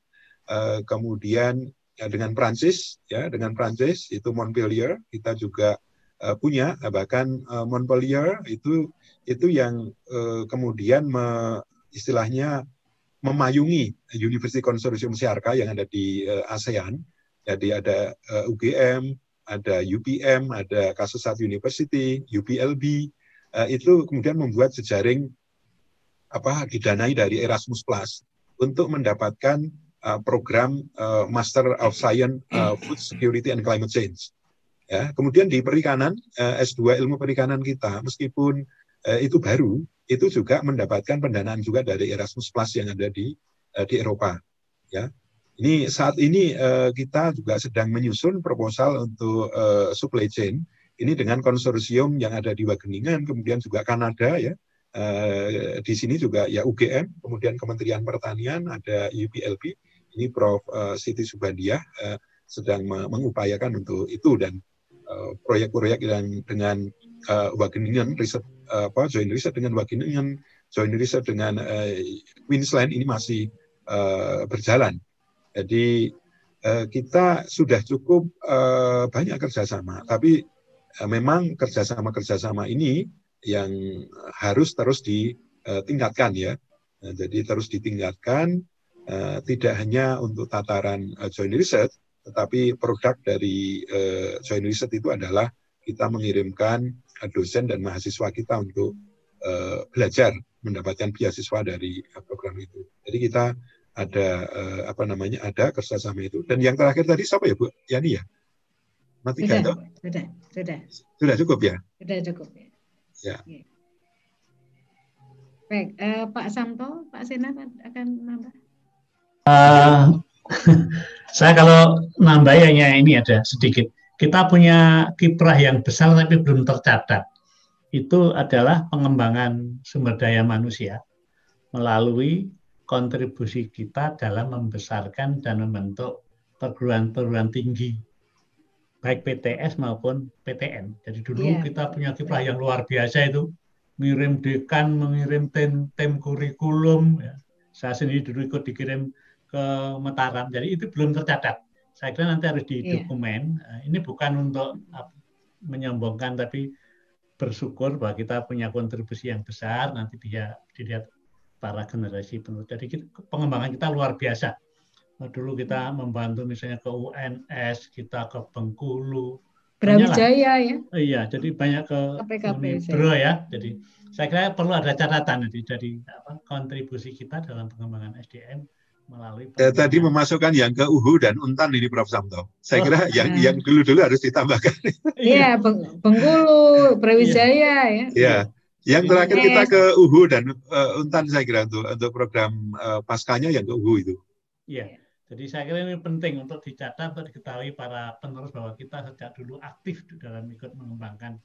uh, kemudian ya, dengan Prancis ya dengan Prancis itu Montpellier kita juga uh, punya bahkan uh, Montpellier itu itu yang kemudian me, istilahnya memayungi University Consortium Siarka yang ada di ASEAN jadi ada UGM ada UPM ada Kasusat University UPLB itu kemudian membuat jejaring apa didanai dari Erasmus Plus untuk mendapatkan program Master of Science Food Security and Climate Change. Ya, kemudian di perikanan uh, S2 ilmu perikanan kita meskipun uh, itu baru, itu juga mendapatkan pendanaan juga dari Erasmus Plus yang ada di uh, di Eropa. Ya. Ini saat ini kita juga sedang menyusun proposal untuk supply chain ini dengan konsorsium yang ada di Wageningen, kemudian juga Kanada ya, di sini juga ya UGM, kemudian Kementerian Pertanian, ada UPLB, ini Prof. Siti Subandia sedang mengupayakan untuk itu dan proyek-proyek uh, yang dengan uh, Wageningen riset uh, apa joint riset dengan Wageningen, joint riset dengan uh, Queensland ini masih uh, berjalan. Jadi uh, kita sudah cukup uh, banyak kerjasama, tapi uh, memang kerjasama-kerjasama ini yang harus terus ditingkatkan ya. Jadi terus ditingkatkan eh, tidak hanya untuk tataran eh, joint research, tetapi produk dari eh, joint research itu adalah kita mengirimkan dosen dan mahasiswa kita untuk belajar mendapatkan beasiswa dari program itu. Jadi kita ada apa namanya ada kerjasama itu. Dan yang terakhir tadi siapa ya Bu? Yani ya? Mati sudah, sudah, sudah. Sudah cukup ya? Sudah cukup ya. Ya. Baik, eh, Pak Samto, Pak Sena akan nambah. Uh, saya kalau nambah hanya ini ada sedikit. Kita punya kiprah yang besar tapi belum tercatat. Itu adalah pengembangan sumber daya manusia melalui kontribusi kita dalam membesarkan dan membentuk perguruan-perguruan tinggi baik PTS maupun PTN. Jadi dulu yeah. kita punya kiprah yang luar biasa itu mengirim dekan, mengirim tim tim kurikulum. Ya. Saya sendiri dulu ikut dikirim ke Mataram. Jadi itu belum tercatat. Saya kira nanti harus di yeah. dokumen. Iya. Ini bukan untuk menyombongkan, tapi bersyukur bahwa kita punya kontribusi yang besar. Nanti dia dilihat para generasi penerus. Jadi pengembangan kita luar biasa dulu kita membantu misalnya ke UNS, kita ke Bengkulu. Brawijaya ya. Iya, jadi banyak ke Bro ya. Jadi saya kira perlu ada catatan nanti jadi apa, kontribusi kita dalam pengembangan SDM melalui ya, tadi memasukkan yang ke UHU dan Untan ini Prof Samto. Saya oh, kira yang yang dulu-dulu harus ditambahkan. Iya, Bengkulu, Brawijaya iya. ya. Iya. Yang terakhir kita ke UHU dan uh, Untan saya kira untuk untuk program uh, paskanya yang ke UHU itu. Iya. Jadi saya kira ini penting untuk dicatat untuk diketahui para penerus bahwa kita sejak dulu aktif dalam ikut mengembangkan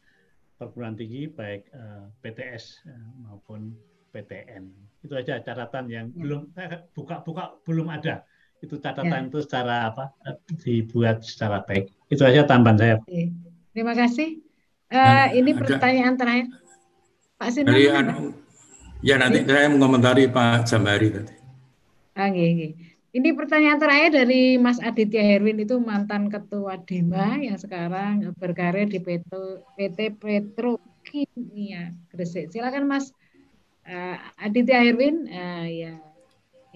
perguruan tinggi baik uh, PTS uh, maupun PTN. Itu aja catatan yang ya. belum buka-buka belum ada. Itu catatan ya. itu secara apa dibuat secara baik. Itu aja tambahan saya. Terima kasih. Uh, ini ada. pertanyaan terakhir. Pak Sinar. Dari, anu, ya nanti ya. saya mengomentari Pak Jambari tadi. Ah, okay, okay. Ini pertanyaan terakhir dari Mas Aditya Herwin itu mantan ketua Dema yang sekarang berkarir di PT, PT Petrokimia Gresik. Silakan Mas uh, Aditya Herwin. Uh, ya.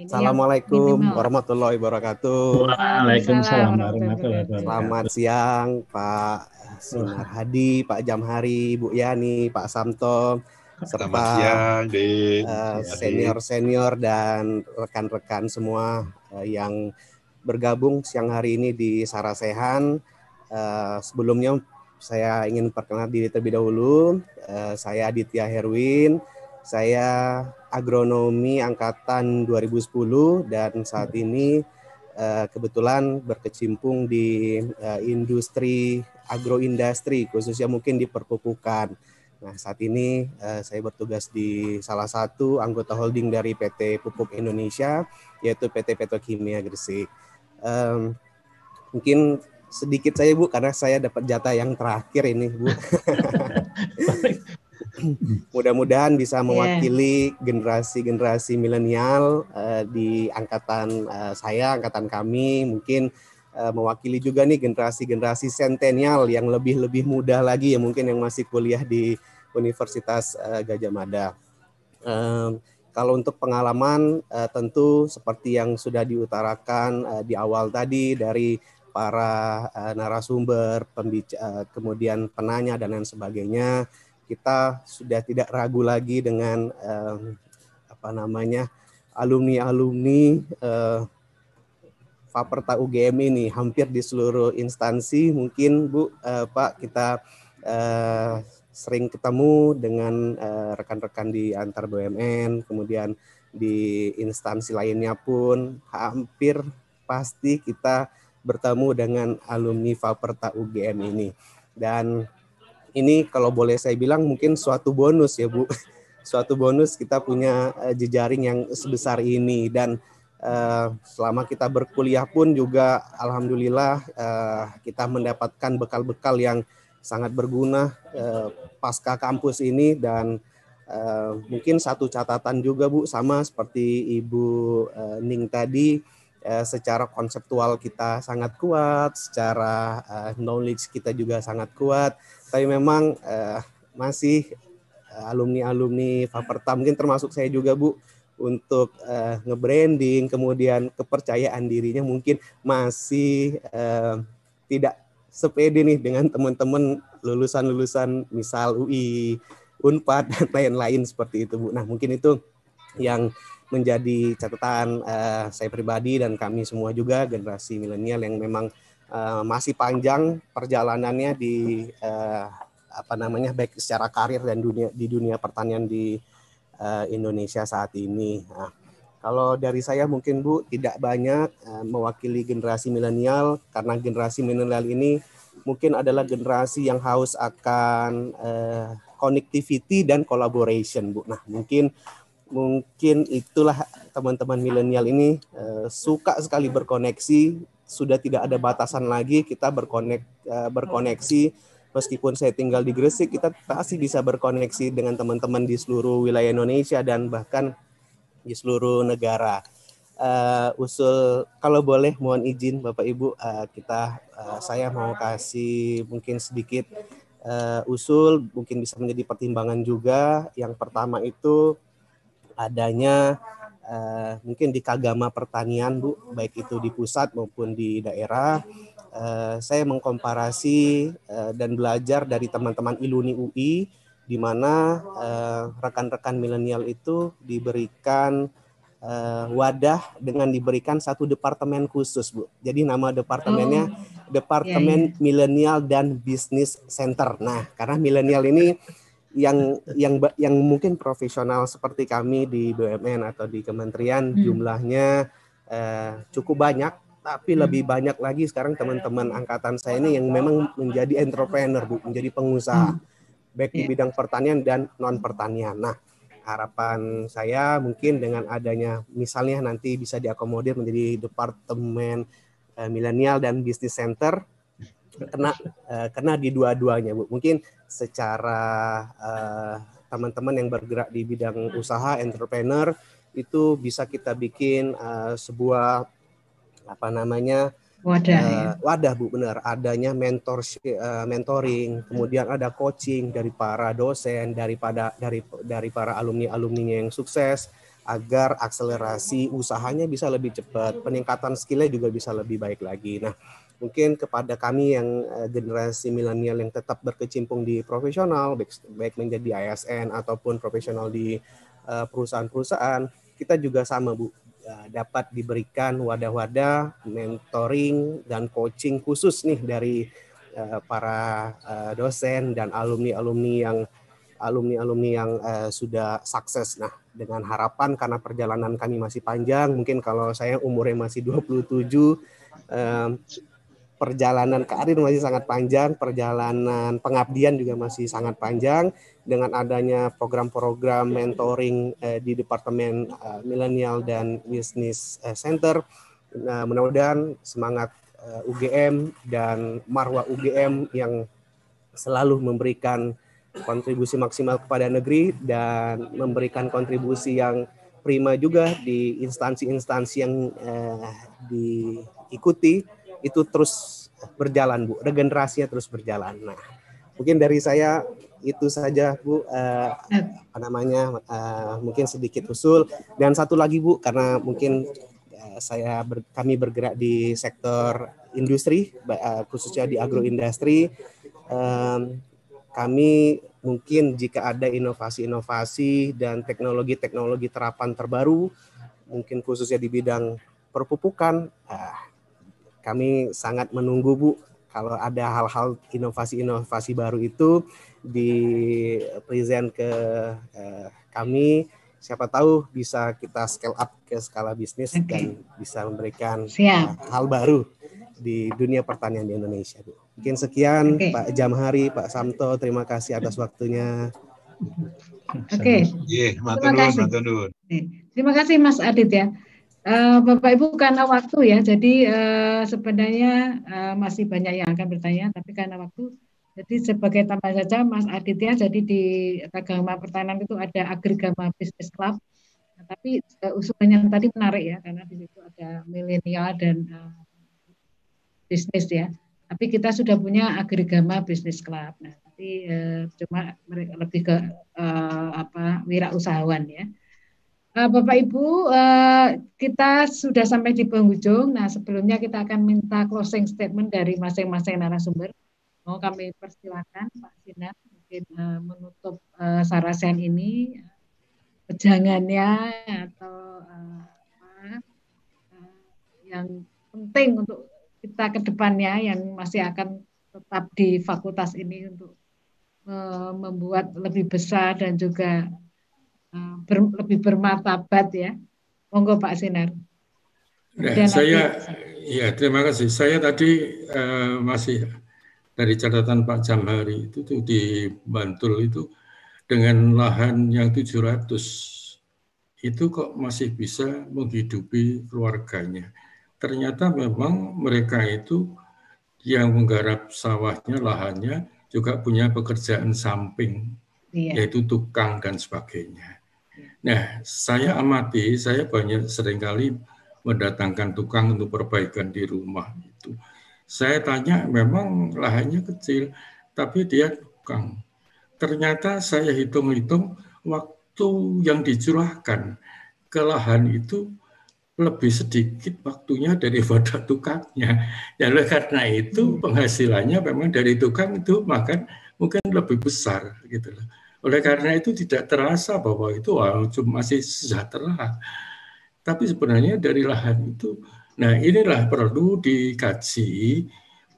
Ini Assalamualaikum warahmatullahi wabarakatuh. Waalaikumsalam warahmatullahi wabarakatuh. Selamat siang Pak Sinar Hadi, Pak Jamhari, Bu Yani, Pak Samto serta senior-senior uh, dan rekan-rekan semua uh, yang bergabung siang hari ini di Sarasehan. Uh, sebelumnya saya ingin perkenalkan diri terlebih dahulu. Uh, saya Aditya Herwin. Saya agronomi angkatan 2010 dan saat ini uh, kebetulan berkecimpung di uh, industri agroindustri khususnya mungkin di perpupukan. Nah, saat ini uh, saya bertugas di salah satu anggota holding dari PT Pupuk Indonesia, yaitu PT Petrokimia Gresik. Um, mungkin sedikit saya Bu, karena saya dapat jatah yang terakhir ini Bu. Mudah-mudahan bisa iya. mewakili generasi-generasi milenial uh, di angkatan uh, saya, angkatan kami, mungkin uh, mewakili juga nih generasi-generasi sentenial yang lebih-lebih muda lagi ya mungkin yang masih kuliah di Universitas uh, Gajah Mada. Um, kalau untuk pengalaman uh, tentu seperti yang sudah diutarakan uh, di awal tadi dari para uh, narasumber, pembicara, kemudian penanya dan lain sebagainya, kita sudah tidak ragu lagi dengan um, apa namanya alumni-alumni uh, Faperta UGM ini. Hampir di seluruh instansi mungkin Bu uh, Pak kita uh, sering ketemu dengan uh, rekan-rekan di antar BUMN kemudian di instansi lainnya pun. Hampir pasti kita bertemu dengan alumni Faperta UGM ini. Dan ini kalau boleh saya bilang mungkin suatu bonus ya Bu. Suatu bonus kita punya uh, jejaring yang sebesar ini. Dan Eh, selama kita berkuliah pun juga alhamdulillah uh, kita mendapatkan bekal-bekal yang sangat berguna uh, pasca kampus ini. Dan uh, mungkin satu catatan juga Bu sama seperti Ibu uh, Ning tadi uh, secara konseptual kita sangat kuat, secara uh, knowledge kita juga sangat kuat, tapi memang uh, masih alumni-alumni Faperta mungkin termasuk saya juga Bu untuk uh, nge-branding, kemudian kepercayaan dirinya mungkin masih uh, tidak sepede nih dengan teman-teman lulusan-lulusan misal UI, Unpad dan lain-lain seperti itu Bu. Nah mungkin itu yang menjadi catatan uh, saya pribadi dan kami semua juga generasi milenial yang memang masih panjang perjalanannya di uh, apa namanya baik secara karir dan dunia di dunia pertanian di uh, Indonesia saat ini. Nah, kalau dari saya mungkin Bu tidak banyak uh, mewakili generasi milenial karena generasi milenial ini mungkin adalah generasi yang haus akan uh, connectivity dan collaboration Bu. Nah, mungkin mungkin itulah teman-teman milenial ini uh, suka sekali berkoneksi, sudah tidak ada batasan lagi kita berkonek uh, berkoneksi meskipun saya tinggal di Gresik, kita pasti bisa berkoneksi dengan teman-teman di seluruh wilayah Indonesia dan bahkan di seluruh negara. Uh, usul kalau boleh mohon izin Bapak Ibu uh, kita uh, saya mau kasih mungkin sedikit uh, usul mungkin bisa menjadi pertimbangan juga. Yang pertama itu adanya uh, mungkin di Kagama Pertanian Bu, baik itu di pusat maupun di daerah uh, saya mengkomparasi uh, dan belajar dari teman-teman Iluni UI di mana uh, rekan-rekan milenial itu diberikan uh, wadah dengan diberikan satu departemen khusus, Bu. Jadi nama departemennya oh. Departemen yeah, yeah. Milenial dan Business Center. Nah, karena milenial ini yang yang yang mungkin profesional seperti kami di BUMN atau di kementerian hmm. jumlahnya uh, cukup banyak tapi hmm. lebih banyak lagi sekarang teman-teman angkatan saya ini yang memang menjadi entrepreneur Bu, menjadi pengusaha hmm. baik di iya. bidang pertanian dan non pertanian. Nah, harapan saya mungkin dengan adanya misalnya nanti bisa diakomodir menjadi departemen uh, milenial dan bisnis center kena uh, kena di dua-duanya Bu. Mungkin secara uh, teman-teman yang bergerak di bidang usaha entrepreneur itu bisa kita bikin uh, sebuah apa namanya wadah uh, ya. wadah Bu benar adanya mentor uh, mentoring kemudian ada coaching dari para dosen daripada dari dari para alumni alumninya yang sukses agar akselerasi usahanya bisa lebih cepat peningkatan skillnya juga bisa lebih baik lagi nah mungkin kepada kami yang uh, generasi milenial yang tetap berkecimpung di profesional baik, baik menjadi ASN ataupun profesional di uh, perusahaan-perusahaan kita juga sama Bu uh, dapat diberikan wadah-wadah mentoring dan coaching khusus nih dari uh, para dosen dan alumni-alumni yang alumni-alumni yang sudah sukses. Nah, dengan harapan karena perjalanan kami masih panjang, mungkin kalau saya umurnya masih 27 um, perjalanan karir masih sangat panjang, perjalanan pengabdian juga masih sangat panjang. Dengan adanya program-program mentoring eh, di Departemen eh, Milenial dan Business eh, Center, nah, mudah-mudahan semangat eh, UGM dan marwah UGM yang selalu memberikan kontribusi maksimal kepada negeri dan memberikan kontribusi yang prima juga di instansi-instansi yang eh, diikuti itu terus berjalan Bu, regenerasinya terus berjalan. Nah, mungkin dari saya itu saja Bu, uh, apa namanya, uh, mungkin sedikit usul. Dan satu lagi Bu, karena mungkin uh, saya ber, kami bergerak di sektor industri, uh, khususnya di agroindustri, um, kami mungkin jika ada inovasi-inovasi dan teknologi-teknologi terapan terbaru, mungkin khususnya di bidang perpupukan, uh, kami sangat menunggu Bu kalau ada hal-hal inovasi-inovasi baru itu di present ke eh, kami siapa tahu bisa kita scale up ke skala bisnis okay. dan bisa memberikan Siap. hal baru di dunia pertanian di Indonesia Bu. Mungkin sekian okay. Pak Jamhari, Pak Samto, terima kasih atas waktunya. Oke. Okay. terima kasih. Terima kasih Mas Adit ya. Uh, Bapak Ibu karena waktu ya, jadi uh, sebenarnya uh, masih banyak yang akan bertanya, tapi karena waktu, jadi sebagai tambah saja Mas Aditya, jadi di agama pertahanan itu ada agrigama Business Club, nah, tapi uh, usulannya tadi menarik ya, karena di situ ada milenial dan uh, bisnis ya. Tapi kita sudah punya agrigama Business Club, nah tapi uh, cuma lebih ke uh, apa wirausahawan ya. Uh, Bapak Ibu, uh, kita sudah sampai di penghujung. Nah, sebelumnya kita akan minta closing statement dari masing-masing narasumber. Mau kami persilakan Pak Sinar mungkin uh, menutup sarasen ini pejangannya atau apa yang penting untuk kita ke depannya yang masih akan tetap di fakultas ini untuk membuat lebih besar dan juga Eh, ber, lebih bermartabat ya. Monggo Pak Sinar. Ya, saya ya terima kasih. Saya tadi uh, masih dari catatan Pak Jamhari itu tuh di Bantul itu dengan lahan yang 700 itu kok masih bisa menghidupi keluarganya. Ternyata memang mereka itu yang menggarap sawahnya, lahannya juga punya pekerjaan samping, iya. yaitu tukang dan sebagainya. Nah, saya amati, saya banyak sering kali mendatangkan tukang untuk perbaikan di rumah itu. Saya tanya, memang lahannya kecil, tapi dia tukang. Ternyata saya hitung-hitung waktu yang dicurahkan ke lahan itu lebih sedikit waktunya daripada tukangnya. Ya oleh karena itu penghasilannya memang dari tukang itu makan mungkin lebih besar gitu loh. Oleh karena itu tidak terasa bahwa itu cuma masih sejahtera. Tapi sebenarnya dari lahan itu, nah inilah perlu dikaji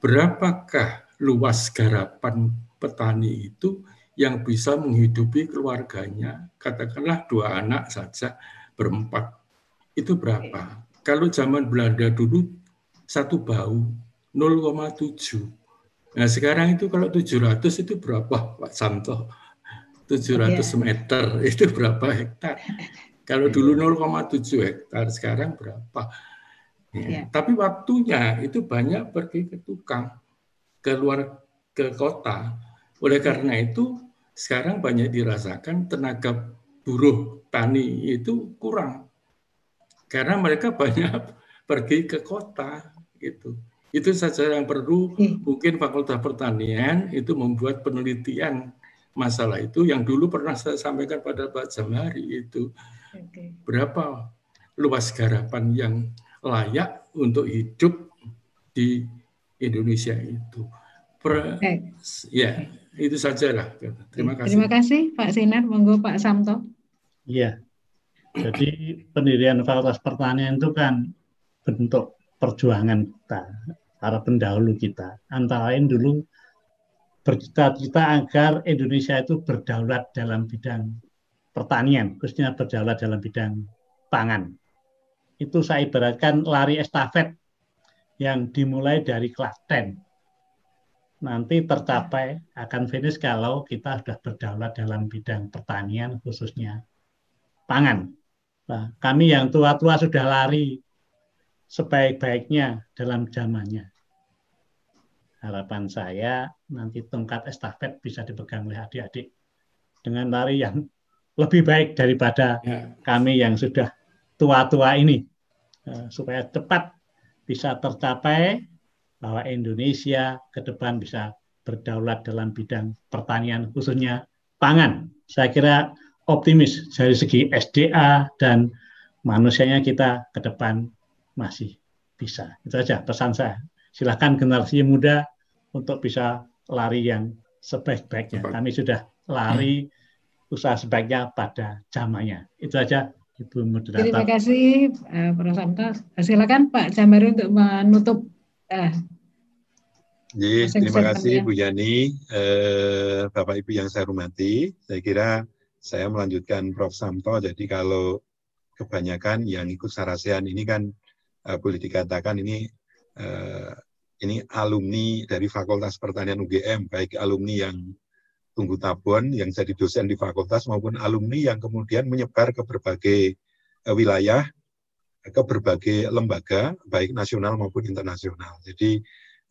berapakah luas garapan petani itu yang bisa menghidupi keluarganya, katakanlah dua anak saja berempat, itu berapa? Kalau zaman Belanda dulu satu bau 0,7. Nah sekarang itu kalau 700 itu berapa Pak Santo? 700 yeah. meter itu berapa hektar? Kalau dulu 0,7 hektar, sekarang berapa? Ya. Yeah. Tapi waktunya itu banyak pergi ke tukang, ke luar ke kota. Oleh karena itu sekarang banyak dirasakan tenaga buruh tani itu kurang karena mereka banyak pergi ke kota gitu. Itu saja yang perlu mungkin Fakultas Pertanian itu membuat penelitian masalah itu yang dulu pernah saya sampaikan pada Pak Jamari itu berapa luas garapan yang layak untuk hidup di Indonesia itu. Per, ya, itu saja lah. Terima kasih. Terima kasih Pak Sinar. Monggo Pak Samto. Iya. Jadi pendirian Fakultas Pertanian itu kan bentuk perjuangan kita, para pendahulu kita. Antara lain dulu bercita-cita agar Indonesia itu berdaulat dalam bidang pertanian, khususnya berdaulat dalam bidang pangan. Itu saya ibaratkan lari estafet yang dimulai dari Klaten nanti tercapai akan finish kalau kita sudah berdaulat dalam bidang pertanian khususnya pangan. Nah, kami yang tua-tua sudah lari sebaik-baiknya dalam zamannya. Harapan saya nanti tongkat estafet bisa dipegang oleh adik-adik dengan lari yang lebih baik daripada ya. kami yang sudah tua-tua ini eh, supaya cepat bisa tercapai bahwa Indonesia ke depan bisa berdaulat dalam bidang pertanian khususnya pangan. Saya kira optimis dari segi SDA dan manusianya kita ke depan masih bisa. Itu saja pesan saya. Silakan generasi muda untuk bisa lari yang sebaik-baiknya. Kami sudah lari usaha sebaiknya pada zamannya. Itu saja Ibu Moderator. Terima kasih uh, Prof. Samto. Silakan Pak Jamari untuk menutup uh, jadi, terima kasih Bu Yani, eh, Bapak Ibu yang saya hormati. Saya kira saya melanjutkan Prof. Samto. Jadi kalau kebanyakan yang ikut sarasean ini kan eh, boleh dikatakan ini eh, ini alumni dari Fakultas Pertanian UGM, baik alumni yang tunggu tabon yang jadi dosen di fakultas maupun alumni yang kemudian menyebar ke berbagai eh, wilayah, ke berbagai lembaga, baik nasional maupun internasional. Jadi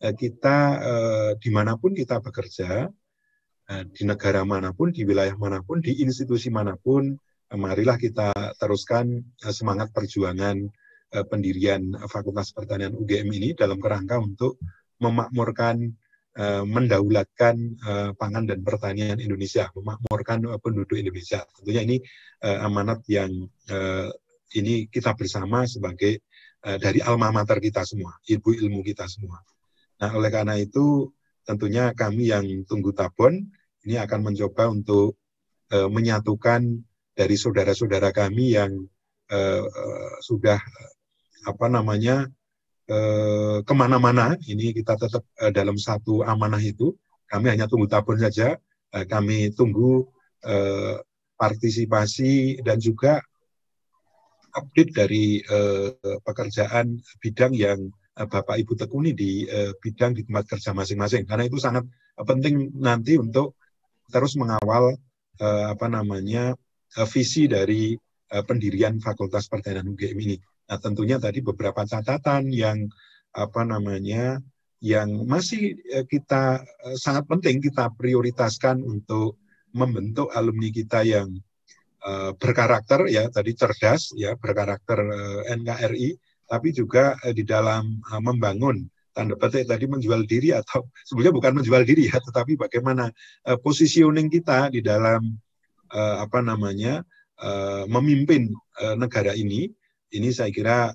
Eh, kita eh, di mana pun kita bekerja, di negara mana pun, di wilayah mana pun, di institusi mana pun, marilah kita teruskan semangat perjuangan pendirian Fakultas Pertanian UGM ini dalam kerangka untuk memakmurkan, mendaulatkan pangan dan pertanian Indonesia, memakmurkan penduduk Indonesia. Tentunya ini amanat yang ini kita bersama sebagai dari alma mater kita semua, ilmu ilmu kita semua. Nah, oleh karena itu tentunya kami yang tunggu tabon ini akan mencoba untuk menyatukan dari saudara-saudara kami yang sudah apa namanya uh, ke mana-mana. Ini kita tetap uh, dalam satu amanah itu. Kami hanya tunggu tabon saja. Uh, kami tunggu partisipasi dan juga update dari pekerjaan bidang yang Eh, Bapak Ibu tekuni di bidang di tempat kerja masing-masing karena itu sangat penting nanti untuk terus mengawal apa namanya visi dari pendirian Fakultas Pertanian UGM ini. Nah, tentunya tadi beberapa catatan yang apa namanya yang masih uh, kita uh, sangat penting kita prioritaskan untuk membentuk alumni kita yang uh, berkarakter ya tadi cerdas ya berkarakter uh, NKRI tapi juga eh, di dalam uh, membangun tanda petik tadi menjual diri atau sebenarnya bukan menjual diri ya, tetapi bagaimana uh, positioning kita di dalam uh, apa namanya uh, memimpin uh, negara ini. Ini saya kira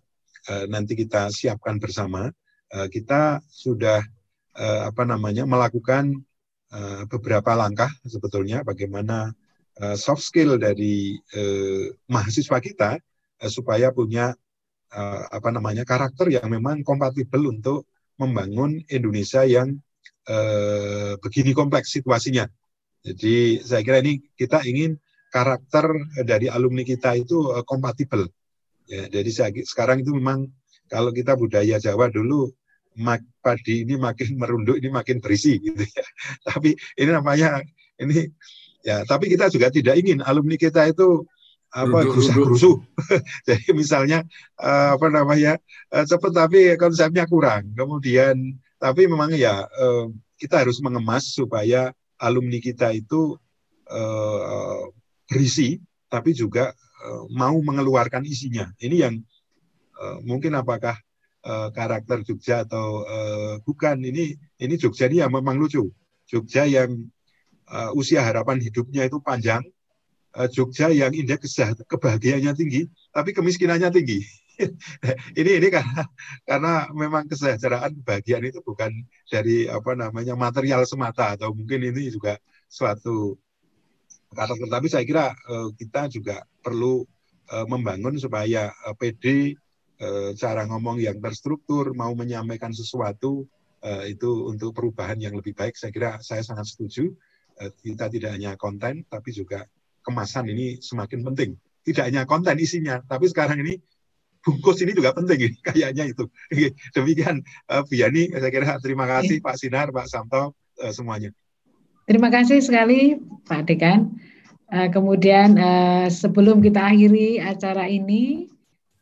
uh, nanti kita siapkan bersama. Uh, kita sudah uh, apa namanya melakukan uh, beberapa langkah sebetulnya bagaimana uh, soft skill dari uh, mahasiswa kita uh, supaya punya uh, apa namanya karakter yang memang kompatibel untuk membangun Indonesia yang uh, begini kompleks situasinya. Jadi saya kira ini kita ingin karakter dari alumni kita itu kompatibel. Ya, jadi saya, sekarang itu memang kalau kita budaya Jawa dulu mak, padi ini makin merunduk ini makin berisi gitu ya. Tapi ini namanya ini ya tapi kita juga tidak ingin alumni kita itu apa gerusa-gerusu. Jadi misalnya uh, apa namanya uh, cepat tapi konsepnya kurang. Kemudian tapi memang ya uh, kita harus mengemas supaya alumni kita itu uh, berisi tapi juga mau mengeluarkan isinya. Ini yang uh, mungkin apakah uh, karakter Jogja atau bukan ini ini Jogja ini ya memang lucu. Jogja yang usia harapan hidupnya itu panjang, Jogja yang indeks kebahagiaannya tinggi, tapi kemiskinannya tinggi. ini ini karena karena memang kesejahteraan kebahagiaan itu bukan dari apa namanya material semata atau mungkin ini juga suatu karakter. Tapi saya kira uh, kita juga perlu uh, membangun supaya uh, PD cara ngomong yang terstruktur, mau menyampaikan sesuatu itu untuk perubahan yang lebih baik. Saya kira saya sangat setuju. Kita tidak hanya konten, tapi juga kemasan ini semakin penting. Tidak hanya konten isinya, tapi sekarang ini bungkus ini juga penting kayaknya itu. Demikian Biani, saya kira terima kasih Pak Sinar, Pak Samto semuanya. Terima kasih sekali Pak Dekan. Uh, kemudian uh, sebelum kita akhiri acara ini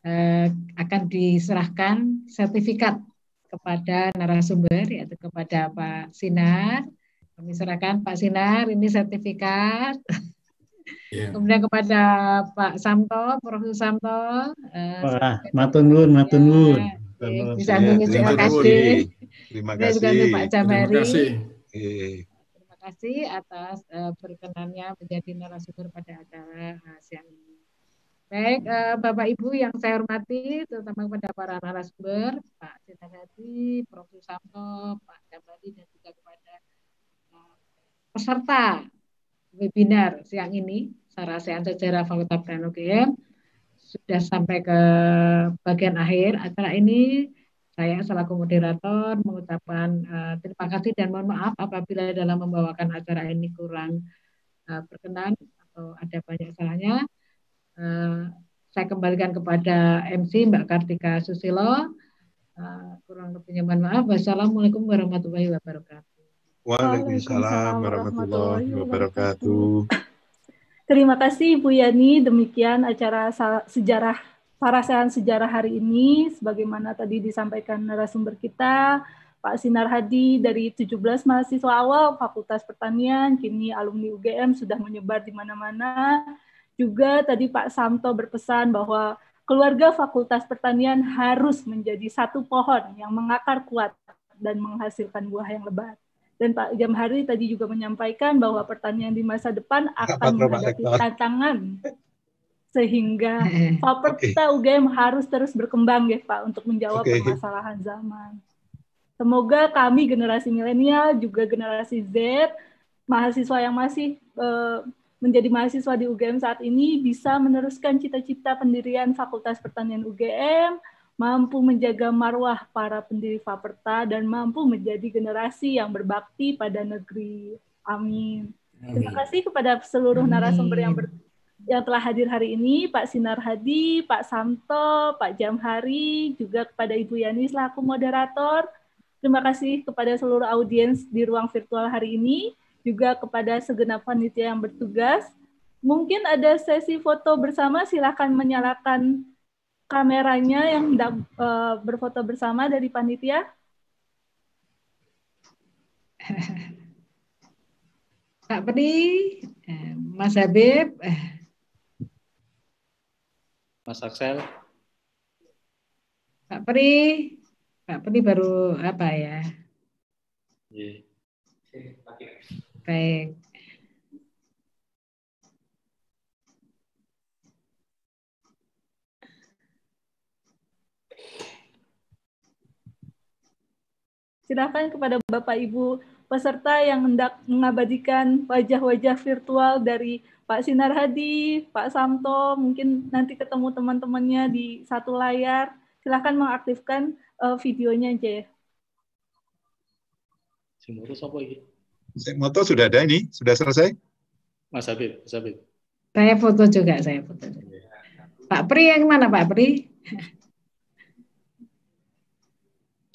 uh, akan diserahkan sertifikat kepada narasumber yaitu kepada Pak Sinar. Kami serahkan Pak Sinar ini sertifikat. Yeah. Kemudian kepada Pak Samto, Profesor Samto. Wah, matunun, matunun. Ya, bisa ya, terima kasih. Terima kasih. Juga Pak Jamari. Terima kasih. Terima kasih atas uh, berkenannya menjadi narasumber pada acara siang ini. Baik, uh, Bapak Ibu yang saya hormati, terutama kepada para narasumber, Pak Sinagati, Profesor Samto, Pak Jamari, dan juga kepada uh, peserta webinar siang ini, Sarasean Sejarah Fakultas UGM, sudah sampai ke bagian akhir acara ini. Saya selaku moderator mengucapkan uh, terima kasih dan mohon maaf apabila dalam membawakan acara ini kurang uh, berkenan atau ada banyak salahnya. Uh, saya kembalikan kepada MC Mbak Kartika Susilo. Uh, kurang lebihnya mohon maaf. Wassalamualaikum warahmatullahi wabarakatuh. Waalaikumsalam warahmatullahi wabarakatuh. Terima kasih Ibu Yani. Demikian acara sejarah Parasehan Sejarah hari ini. Sebagaimana tadi disampaikan narasumber kita, Pak Sinar Hadi dari 17 mahasiswa awal Fakultas Pertanian, kini alumni UGM sudah menyebar di mana-mana. Juga tadi Pak Samto berpesan bahwa keluarga Fakultas Pertanian harus menjadi satu pohon yang mengakar kuat dan menghasilkan buah yang lebat. Dan Pak Jamhari tadi juga menyampaikan bahwa pertanian di masa depan akan menghadapi tantangan sehingga Faperta okay. UGM harus terus berkembang ya Pak untuk menjawab okay. permasalahan zaman. Semoga kami generasi milenial juga generasi Z mahasiswa yang masih uh, menjadi mahasiswa di UGM saat ini bisa meneruskan cita-cita pendirian Fakultas Pertanian UGM mampu menjaga marwah para pendiri Faperta dan mampu menjadi generasi yang berbakti pada negeri. Amin. Amin. Terima kasih kepada seluruh Amin. narasumber yang ber, yang telah hadir hari ini, Pak Sinar Hadi, Pak Samto, Pak Jamhari, juga kepada Ibu Yani selaku moderator. Terima kasih kepada seluruh audiens di ruang virtual hari ini, juga kepada segenap panitia yang bertugas. Mungkin ada sesi foto bersama, silakan menyalakan kameranya yang hendak uh, berfoto bersama dari panitia? Pak Pedi, eh, Mas Habib, eh. Mas Aksel. Pak Pedi, Pak Pedi baru apa ya? Yeah. Baik. Silakan kepada Bapak Ibu peserta yang hendak mengabadikan wajah-wajah virtual dari Pak Sinar Hadi, Pak Samto, mungkin nanti ketemu teman-temannya di satu layar. Silahkan mengaktifkan uh, videonya aja ya. Simoto apa ini? Moto sudah ada ini, sudah selesai? Mas Habib, Mas Habib. Saya foto juga, saya foto. Pak Pri yang mana Pak Pri?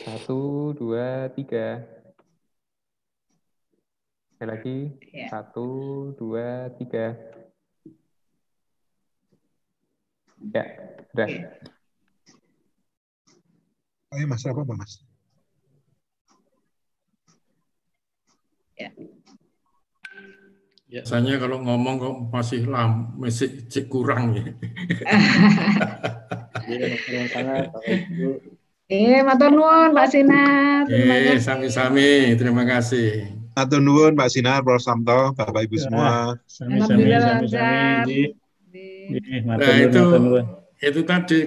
Satu, dua, tiga. Sekali lagi. Ya. Satu, dua, tiga. Ya, sudah. Ayo mas, apa mas? Ya. Biasanya kalau ngomong kok masih lam, masih cek kurang ya. Iya, Eh, matur nuwun Pak Sinar. Eh, sami-sami. Terima kasih. Matur nuwun Pak Sinar, Prof Samto, Bapak Ibu ya, semua. Sami-sami, sami-sami. Nah, itu itu tadi